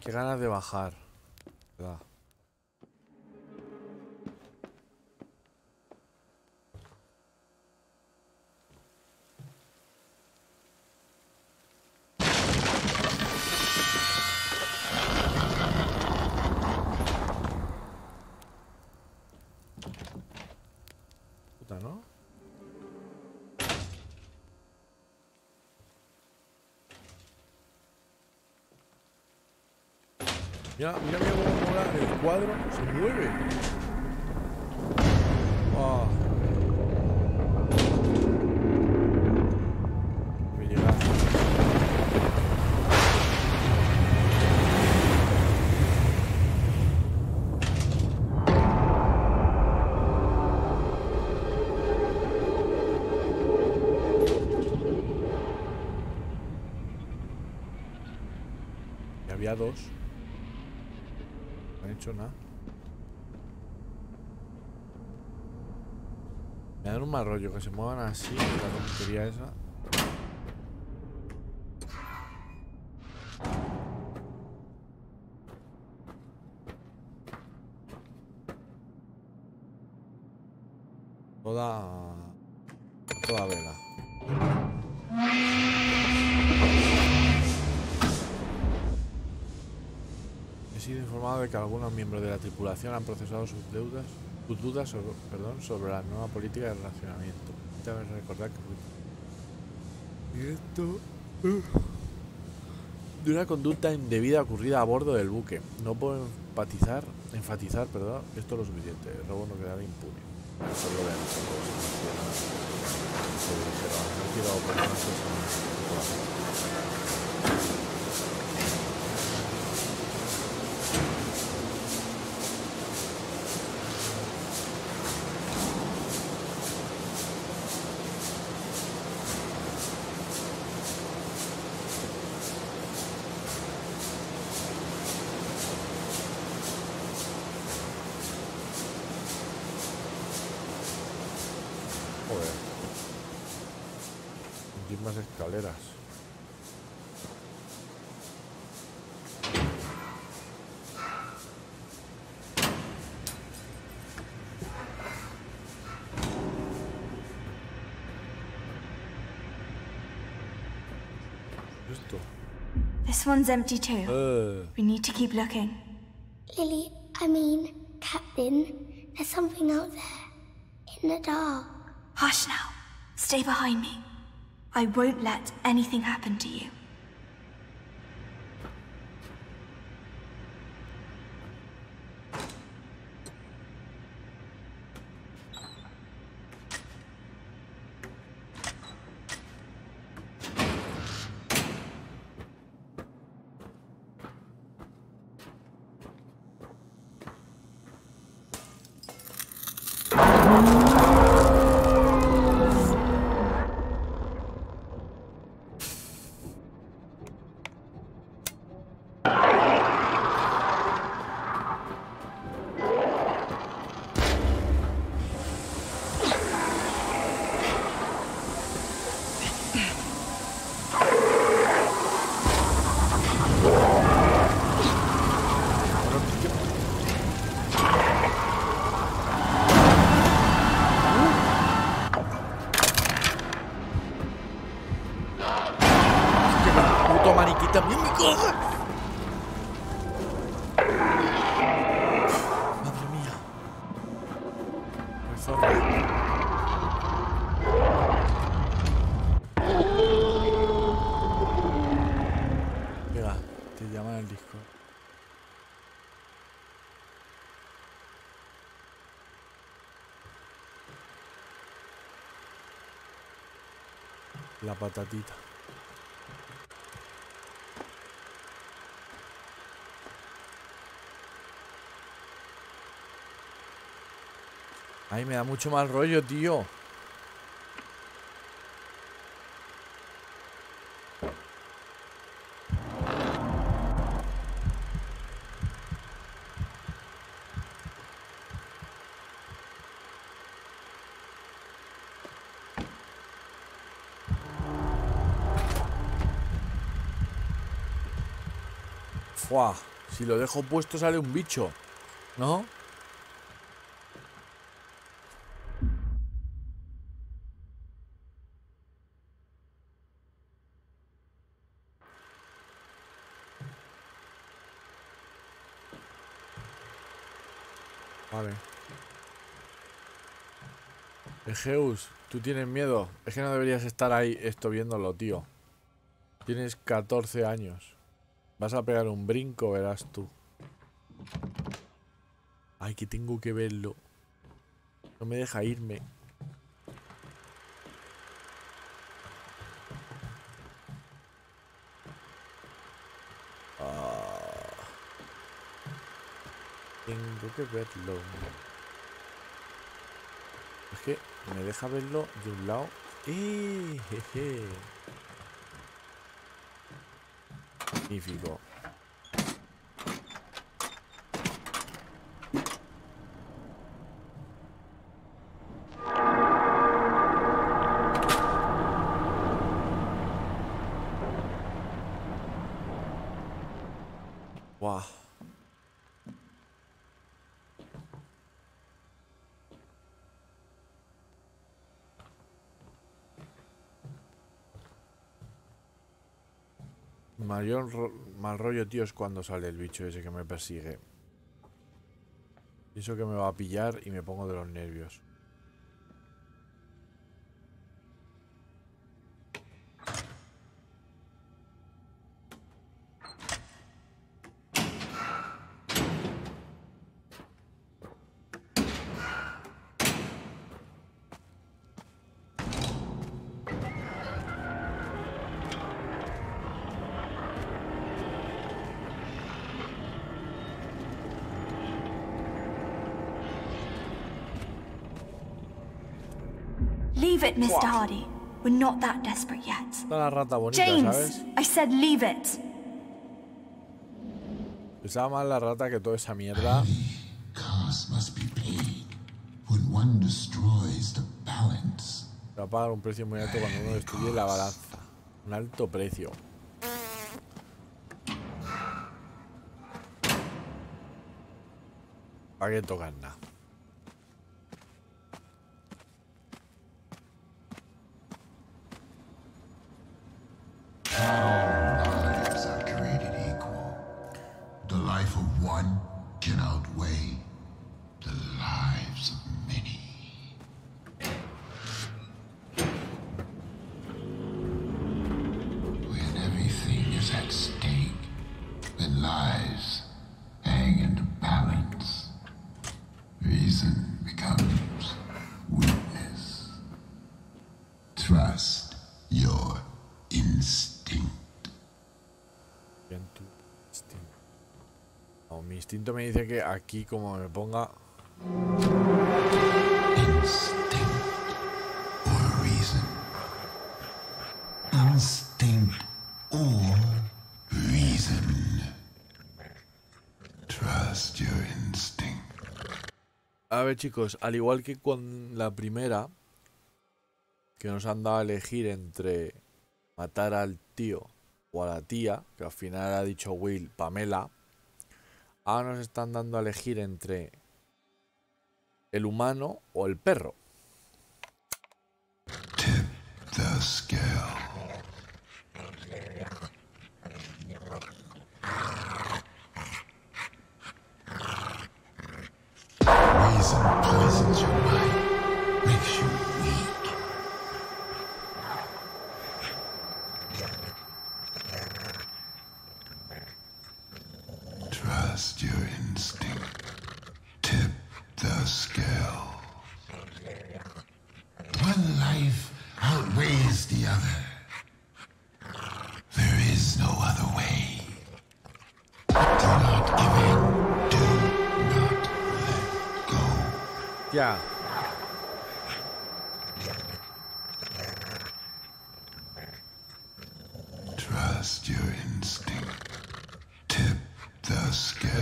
Qué ganas de bajar. Mal rollo que se muevan así, la tontería esa. Toda. Toda vela. He sido informado de que algunos miembros de la tripulación han procesado sus deudas tus dudas sobre, perdón, sobre la nueva política de relacionamiento. Debes recordar que Y esto... uh, de una conducta indebida ocurrida a bordo del buque. No puedo enfatizar, enfatizar, perdón, esto es lo suficiente. El robo no quedará impune. Eso lo. Se dijeron, no quiero poner Joder. Sentir más escaleras. Esto. This one's empty too. Eh, We need to keep looking. Lily, I mean, Captain, there's something out there. In the dark. Stay behind me. I won't let anything happen to you. Patatita. Ay, me da mucho mal rollo, tío. Fua, si lo dejo puesto sale un bicho, ¿no? Vale. Egeus, tú tienes miedo. Es que no deberías estar ahí esto viéndolo, tío. Tienes 14 años. Vas a pegar un brinco, verás tú. Ay, que tengo que verlo. No me deja irme. Ah. Tengo que verlo. Es que me deja verlo de un lado. ¡Eh! jeje! Magnífico. Guau. Mal rollo, tío, es cuando sale el bicho ese que me persigue. Pienso que me va a pillar y me pongo de los nervios. Está la rata bonita, James, ¿sabes? I said leave it. Pensaba más la rata que toda esa mierda. Se va a pagar un precio muy alto cuando uno destruye la balanza. Un alto precio. ¿Para qué tocar nada? Aquí como me ponga... Instinct or reason. Trust your instinct. A ver chicos, al igual que con la primera, que nos han dado a elegir entre matar al tío o a la tía, que al final ha dicho Will, Pamela, ahora nos están dando a elegir entre el humano o el perro.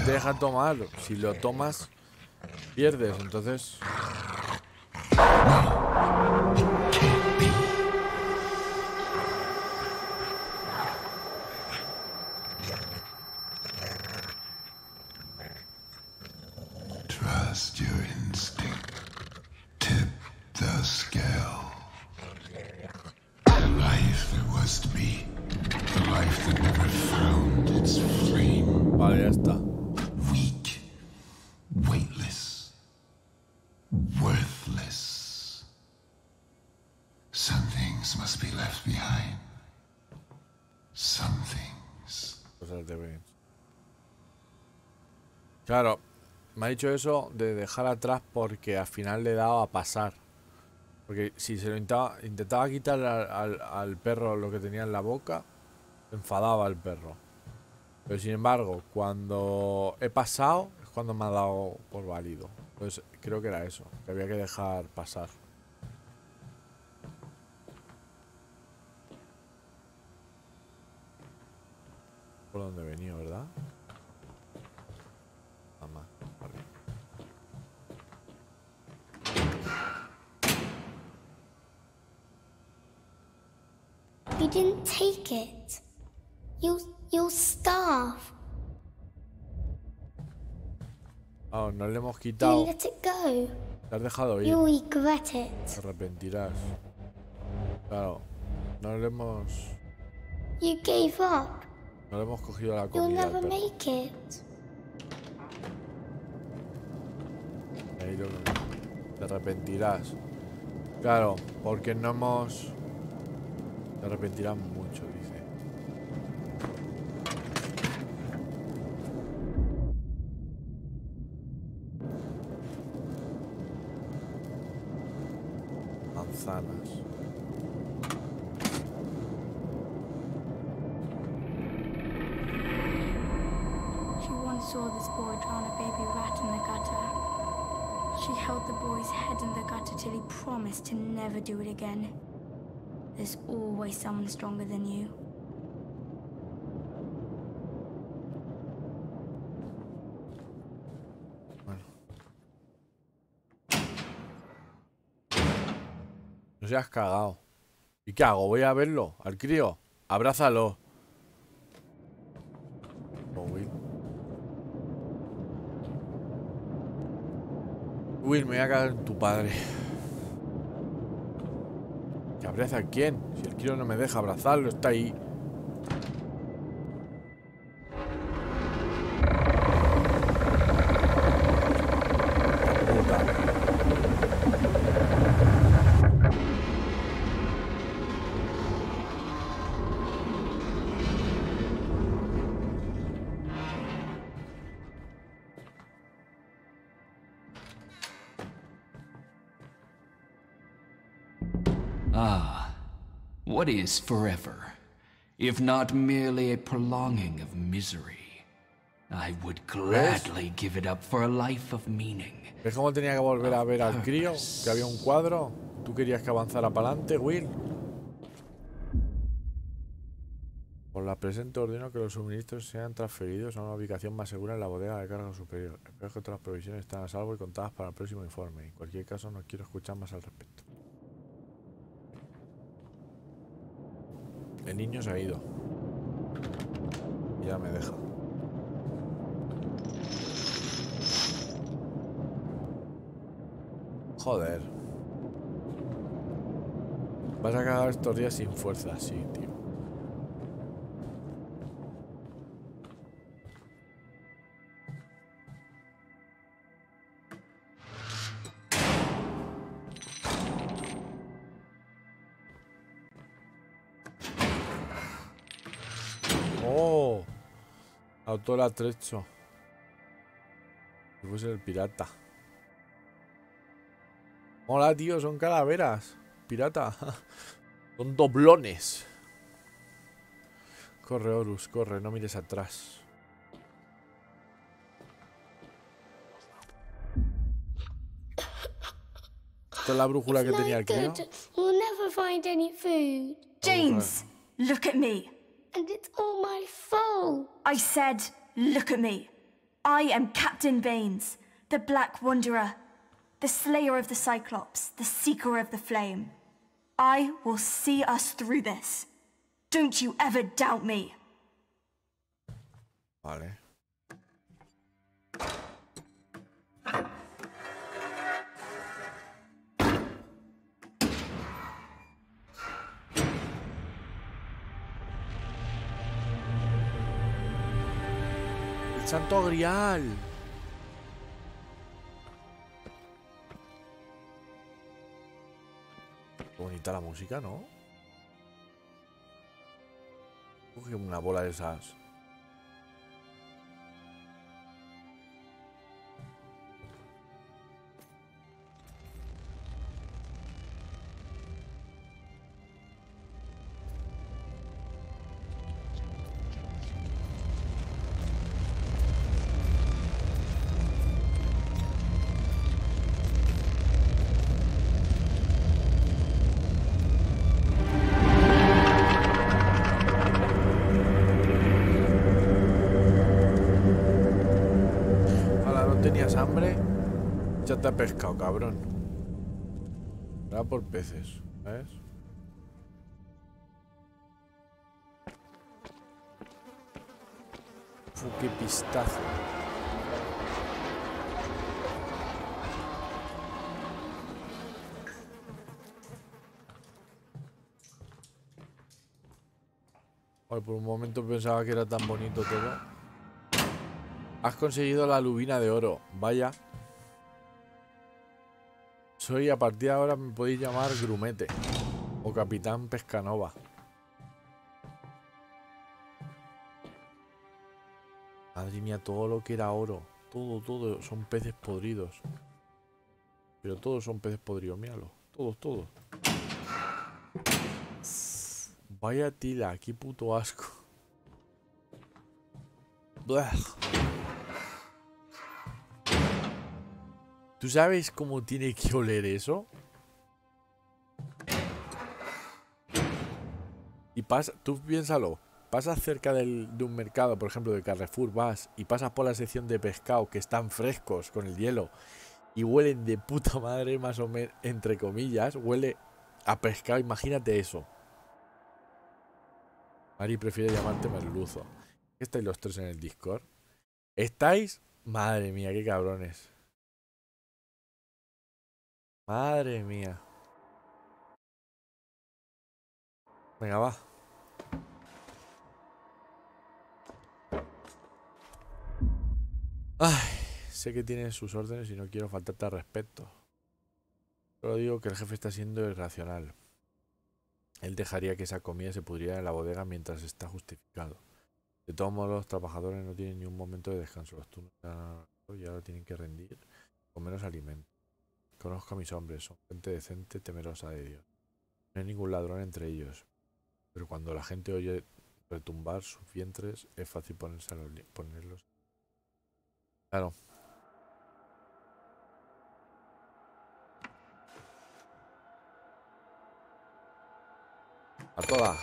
Te deja tomar. Si lo tomas, pierdes. Entonces, ha dicho eso de dejar atrás porque al final le daba a pasar. Porque si se lo intentaba, quitar al, al- al perro lo que tenía en la boca, enfadaba el perro. Pero sin embargo, cuando he pasado, es cuando me ha dado por válido. Entonces creo que era eso, que había que dejar pasar. Por donde venido, ¿verdad? Didn't take it. You'll you'll starve. Ah, no le hemos You quitado. let it go. Te has dejado ir. You'll regret Te it. arrepentirás. Claro. No le hemos. You gave up. No le hemos cogido la You'll comida. al never perro. make it. te arrepentirás. Claro, porque no hemos... Te arrepentirás mucho, someone stronger than. No seas cagado. ¿Y qué hago? ¿Voy a verlo? ¿Al crío? Abrázalo. Oh, Will. Will, me voy a cagar en tu padre. ¿Que abraza a quién? Si el crío no me deja abrazarlo, está ahí. What is forever, if not merely a prolonging of misery? I would gladly give it up for a life of meaning. ¿Ves cómo tenía que volver a ver al crío? Que había un cuadro. ¿Tú querías que avanzara para adelante, Will? Por la presente ordeno que los suministros sean transferidos a una ubicación más segura en la bodega de carga superior. Espero que todas las provisiones están a salvo y contadas para el próximo informe. En cualquier caso, no quiero escuchar más al respecto. El niño se ha ido. Ya me deja. Joder. Vas a cagar estos días sin fuerza, sí, tío. Autor atrecho. Si fuese el pirata. Hola, tío, son calaveras. Pirata. <laughs> Son doblones. Corre, Horus, corre, no mires atrás. Esta es la brújula que tenía no el crío. good. We'll never find any food. James, look at me. And it's all my fault. I said, look at me. I am Captain Baines, the Black Wanderer, the slayer of the Cyclops, the seeker of the flame. I will see us through this. Don't you ever doubt me. Vale. Santo grial. Bonita la música, ¿no? Coge una bola de esas. Cabrón. Va por peces, ¿ves? Fu, qué pistazo. Ay, por un momento pensaba que era tan bonito todo. Has conseguido la lubina de oro. Vaya. Soy a partir de ahora me podéis llamar Grumete o Capitán Pescanova. Madre mía, todo lo que era oro. Todo, todo son peces podridos. Pero todos son peces podridos, míralo. Todos, todos. Vaya tila, qué puto asco. Buah. ¿Tú sabes cómo tiene que oler eso? Y pasa, tú piénsalo, pasas cerca del- de un mercado, por ejemplo de Carrefour, vas y pasas por la sección de pescado que están frescos con el hielo y huelen de puta madre, más o menos, entre comillas, huele a pescado, imagínate eso. Mari prefiere llamarte merluzo. ¿Estáis los tres en el Discord? ¿Estáis? Madre mía, qué cabrones. Madre mía. Venga, va. Ay, sé que tienes sus órdenes y no quiero faltarte al respeto. Solo digo que el jefe está siendo irracional. Él dejaría que esa comida se pudriera en la bodega mientras está justificado. De todos modos, los trabajadores no tienen ni un momento de descanso. Los turnos ya- y ahora tienen que rendir con menos alimento. Conozco a mis hombres, son gente decente, temerosa de Dios. No hay ningún ladrón entre ellos. Pero cuando la gente oye retumbar sus vientres, es fácil ponerse a los ponerlos. Claro. A toda.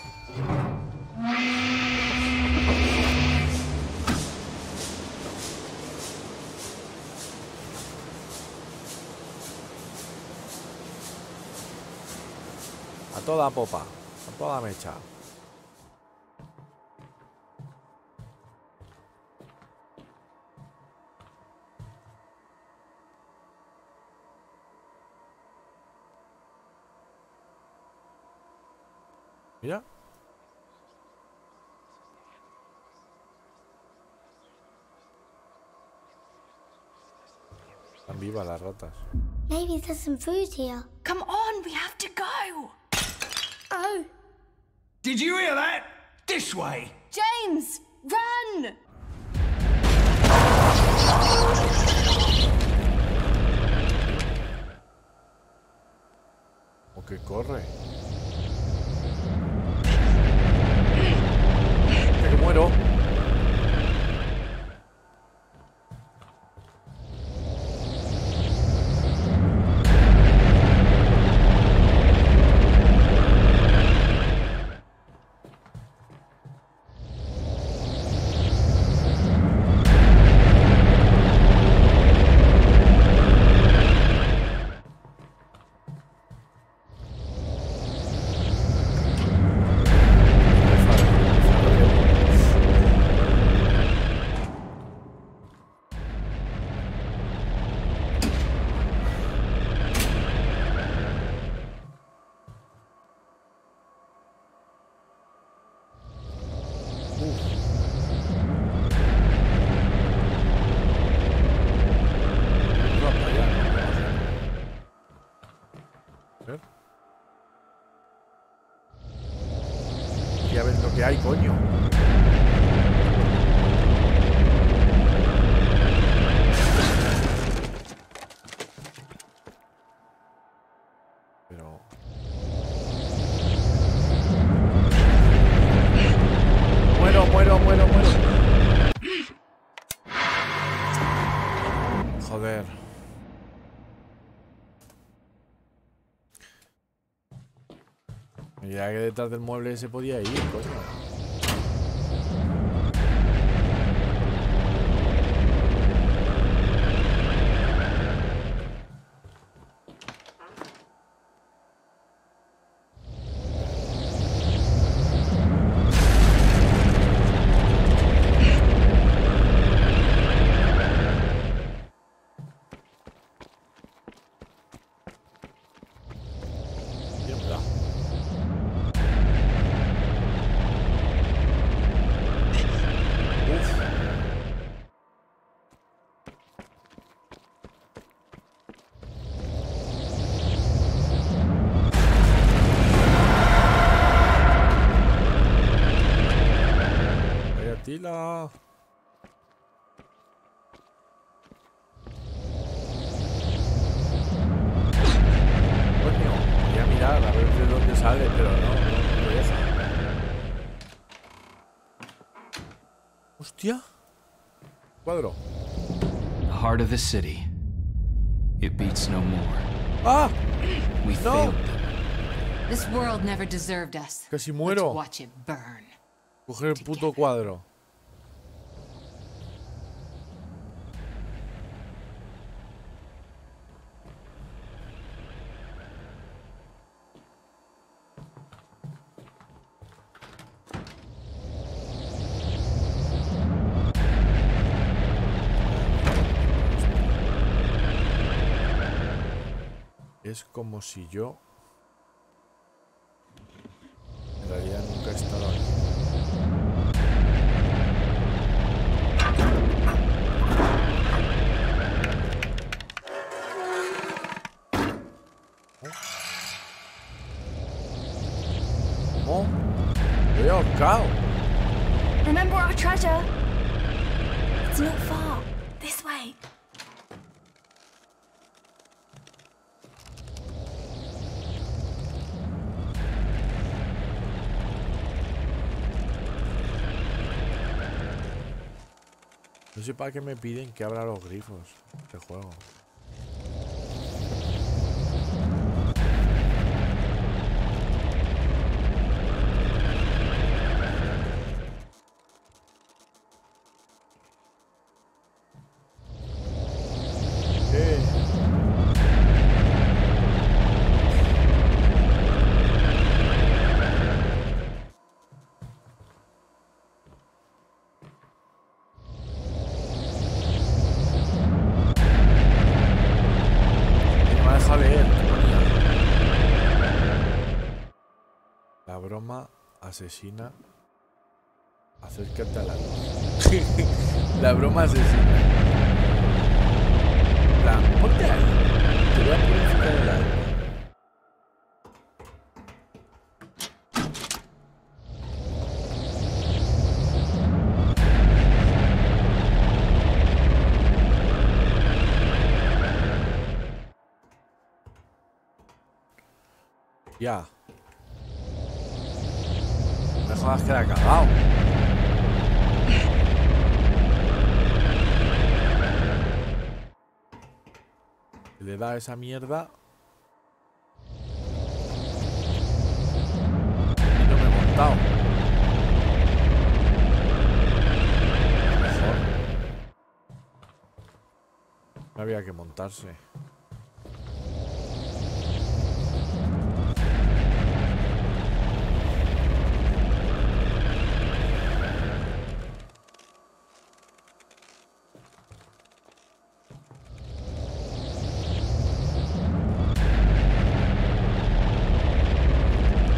Toda popa. A toda mecha. Mira. Están vivas las ratas. Maybe there's some food here. Come on, we have to go. Oh, Did you hear that? This way! James, run! Ok, corre. Que que muero. Mira que detrás del mueble se podía ir, coño. Heart of the city. It beats no more. ¡Ah! We No. failed them. This world never deserved us. Casi Let's muero. watch it burn. Coger el puto cuadro. Es como si yo en realidad nunca he estado aquí. ¿Oh? ¿Oh? ¿Cómo? Estoy ahorcado. Remember our treasure? It's not far. This way. Sé para qué me piden que abra los grifos de juego. Asesina. Acércate a la <laughs> la broma asesina. La, ponte. Me jodas que. Le da esa mierda. No me he montado. Mejor. No había que montarse.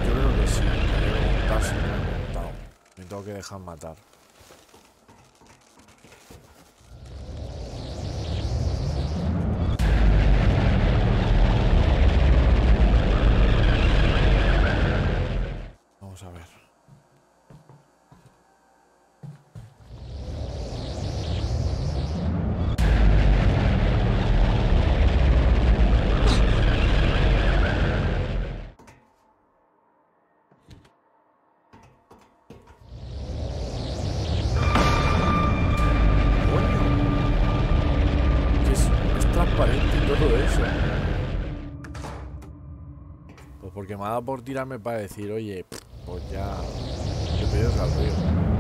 Yo creo que sí. Me tengo que montar si no me he montado. Me tengo que dejar matar. Vamos a ver. Coño. Que es, es transparente y todo eso. Me ha dado por tirarme para decir, oye, pues ya te al río.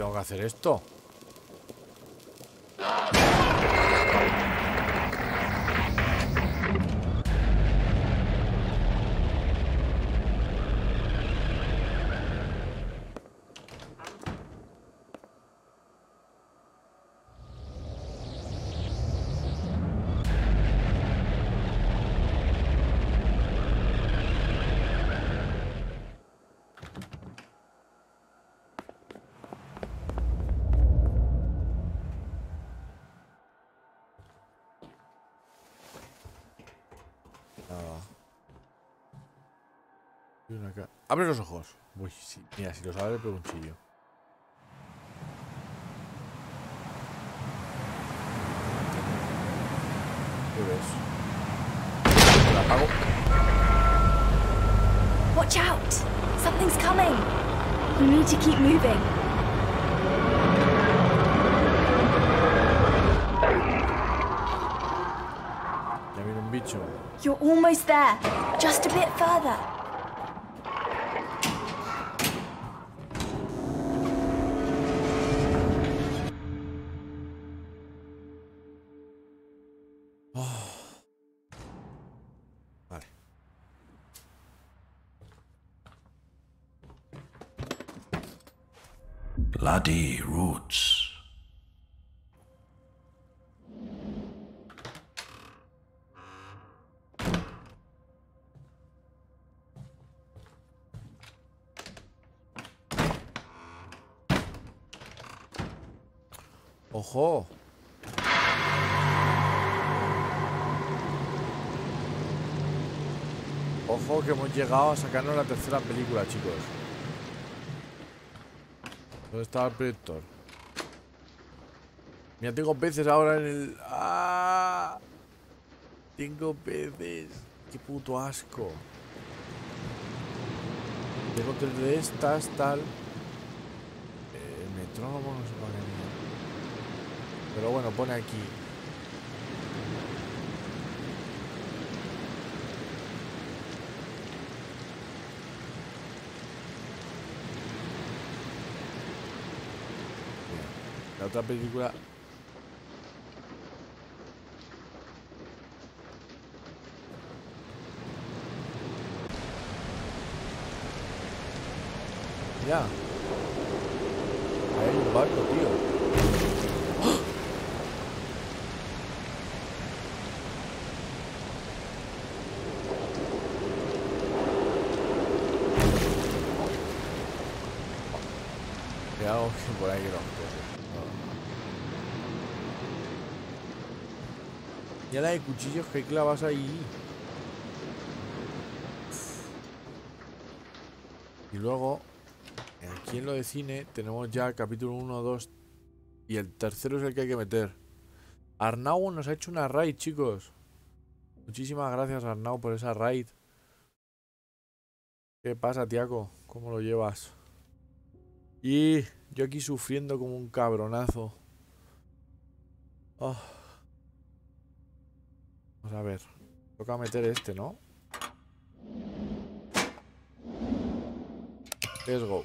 Tengo que hacer esto. Abre los ojos. Uy, sí. Mira, si los abre, pero un chillo. ¿Qué ves? La apago. Watch out! Something's coming! You need to keep moving. Ya viene un bicho. You're almost there. Just a bit further. ¡Ojo! Ojo que hemos llegado a sacarnos la tercera película, chicos. ¿Dónde estaba el proyector? Mira, tengo peces ahora en el... ¡Ah! Tengo peces. ¡Qué puto asco! Tengo tres de estas, tal... Eh, metrónomo no sé para qué. Pero bueno, pone aquí. La otra película. Ya. Hay un barco, tío. Cuidado que por ahí que lo Ya la de cuchillos que clavas ahí. Y luego, aquí en lo de cine, tenemos ya capítulo 1, 2 y el tercero es el que hay que meter. Arnau nos ha hecho una raid, chicos. Muchísimas gracias, Arnau, por esa raid. ¿Qué pasa, Tiaco? ¿Cómo lo llevas? Y yo aquí sufriendo como un cabronazo. Oh. Vamos a ver. Toca meter este, ¿no? Let's go.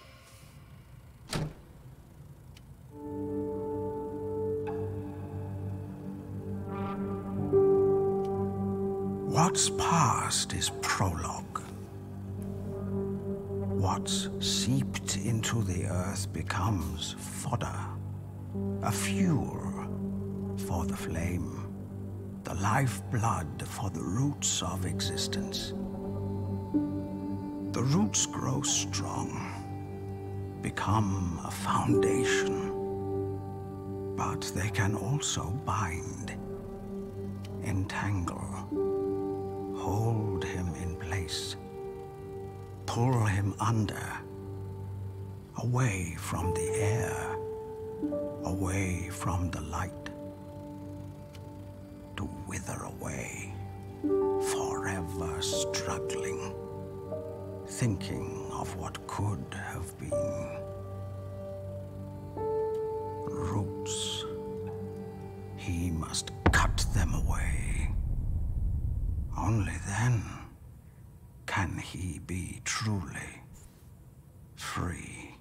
What's past is prologue. What's seeped into the earth becomes fodder, a fuel for the flame, the lifeblood for the roots of existence. The roots grow strong, become a foundation, but they can also bind, entangle, hold him in place, pull him under, away from the air, away from the light, thinking of what could have been. Roots. He must cut them away. Only then can he be truly free.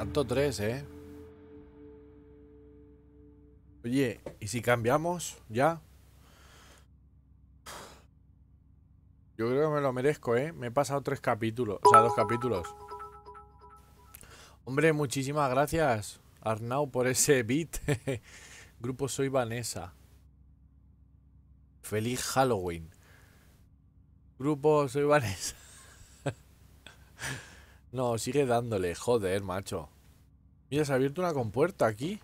अब तो dress Oye, ¿y si cambiamos ya? Yo creo que me lo merezco, ¿eh? Me he pasado tres capítulos, o sea, dos capítulos. Hombre, muchísimas gracias, Arnau, por ese beat. <laughs> Grupo Soy Vanessa. Feliz Halloween. Grupo Soy Vanessa. <laughs> no, sigue dándole, joder, macho. Mira, se ha abierto una compuerta aquí.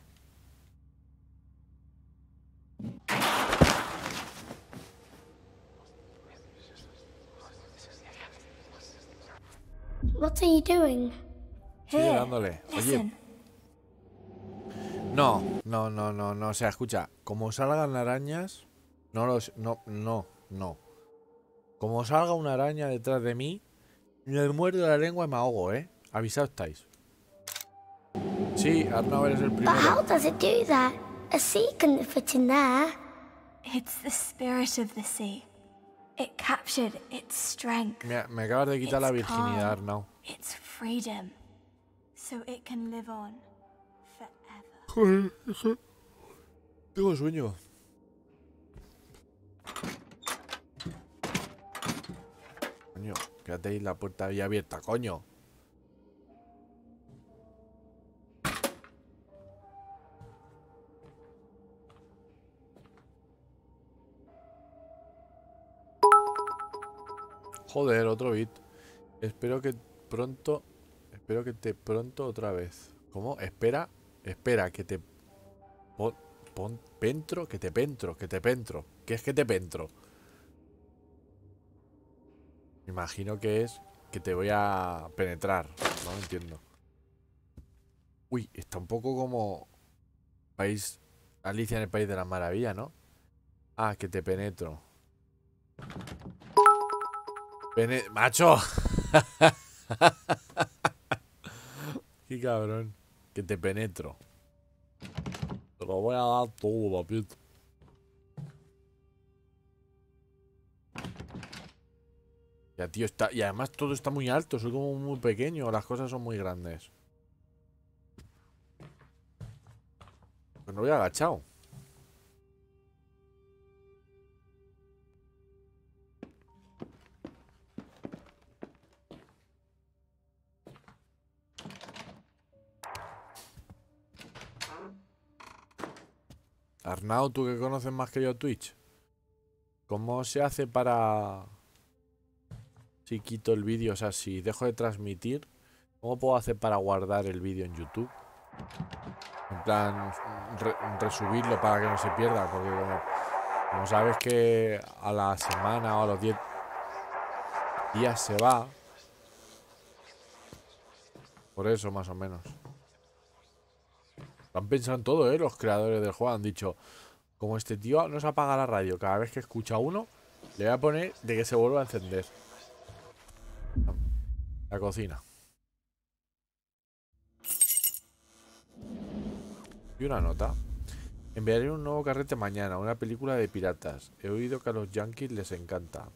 What are you doing? Sigue dándole. Oye. No, no, no, no, no. O sea, escucha, como salgan arañas, no los. No, no, no. Como salga una araña detrás de mí, me muerdo la lengua y me ahogo, ¿eh? Avisados estáis. Sí, Arnau eres el But primero. how does it do that? A sea couldn't fit in there. It's the spirit of the sea. It captured its strength, Me, me acabas de quitar la It's virginidad, calm. Its freedom, so it can live on forever. Joder, Tengo sueño. Coño, quédate ahí la puerta ahí abierta, coño. Joder, otro beat. Espero que pronto. Espero que te pronto otra vez. ¿Cómo? Espera. Espera, que te. Pon, pon- pentro, que te pentro, que te pentro. ¿Qué es que te pentro? Imagino que es que te voy a penetrar. No entiendo. Uy, está un poco como. País. Alicia en el País de la Maravilla, ¿no? Ah, que te penetro. Pene- ¡Macho! <laughs> <laughs> Qué cabrón. Que te penetro. Te lo voy a dar todo, papito. Ya, tío, está. Y además todo está muy alto. Soy como muy pequeño. Las cosas son muy grandes. Pues no voy agachado. Arnau, tú que conoces más que yo Twitch. ¿Cómo se hace para... Si quito el vídeo, o sea, si dejo de transmitir, ¿cómo puedo hacer para guardar el vídeo en YouTube? En plan, re- resubirlo para que no se pierda, porque como sabes que a la semana o a los 10 días se va. Por eso, más o menos. Han pensado en todo, ¿eh? Los creadores del juego han dicho, como este tío no se apaga la radio cada vez que escucha uno, le voy a poner de que se vuelva a encender. La cocina. Y una nota. Enviaré un nuevo carrete mañana, una película de piratas. He oído que a los yankees les encanta.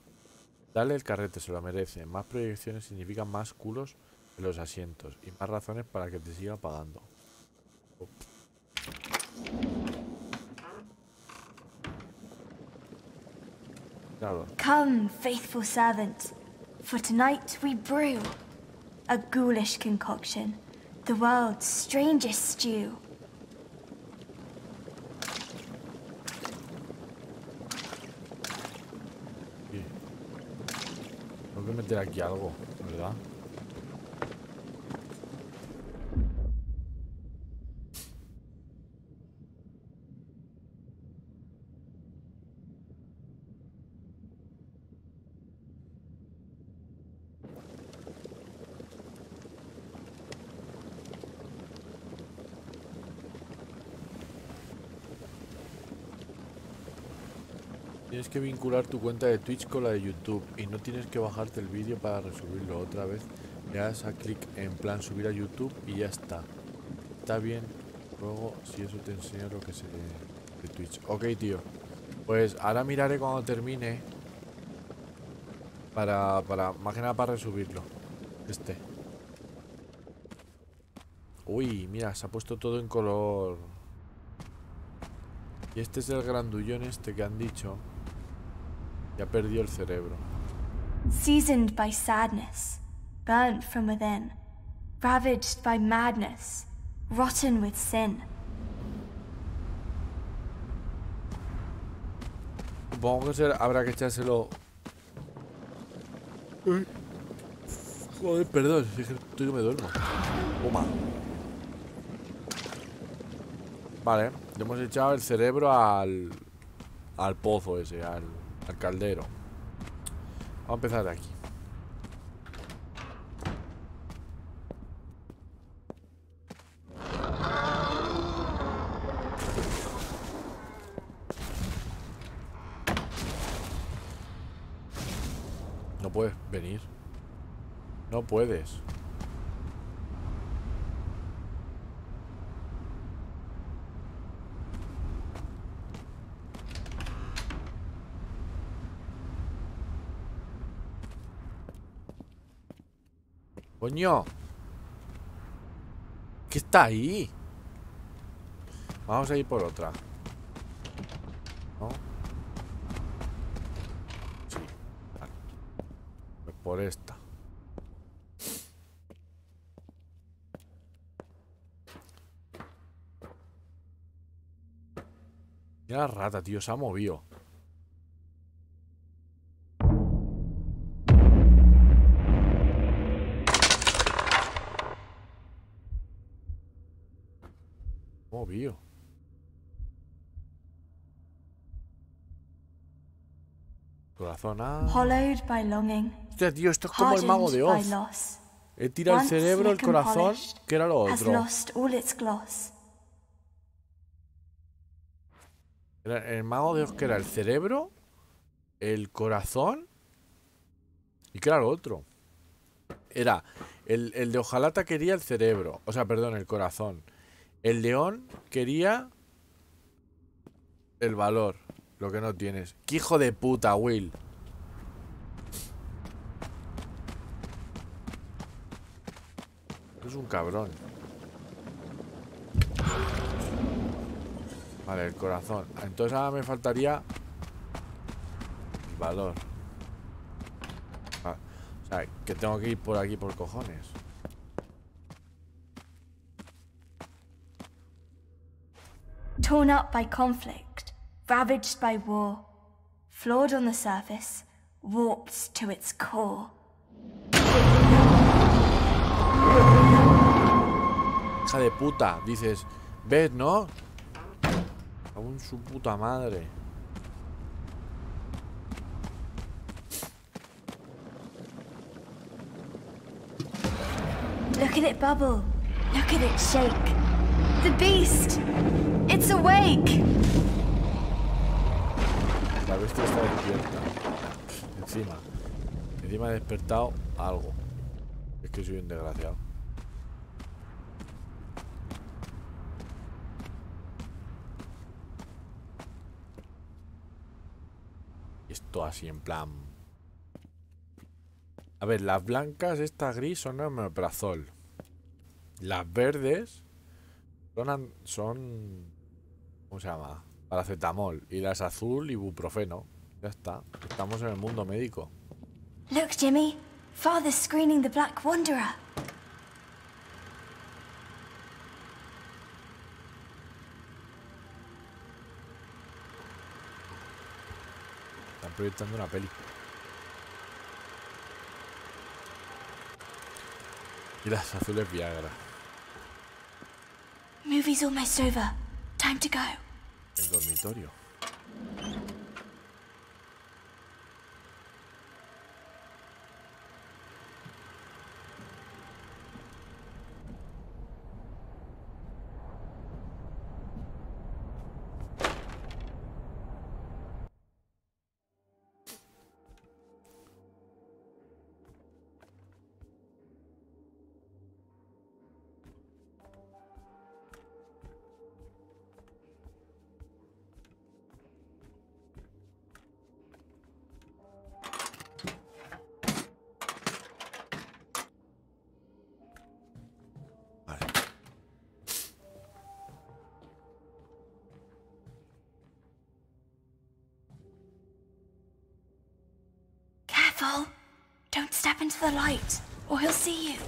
Dale el carrete, se lo merece. Más proyecciones significan más culos en los asientos y más razones para que te siga pagando. Come, faithful servant, for tonight we brew a ghoulish concoction, the world's strangest stew. Tengo que meter aquí algo, ¿verdad? Que vincular tu cuenta de Twitch con la de YouTube y no tienes que bajarte el vídeo para resubirlo otra vez. Le das a clic en plan subir a YouTube y ya está. Está bien. Luego, si eso te enseña lo que se de, de Twitch. Ok, tío. Pues ahora miraré cuando termine. Para, para, más que nada para resubirlo. Este. Uy, mira, se ha puesto todo en color. Y este es el grandullón este que han dicho. Ya perdió el cerebro. Seasoned by sadness, burnt from within, ravaged by madness, rotten with sin. Supongo que habrá que echárselo. Uy. Joder, perdón, es que estoy que me duermo. Toma. Vale, le hemos echado el cerebro al. al pozo ese, al, al caldero. Vamos a empezar de aquí. No puedes venir. No puedes. Coño. ¿Qué está ahí? Vamos a ir por otra. ¿No? Por esta. Mira la rata, tío, se ha. Movido. Hostia, tío, esto es como el mago de Oz. He tirado el cerebro, el corazón, que era lo otro. el mago de Oz que era el cerebro, el corazón y que era lo otro. Era el, el de Ojalata quería el cerebro, o sea, perdón, el corazón. El león quería el valor, lo que no tienes. ¡Qué hijo de puta, Will! Es un cabrón. Vale, el corazón. Entonces ahora me faltaría valor. O sea, que tengo que ir por aquí por cojones. Torn up by conflict, ravaged by war, flawed on the surface, warped to its core. Hija de puta, dices, ¿ves, no? Aún su puta madre. Look at it bubble. Look at it shake. The beast! It's awake! La bestia está despierta. Encima. Encima he despertado algo. Es que soy un desgraciado. Esto así en plan. A ver, las blancas, estas gris son omeprazol. Las verdes son, son ¿Cómo se llama? Paracetamol. Y las azul, ibuprofeno. Ya está. Estamos en el mundo médico. Look, Jimmy. Father's screening the Black Wanderer. Están proyectando una peli. Y las azules Viagra. Movie's almost over. Time to go. El dormitorio. Light, or he'll see you.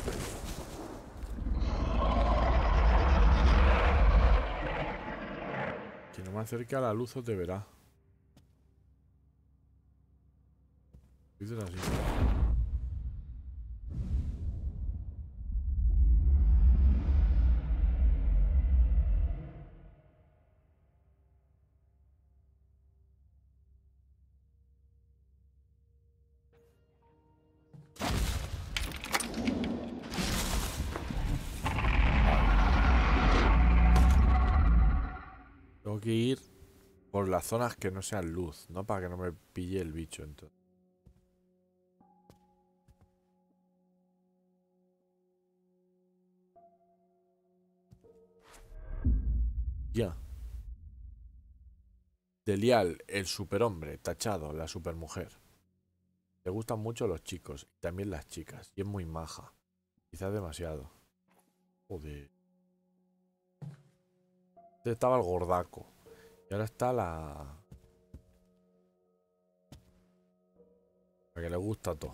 Que no me acerque a la luz o te verá. Zonas que no sean luz, ¿no? Para que no me pille el bicho entonces. Ya. Delial, el superhombre, tachado, la supermujer. Le gustan mucho los chicos y también las chicas. Y es muy maja. Quizás demasiado. Joder. Este estaba el gordaco. Y ahora está la... Que le gusta todo.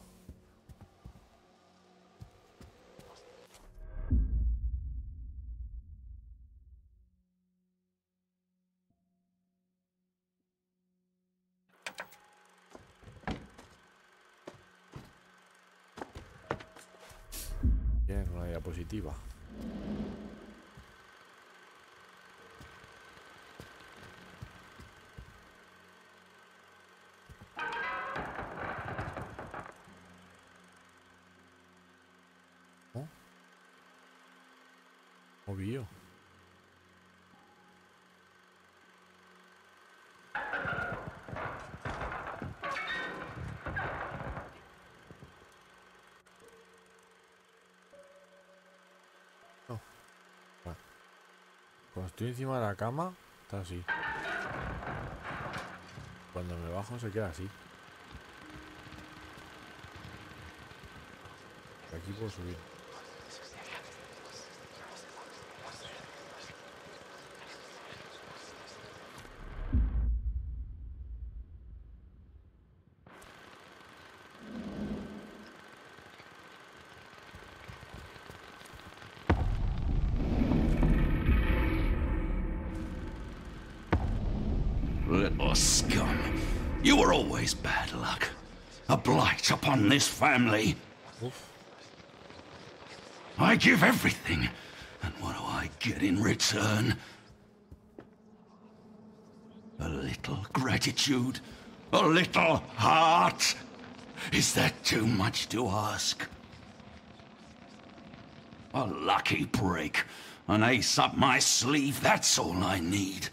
Bien, una diapositiva. Vale. Cuando estoy encima de la cama, está así. Cuando me bajo se queda así. Aquí puedo subir. Upon this family. I give everything. And what do I get in return? A little gratitude? A little heart? Is that too much to ask? A lucky break. An ace up my sleeve, that's all I need.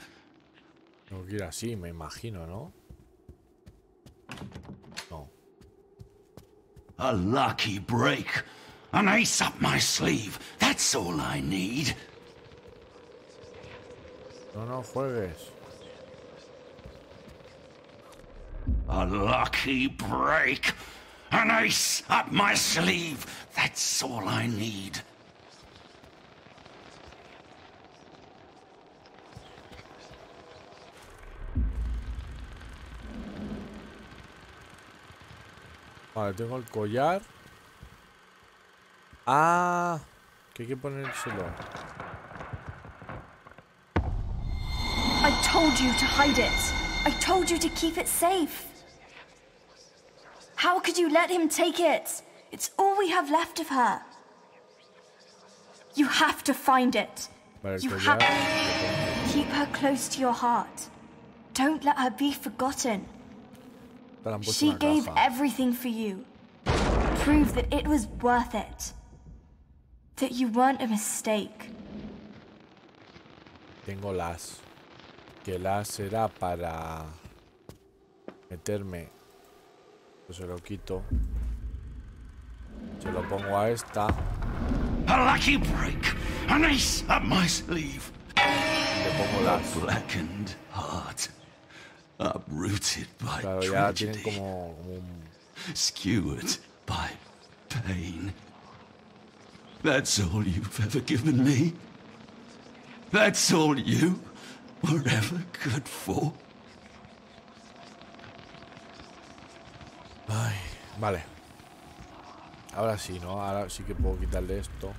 Tengo que ir así, me imagino, ¿no? No. A lucky break. An ace up my sleeve. That's all I need. No, no juegues. A lucky break. An ace up my sleeve. That's all I need. Vale, tengo el collar. Ah, que hay que ponérselo. I told you to hide it. I told you to keep it safe. How could you let him take it? It's all we have left of her. You have to find it. Vale, You have Keep her close to your heart. Don't let her be forgotten. She en la gave everything for you. Prove that it was worth it. That you weren't a mistake. Tengo las. Que las será para meterme. Pues se lo quito. Se lo pongo a esta. A lucky break. An ace up my sleeve. Le pongo A blackened heart. Uprooted by Claro, tragedy. como, como un. Skewered by pain. That's all you've ever given me. That's all you were ever good for. Ay, Vale. Ahora sí, ¿no? Ahora sí que puedo quitarle esto.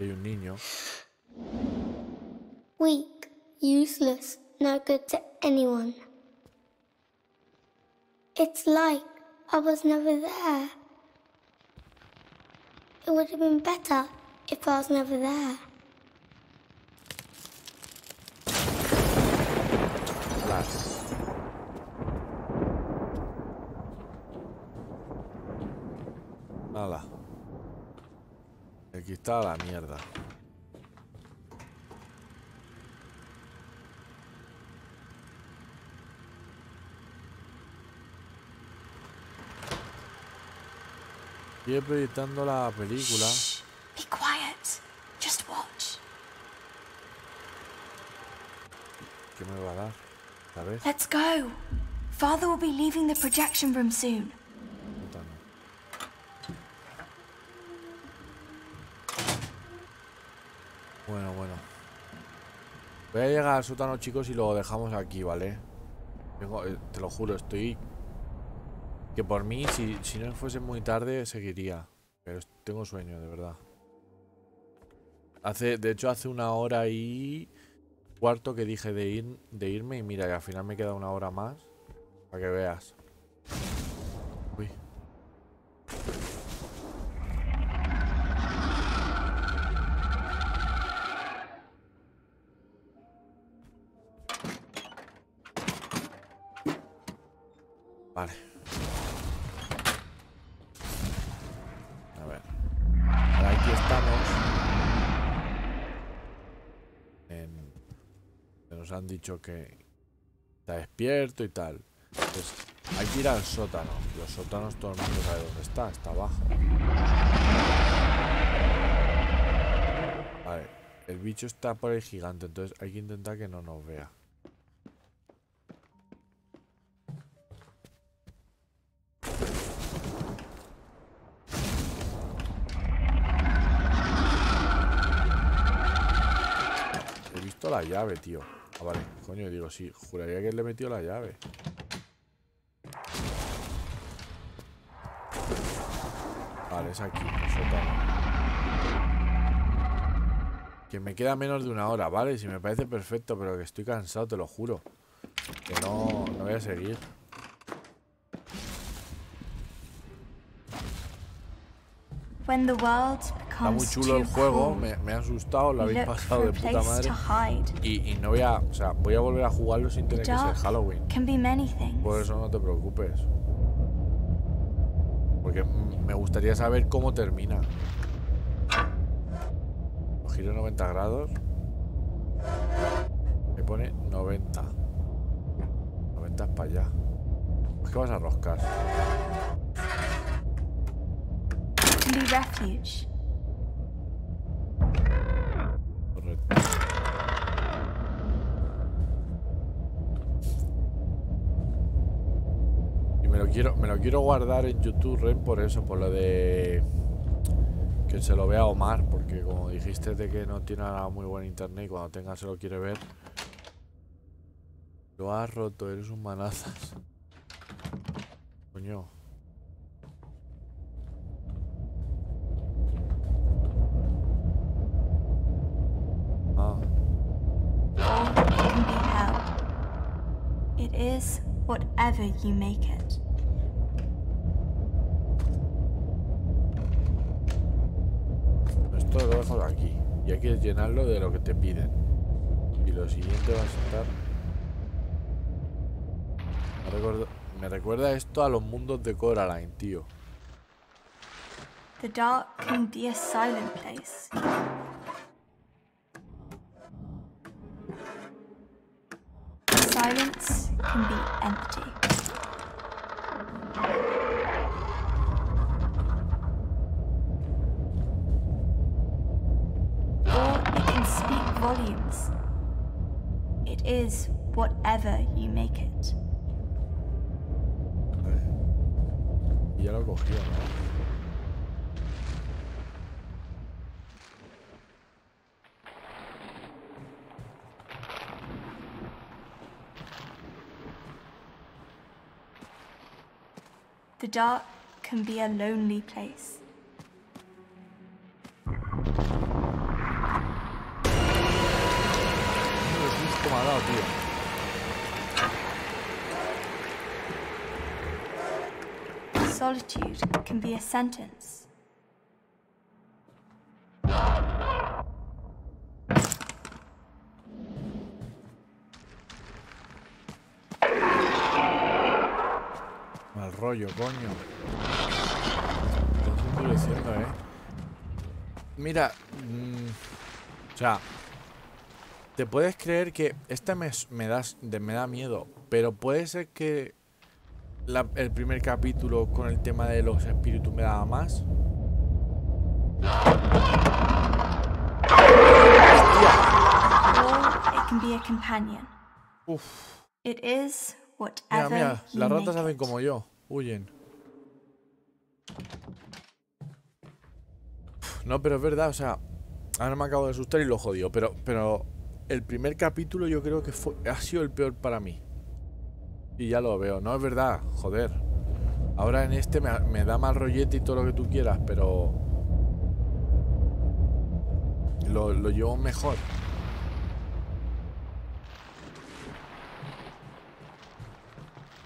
Hay un niño. Weak, useless, no good to anyone. It's like I was never there. It would have been better if I was never there. Las. Nada. Aquí la mierda. Sigue proyectando la película. Be quiet. Just watch. ¿Qué me va a dar? ¿Sabes? Let's go. Father will be leaving the projection room soon. Bueno, bueno. Voy a llegar al sótano, chicos, y lo dejamos aquí, ¿vale? Tengo- eh, te lo juro, estoy... Que por mí, si, si no fuese muy tarde, seguiría. Pero tengo sueño, de verdad. Hace, de hecho, hace una hora y cuarto que dije de, ir, de irme y mira, que al final me queda una hora más. Para que veas. Y tal. Entonces, hay que ir al sótano. Los sótanos todo el mundo sabe dónde está. Está abajo. El bicho está por ahí gigante. Entonces hay que intentar que no nos vea. He visto la llave, tío. Ah, vale. Coño, digo, sí. Juraría que le he metido la llave. Vale, es aquí. Que me queda menos de una hora, ¿vale? Si me parece perfecto, pero que estoy cansado, te lo juro. Que no, no voy a seguir. When the world Está muy chulo el juego, me, me ha asustado, lo habéis pasado de puta madre. to. Y, y no voy a, o sea, voy a volver a jugarlo sin tener que ser Halloween. Por eso no te preocupes. Porque me gustaría saber cómo termina. Lo giro 90 grados. Me pone 90. 90 es para allá. ¿Por qué vas a roscar? can be refuge. Correcto. Y me lo me lo quiero guardar en YouTube, Ren, por eso, por lo de que se lo vea Omar, porque como dijiste de que no tiene nada muy buen internet y cuando tenga se lo quiere ver. Lo has roto, eres un manazas. Coño. Ah. It is whatever you make it. Esto lo dejo aquí. Y hay que llenarlo de lo que te piden. Y lo siguiente va a estar. Me me recuerda esto a los mundos de Coraline, tío. The dark can be a silent place. Silence can be empty. Volumes. It is whatever you make it. Y ya lo cogió, ¿no? dark can be a lonely place. Susto me ha dado, tío. Solitude can be a sentence. Mal rollo, coño. Estás endureciendo, eh. Mira, mm, o sea, te puedes creer que esta me, me, das, me da miedo, pero puede ser que la- el primer capítulo con el tema de los espíritus me daba más. Is Mira, mira, las ratas hacen como yo, huyen. No, pero es verdad, o sea, ahora me acabo de asustar y lo jodido, pero, pero el primer capítulo yo creo que fue, ha sido el peor para mí. Y ya lo veo, no es verdad, joder. Ahora en este me, da mal rollete y todo lo que tú quieras, pero lo, lo llevo mejor.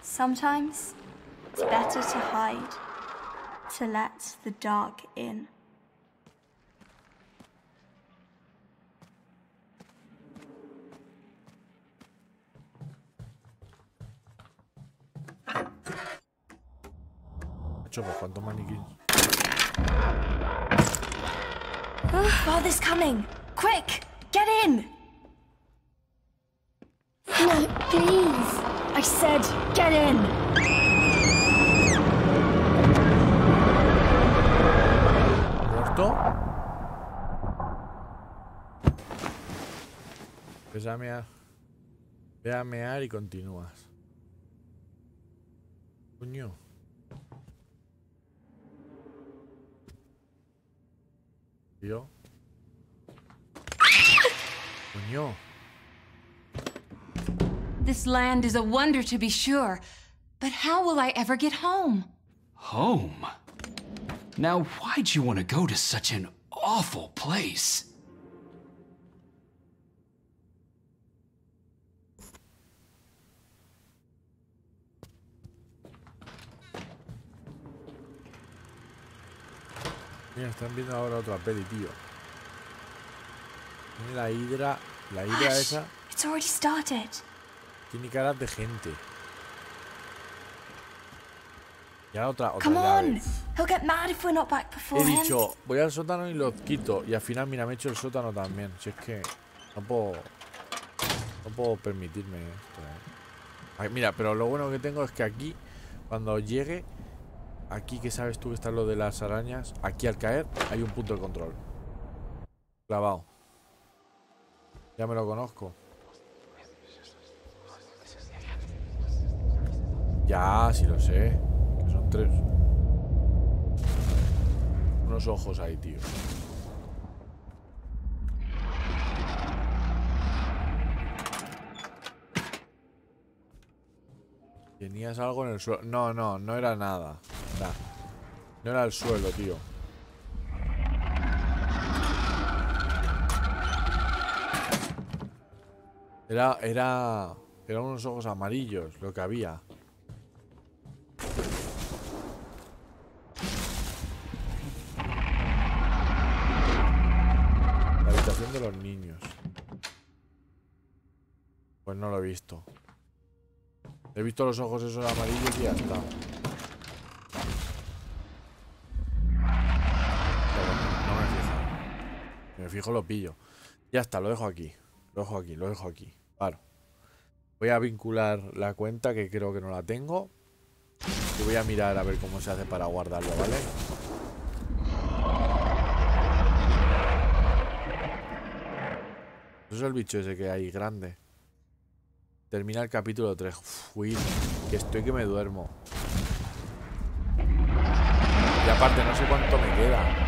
Sometimes it's better to hide, to let the dark in. Pues cuántos. Oh, Father's coming! Quick! Get in! No, please. I said, get in! Ves a mear. Ve a mear y continúas. Coño. Tío. Coño. This land is a wonder to be sure, but how will I ever get home? Home? Now, why'd you want to go to such an awful place? Mira, están viendo ahora otra peli, tío. Tiene la hidra. La hidra Hush, esa It's already started. tiene caras de gente. Y ahora otra, otra Come on! He'll get mad if we're not back before He dicho, voy al sótano y los quito. Y al final, mira, me he hecho el sótano también. Si es que no puedo. No puedo permitirme esto. eh. Mira, pero lo bueno que tengo es que aquí, cuando llegue, aquí que sabes tú que está lo de las arañas, aquí al caer hay un punto de control. Clavado. Ya me lo conozco. Ya, sí lo sé. Que son tres. Unos ojos ahí, tío. Tenías algo en el suelo. No, no, no era nada. No era el suelo, tío. Era, era, eran unos ojos amarillos lo que había. La habitación de los niños. Pues no lo he visto. He visto los ojos esos amarillos y ya está. Pero no me fijo. Si me fijo lo pillo. Ya está, lo dejo aquí. Lo dejo aquí, lo dejo aquí. Claro. Voy a vincular la cuenta que creo que no la tengo. Y voy a mirar a ver cómo se hace para guardarlo, ¿vale? Eso es el bicho ese que hay grande. Termina el capítulo 3. Uf, uy, que estoy que me duermo. Y aparte, no sé cuánto me queda.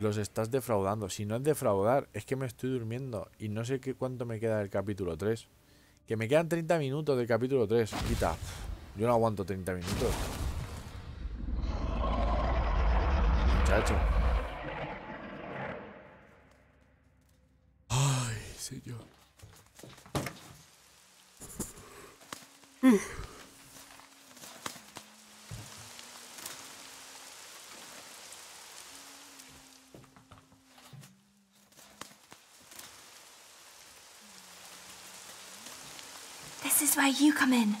Los estás defraudando. Si no es defraudar, es que me estoy durmiendo. Y no sé qué cuánto me queda del capítulo 3. Que me quedan 30 minutos del capítulo 3. Quita. Yo no aguanto 30 minutos. Muchacho. Ay, señor. This you come in.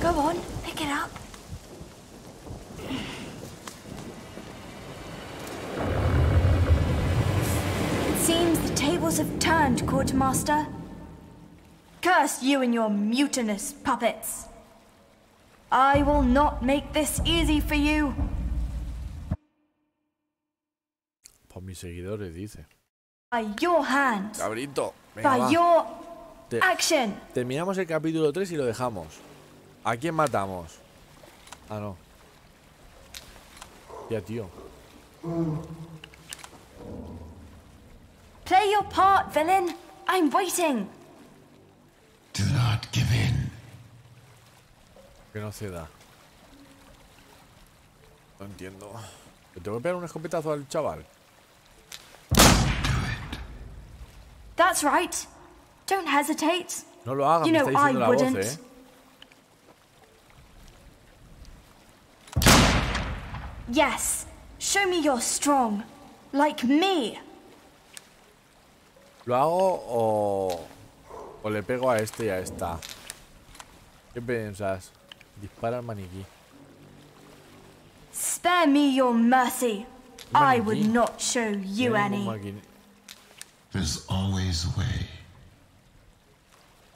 Go on, pick it up. It seems the tables have turned, Quartermaster. Curse you and your mutinous puppets. I will not make this easy for you. Por mis seguidores, dice. By your hand. Cabrito. Venga, By va. your Te- action. Terminamos el capítulo 3 y lo dejamos. ¿A quién matamos? Ah, no. Ya, tío. Play your part, villain. I'm waiting. Do not give in. Que no ceda. No entiendo. ¿Le tengo que pegar un escopetazo al chaval? That's right. Don't hesitate. No lo haga, You me know está I diciendo la voz, wouldn't. ¿eh? Yes. Show me you're strong. Like me. ¿Lo hago o... o le pego a este y a esta? ¿Qué piensas? Dispara al maniquí. Spare me your mercy. I would not show you any. There's always a way.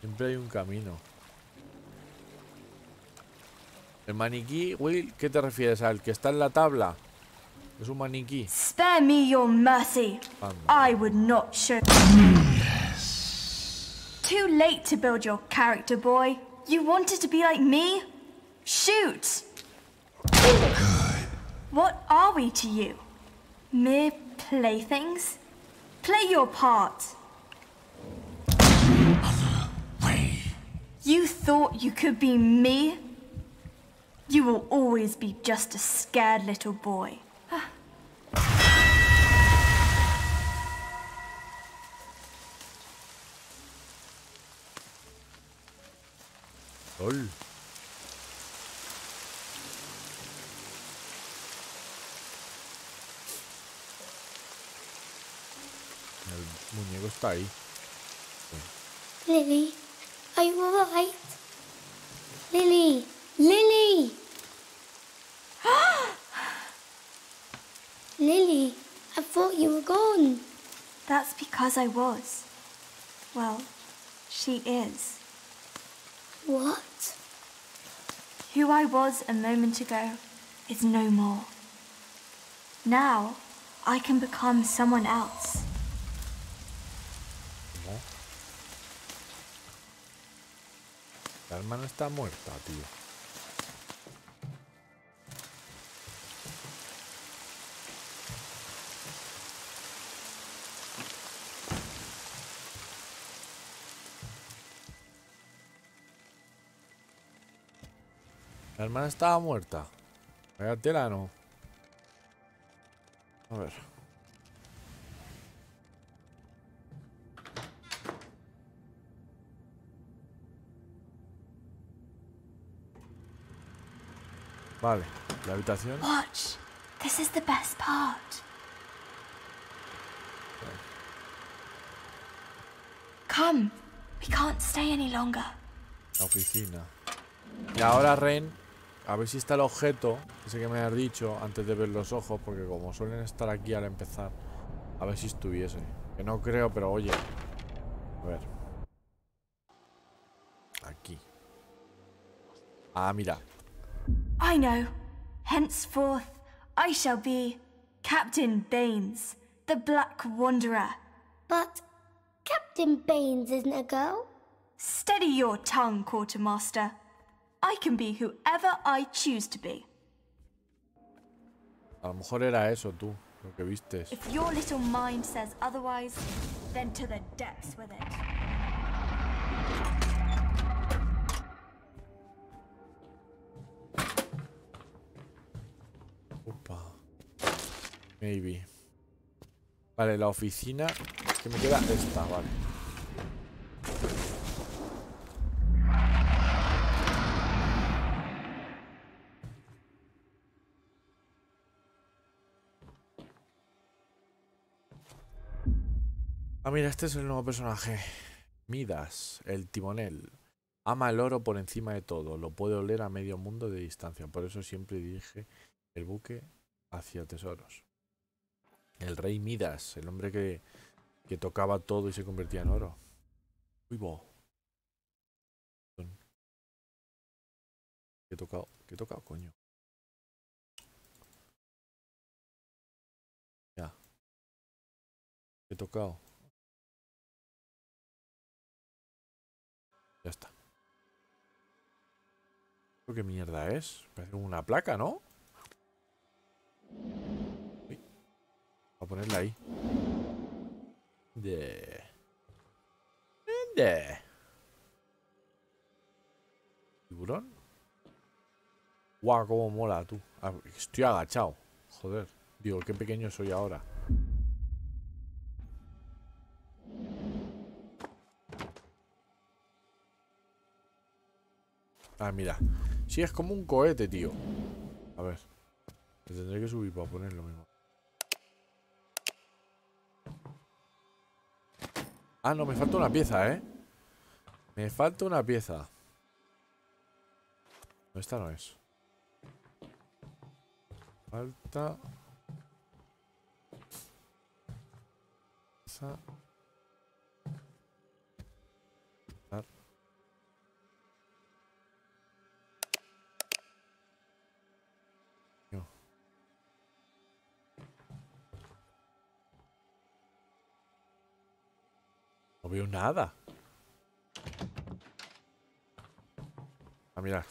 Siempre hay un camino. El maniquí, Will, ¿qué te refieres? ¿Al que está en la tabla? Es un maniquí. Spare me your mercy. Anda. I would not show. Too late to build your character, boy. You wanted to be like me? Shoot! What are we to you? Mere playthings? Play your part. Way. You thought you could be me? You will always be just a scared little boy. Lol. El muñeco está ahí. Lily, are you alright? Lily, Lily! <gasps> Lily, I thought you were gone. That's because I was. Well, she is. What? Who I was a moment ago is no more. Now, I can become someone else. La hermana está muerta, tío. La hermana estaba muerta. Vaya tela, no. A ver. Vale, la habitación. Watch. This is the best part. Come. We can't stay any longer. La oficina. Y ahora, Ren, a ver si está el objeto, ese que me has dicho, antes de ver los ojos, porque como suelen estar aquí al empezar, a ver si estuviese. Que no creo, pero oye. A ver. Aquí. Ah, mira. I know. Henceforth, I shall be Captain Baines, the Black Wanderer. But Captain Baines isn't a girl. Steady your tongue, Quartermaster. I can be whoever I choose to be. A lo mejor era eso tú, lo que vistes. If your little mind says otherwise, then to the depths with it. Maybe. Vale, la oficina. Que me queda esta, vale. Ah, mira, este es el nuevo personaje. Midas, el timonel. Ama el oro por encima de todo. Lo puede oler a medio mundo de distancia. Por eso siempre dirige el buque hacia tesoros. El rey Midas, el hombre que, que tocaba todo y se convertía en oro. Uy, bo. ¿Qué he tocado? ¿Qué he tocado, coño? Ya. ¿Qué he tocado? Ya está. ¿Qué mierda es? Parece una placa, ¿no? A ponerla ahí. De. De. ¿Tiburón? Guau, cómo mola tú. Ah, Estoy agachado. Joder. Digo, qué pequeño soy ahora. Ah, mira. Sí, es como un cohete, tío. A ver. Me tendré que subir para ponerlo mismo. Ah, no, me falta una pieza, ¿eh? Me falta una pieza. Esta no es. Falta... Esa... No veo nada. Ah, mira.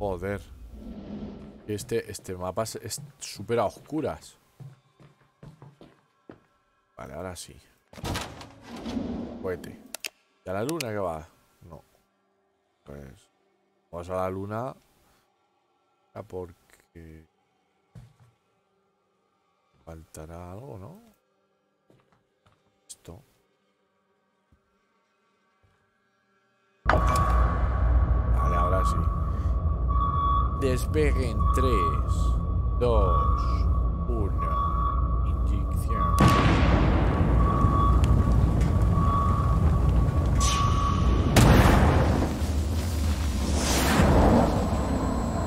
Joder. Este, este mapa es- súper a oscuras. Vale, ahora sí. Cohete. ¿Y a la luna qué va? No. Pues. Vamos a la luna. ah, Porque. Faltará algo, ¿no? Sí. Despegue en 3, 2, 1. Inyección.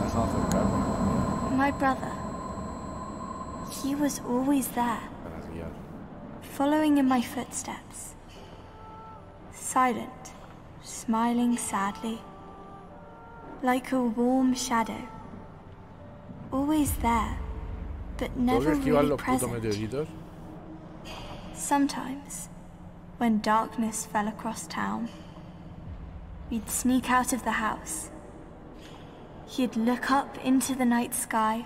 Deja de acercarme My brother. He was always there, following in my footsteps. Silent, smiling sadly. Like a warm shadow. Always there, but never really present. Sometimes, when darkness fell across town, we'd sneak out of the house. He'd look up into the night sky,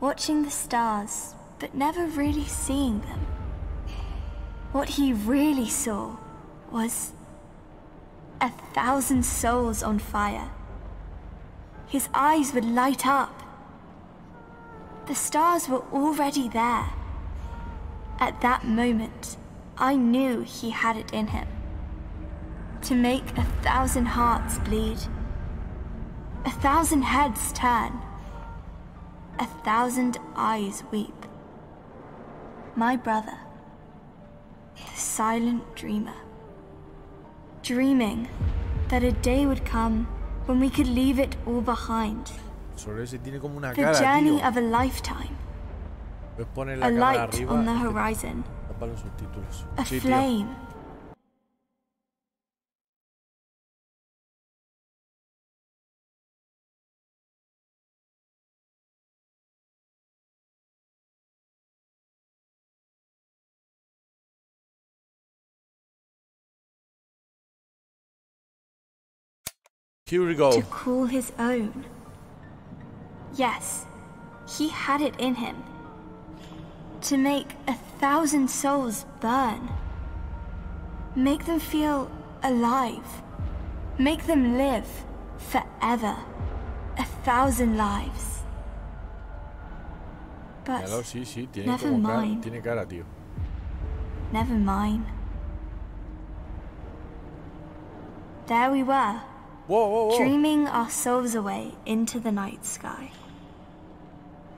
watching the stars, but never really seeing them. What he really saw was a thousand souls on fire. His eyes would light up. The stars were already there. At that moment, I knew he had it in him. To make a thousand hearts bleed, a thousand heads turn, a thousand eyes weep. My brother, the silent dreamer, dreaming that a day would come when we could leave it all behind. Sobre ese tiene como una The cara, journey tío. of a lifetime, a light arriba. on the horizon, a flame. Here we go. to call his own. Yes, he had it in him to make a thousand souls burn. Make them feel alive. Make them live forever. A thousand lives. But Míralo, sí, sí, tiene, never como cara, mind. tiene cara, tío. never mind. There we were, Whoa, whoa, whoa. dreaming ourselves away into the night sky.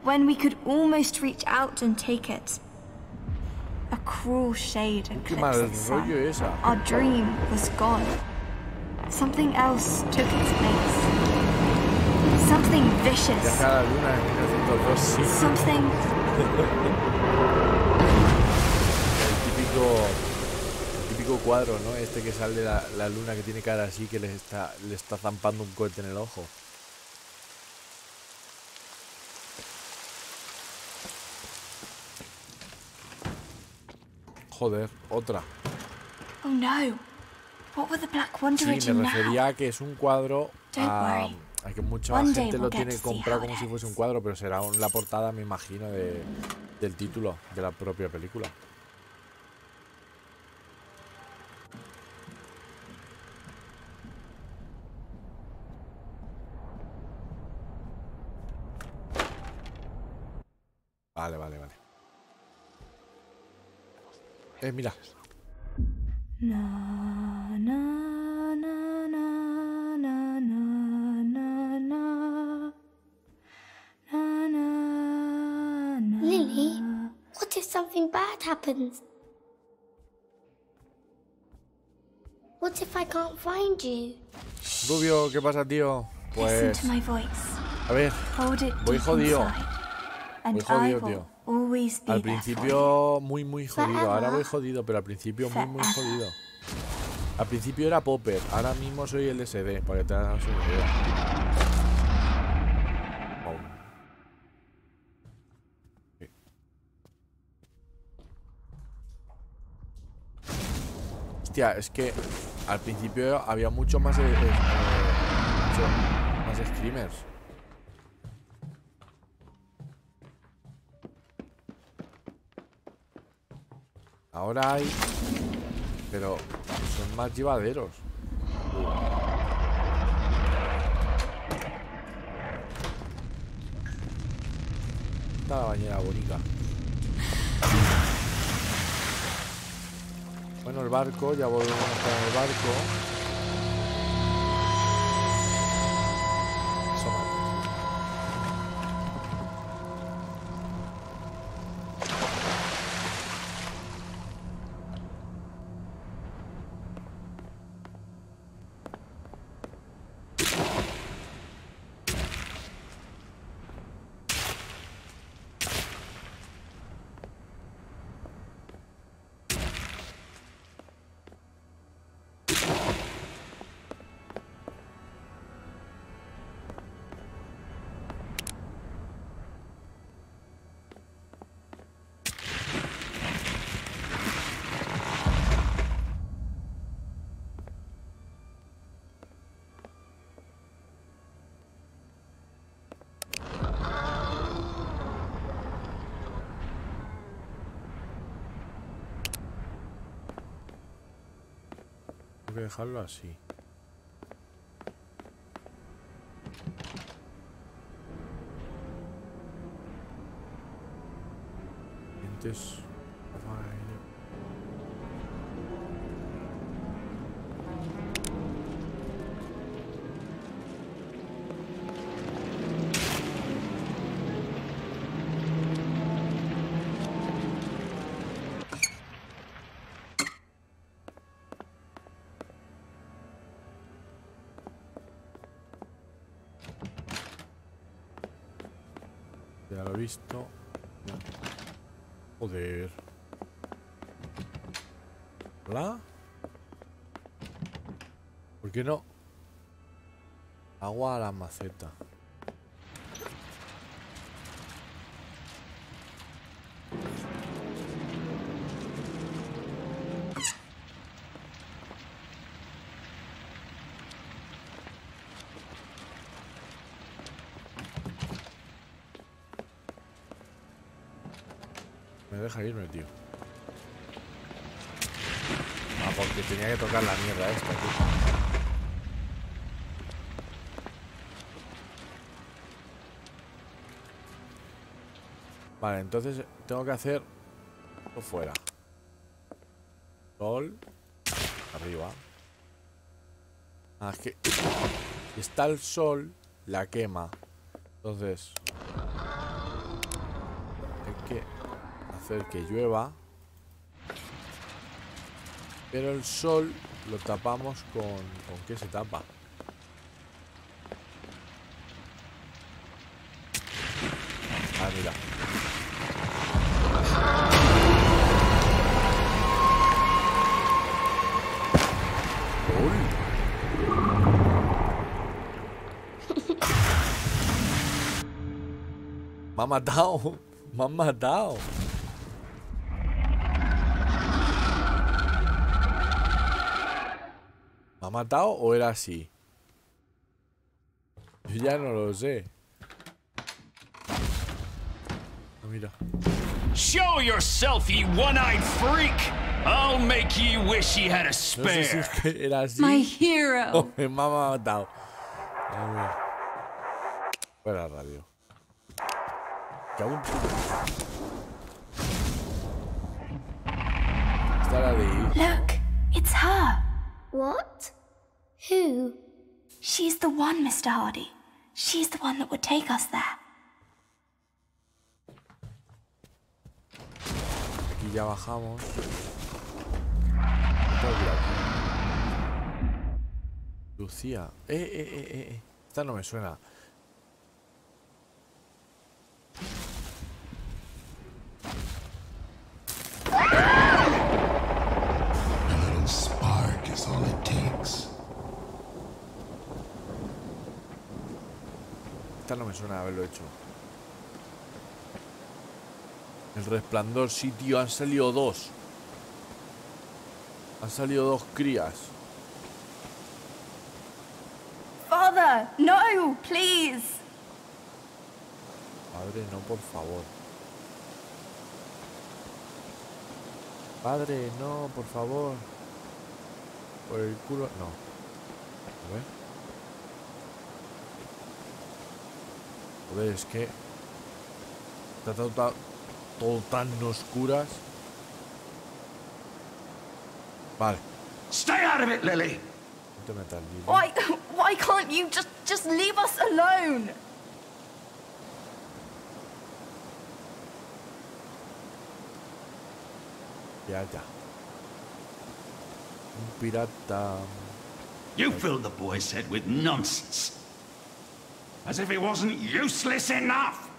When we could almost reach out and take it, a cruel shade eclipsed the sun. Our dream was gone. Something else took its place. Something vicious. Viaje a la luna en 1902, sí. Something <laughs> típico, cuadro, ¿no? Este que sale la, la luna que tiene cara así que le está, le está zampando un cohete en el ojo. Joder, otra. Oh no. What will the Black Sí, me refería a que es un cuadro a, que mucha One gente lo tiene comprado como si fuese un cuadro, pero será un- la portada, me imagino, de, del título de la propia película. Vale, vale, vale. Eh, mira. Na na na na na na na na na na na Lily, what if something bad happens? What if I can't find you? Rubio, ¿qué pasa, tío? Listen Pues, to my voice. a ver, Hold it voy jodido. And Voy jodido, I tío. always be Al principio muy muy jodido, ahora voy jodido, pero al principio muy muy jodido. Al principio era Popper, ahora mismo soy el SD, para que te hagas una idea. Sí. Hostia, es que al principio había mucho más eh, eh, mucho más screamers. Ahora hay. Pero son más llevaderos. Está la bañera bonita. Bueno, el barco, ya volvemos a el barco. Dejarlo así. He visto. Joder. ¿Hola? ¿Por qué no? Agua a la maceta. Me deja irme, tío. Ah, porque tenía que tocar la mierda esta, tío. Vale, entonces tengo que hacer esto fuera. Sol. Arriba. Ah, es que está el sol, la quema. Entonces hacer que llueva. Pero el sol lo tapamos con... ¿Con qué se tapa? Ah, mira. <laughs> Me ha matado. Me han matado. ¿Me ha matado o era así? Yo ya no lo sé. Ah, mira. Show yourself, ye one-eyed freak! I'll make ye wish ye had a No sé si spare. es que era así. My hero. <laughs> o me ha matado. Fuera radio. Que aún... Está la de ir. Look, it's her. What? Who? She's the one, Mr. Hardy. She's the one that would Aquí ya bajamos. Lucía. Eh, eh, eh, eh, eh. Esta no me suena. A little spark is all it takes. Esta no me suena haberlo hecho. El resplandor, sí, tío. Han salido dos. Han salido dos crías. Father, no, please. Padre, no, por favor. Padre, no, por favor. Por el culo. No. A ver. Joder, es que. Está todo, ta- todo tan oscuras. Vale. Stay out of it, Lily. No metas, Lili. Why, why can't you just, just leave us alone? Ya, ya. Un pirata. You filled the boy's head with nonsense. As if he wasn't useless enough.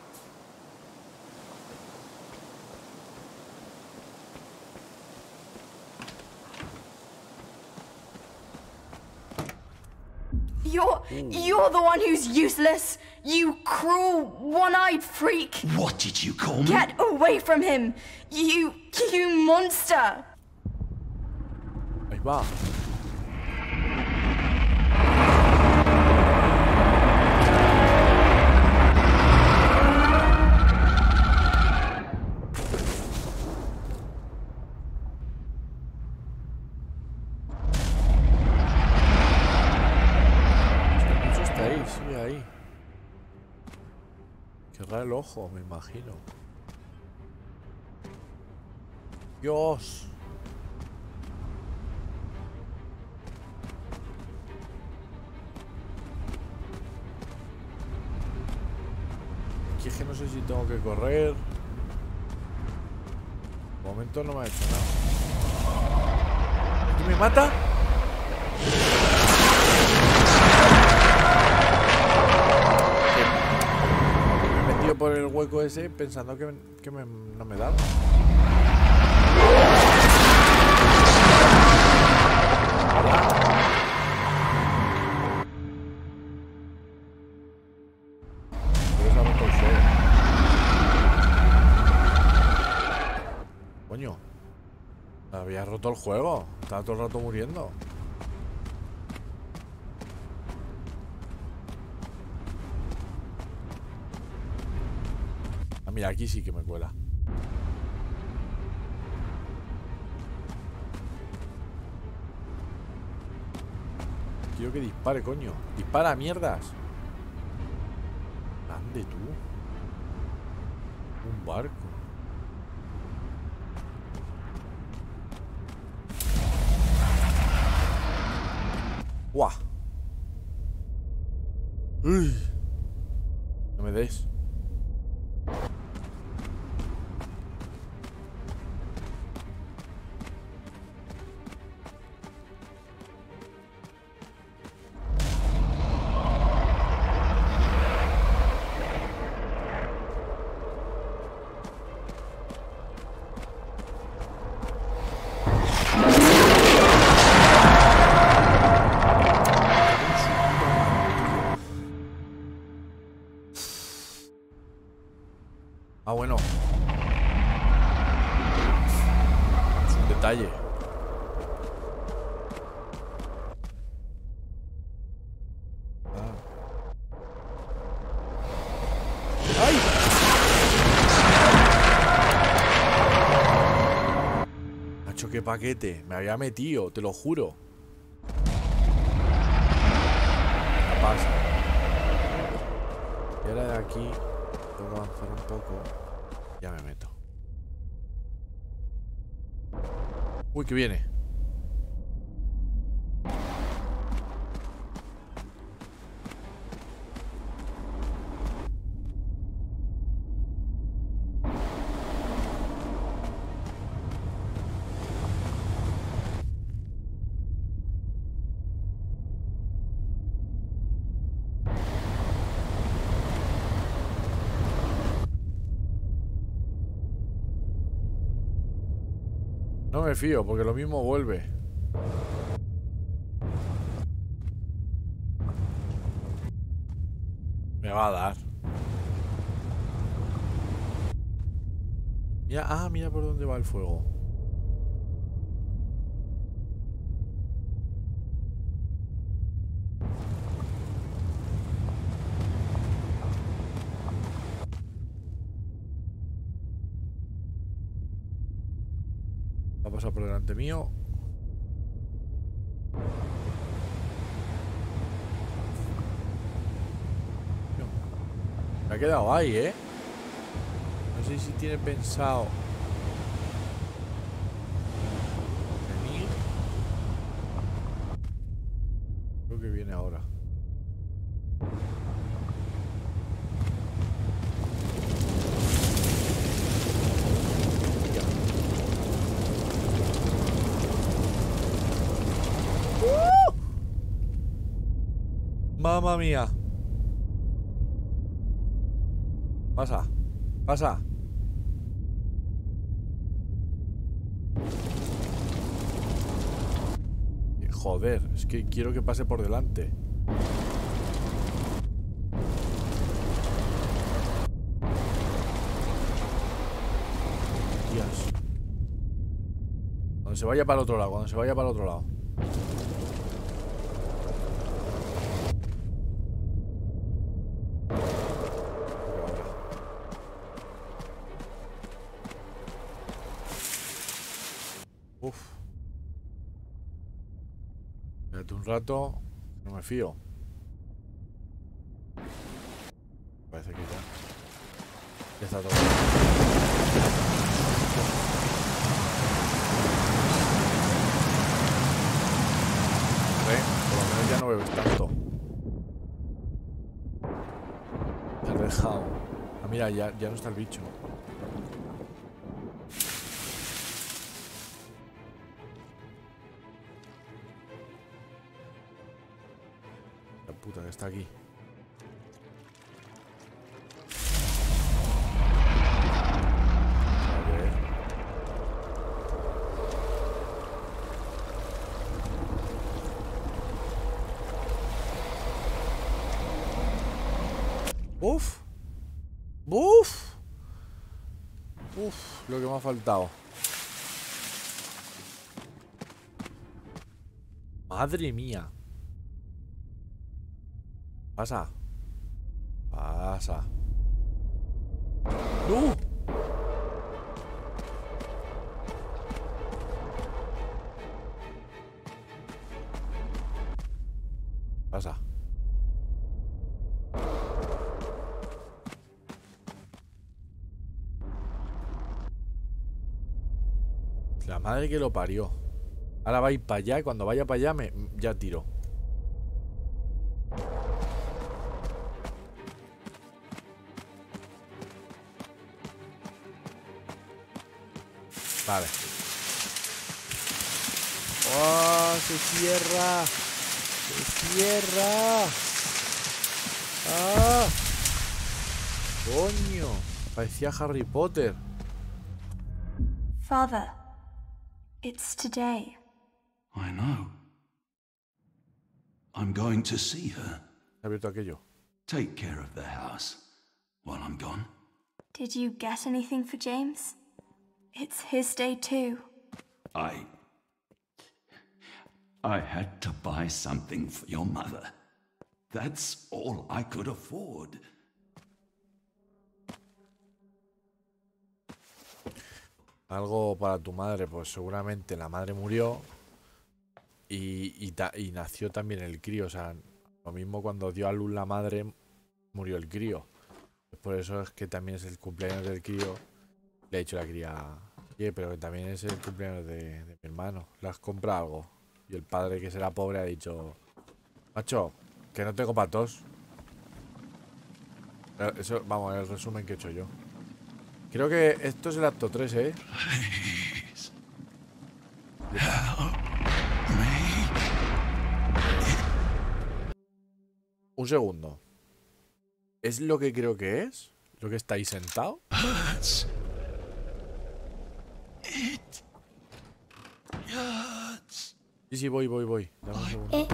You're, you're the one who's useless. You cruel, one-eyed freak. What did you call me? Get away from him. You, you monster. Ahí va. El ojo, me imagino. Dios. Aquí es que no sé si tengo que correr. De momento no me ha hecho nada. ¿Aquí me mata? Por el hueco ese pensando que, me- no me daba. Coño. Había roto el juego. Estaba todo el rato muriendo. mira, aquí sí que me cuela. Quiero que dispare, coño. Dispara, mierdas. ¿Dónde tú? Un barco. ¡Guau! Uy. Paquete. Me había metido, te lo juro. ¿Qué pasa? Y ahora de aquí tengo que avanzar un poco. Ya me meto. Uy, que viene. Porque lo mismo vuelve. Me va a dar. Mira, ah, mira por dónde va el fuego. Por delante mío. Me ha quedado ahí, ¿eh? No sé si tiene pensado venir. Creo que viene ahora. Mamma mía. Pasa. Pasa. Eh, Joder, es que quiero que pase por delante. Dios. Cuando se vaya para el otro lado, cuando se vaya para el otro lado. Uf. Espérate un rato. No me fío. Parece que ya. Ya está todo. Por lo menos ya no bebes tanto. Me has dejado. Ah, mira, ya, ya no está el bicho. Faltado. Madre mía. Pasa. Pasa. ¡No! Madre que lo parió. Ahora va a ir para allá y cuando vaya para allá me, ya tiro. Vale. ¡Oh! ¡Se cierra! ¡Se cierra! ¡Ah! ¡Coño! Parecía Harry Potter. Father, it's today. I know. I'm going to see her. He abierto aquello. Take care of the house while I'm gone. Did you get anything for James? It's his day too. I. I had to buy something for your mother. That's all I could afford. Algo para tu madre, pues seguramente la madre murió y, y, nació también el crío. O sea, lo mismo cuando dio a luz la madre, murió el crío. Por eso es que también es el cumpleaños del crío. Le he dicho a la cría, oye, pero que también es el cumpleaños de, de mi hermano. ¿Le has comprado algo? Y el padre, que será pobre, ha dicho, macho, que no tengo patos. Eso, vamos, el resumen que he hecho yo. Creo que esto es el acto 3, ¿eh? Un segundo. ¿Es lo que creo que es? ¿Lo que está ahí sentado? Sí, sí, voy, voy, voy. Dame un segundo. Eh,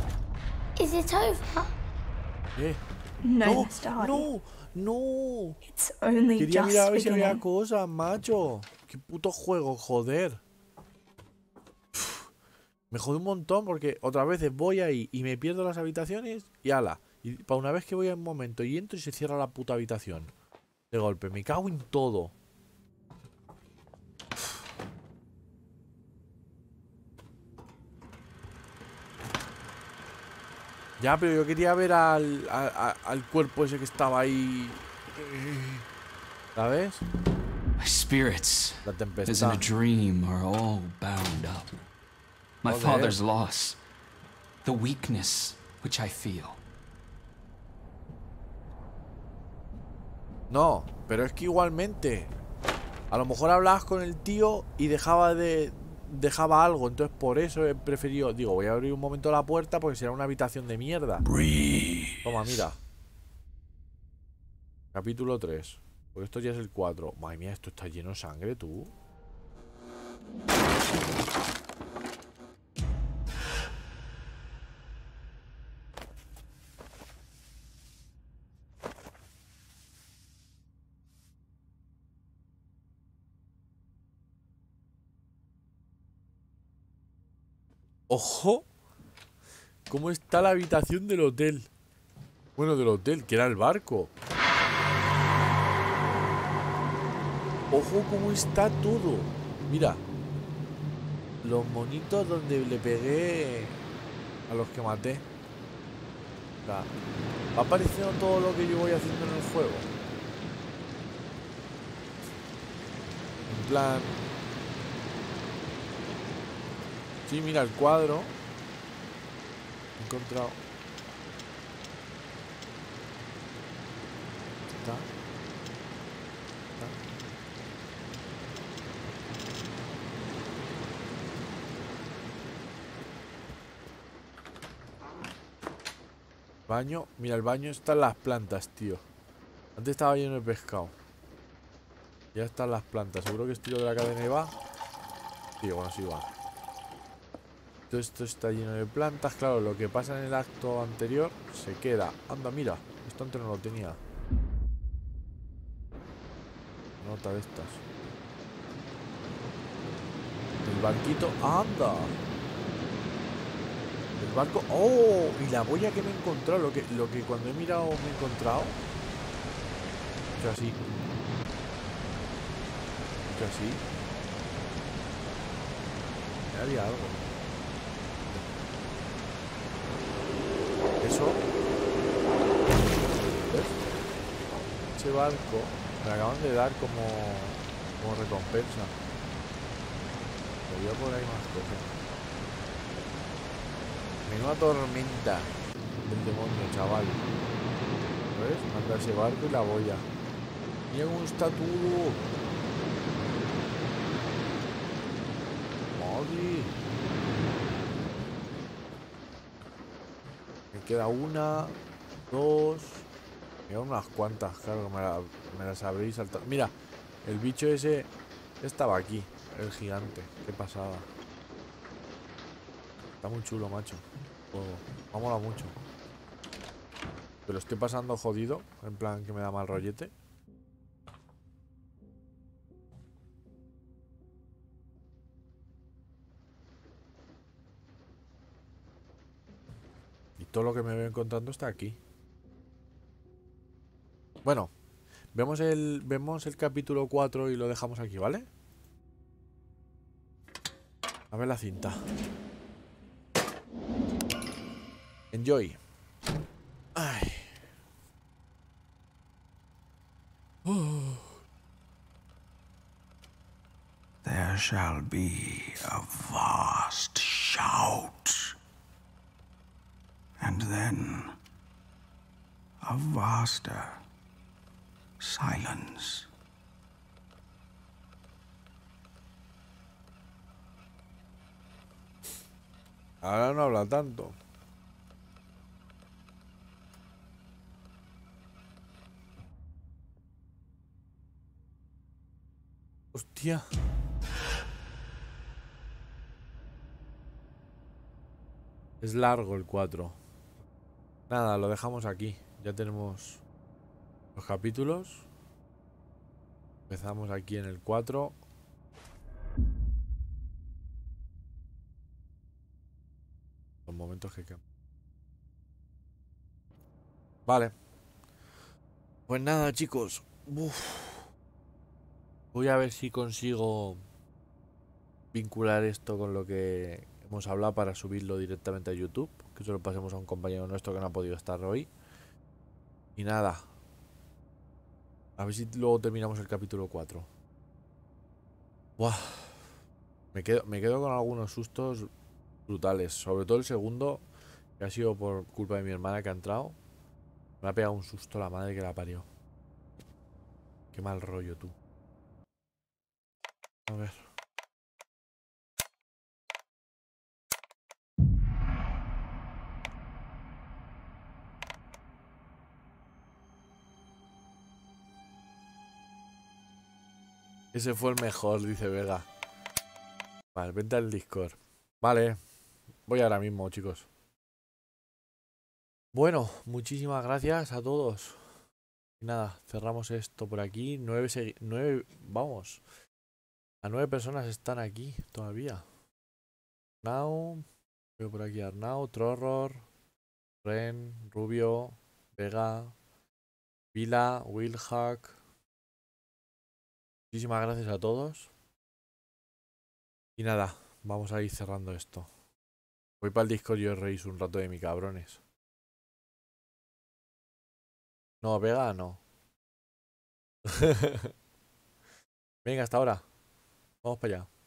it over? Eh. No, no, no. It's only Quería mirar a ver si había cosas, macho. Qué puto juego, joder. Uf, Me jode un montón porque otras veces voy ahí y me pierdo las habitaciones y ala. Y para una vez que voy a un momento y entro y se cierra la puta habitación. De golpe, me cago en todo. Ya, pero yo quería ver al, a- a- al cuerpo ese que estaba ahí. ¿Sabes? My spirits, La as in a tempestad. dream, are all bound up. My Joder. father's loss, the weakness which I feel. No, pero es que igualmente. A lo mejor hablabas con el tío y dejaba de. Dejaba algo, entonces por eso he preferido. Digo, voy a abrir un momento la puerta porque será una habitación de mierda. Toma, mira. Capítulo 3. Pues esto ya es el 4. Madre mía, esto está lleno de sangre, tú. ¡Ojo! ¿Cómo está la habitación del hotel? Bueno, del hotel, que era el barco. Ojo cómo está todo. Mira. Los monitos donde le pegué a los que maté. O sea, va apareciendo todo lo que yo voy haciendo en el juego. En plan... Sí, mira el cuadro. He encontrado. Está. Baño. Mira, el baño está en las plantas, tío. Antes estaba lleno de pescado. Ya están las plantas. Seguro que estilo de la cadena y va. Sí, bueno, sí va. Todo esto está lleno de plantas. Claro, lo que pasa en el acto anterior se queda. Anda, mira. Esto antes no lo tenía. Nota de estas. El barquito. ¡Anda! El barco. ¡Oh! Y la boya que me he encontrado. Lo que, lo que cuando he mirado me he encontrado. Hecho así. Hecho así. Ya había algo. Ese barco me acaban de dar como, como recompensa. Había por ahí más cosas. Menuda tormenta del demonio, chaval. ¿Ves? Manda ese barco y la boya. Mira cómo está. Madre. Me queda una, dos. Me quedan unas cuantas, claro que me, la- me las habréis saltado. Mira, el bicho ese estaba aquí, el gigante. Qué pasada. Está muy chulo, macho. Juego. Me ha molado mucho. Pero estoy pasando jodido, en plan que me da mal rollete. Todo lo que me veo encontrando está aquí. Bueno, vemos el, vemos el capítulo 4 y lo dejamos aquí, ¿vale? A ver la cinta. Enjoy. Ay. There shall be a vast shout, and then a vaster silence. Ahora no habla tanto. Hostia. Es largo el 4. Nada, lo dejamos aquí. Ya tenemos los capítulos. Empezamos aquí en el 4. Los momentos que quedan. Vale. Pues nada, chicos. Voy a ver si consigo vincular esto con lo que hemos hablado para subirlo directamente a YouTube. Que lo pasemos a un compañero nuestro que no ha podido estar hoy. Y nada. A ver si luego terminamos el capítulo 4. Buah. Me quedo, me quedo con algunos sustos brutales. Sobre todo el segundo, que ha sido por culpa de mi hermana que ha entrado. Me ha pegado un susto la madre que la parió. Qué mal rollo tú. A ver. Ese fue el mejor, dice Vega. Vale, vente al Discord. Vale. Voy ahora mismo, chicos. Bueno, muchísimas gracias a todos. Y nada, cerramos esto por aquí. Nueve, nueve, vamos. A nueve personas están aquí todavía. Arnau, veo por aquí Arnau, Trorror, Ren, Rubio, Vega, Vila, Wilhack. Muchísimas gracias a todos. Y nada, vamos a ir cerrando esto. Voy para el Discord y os reís un rato de mi cabrones. No, Vega no. <laughs> Venga, hasta ahora. Vamos para allá.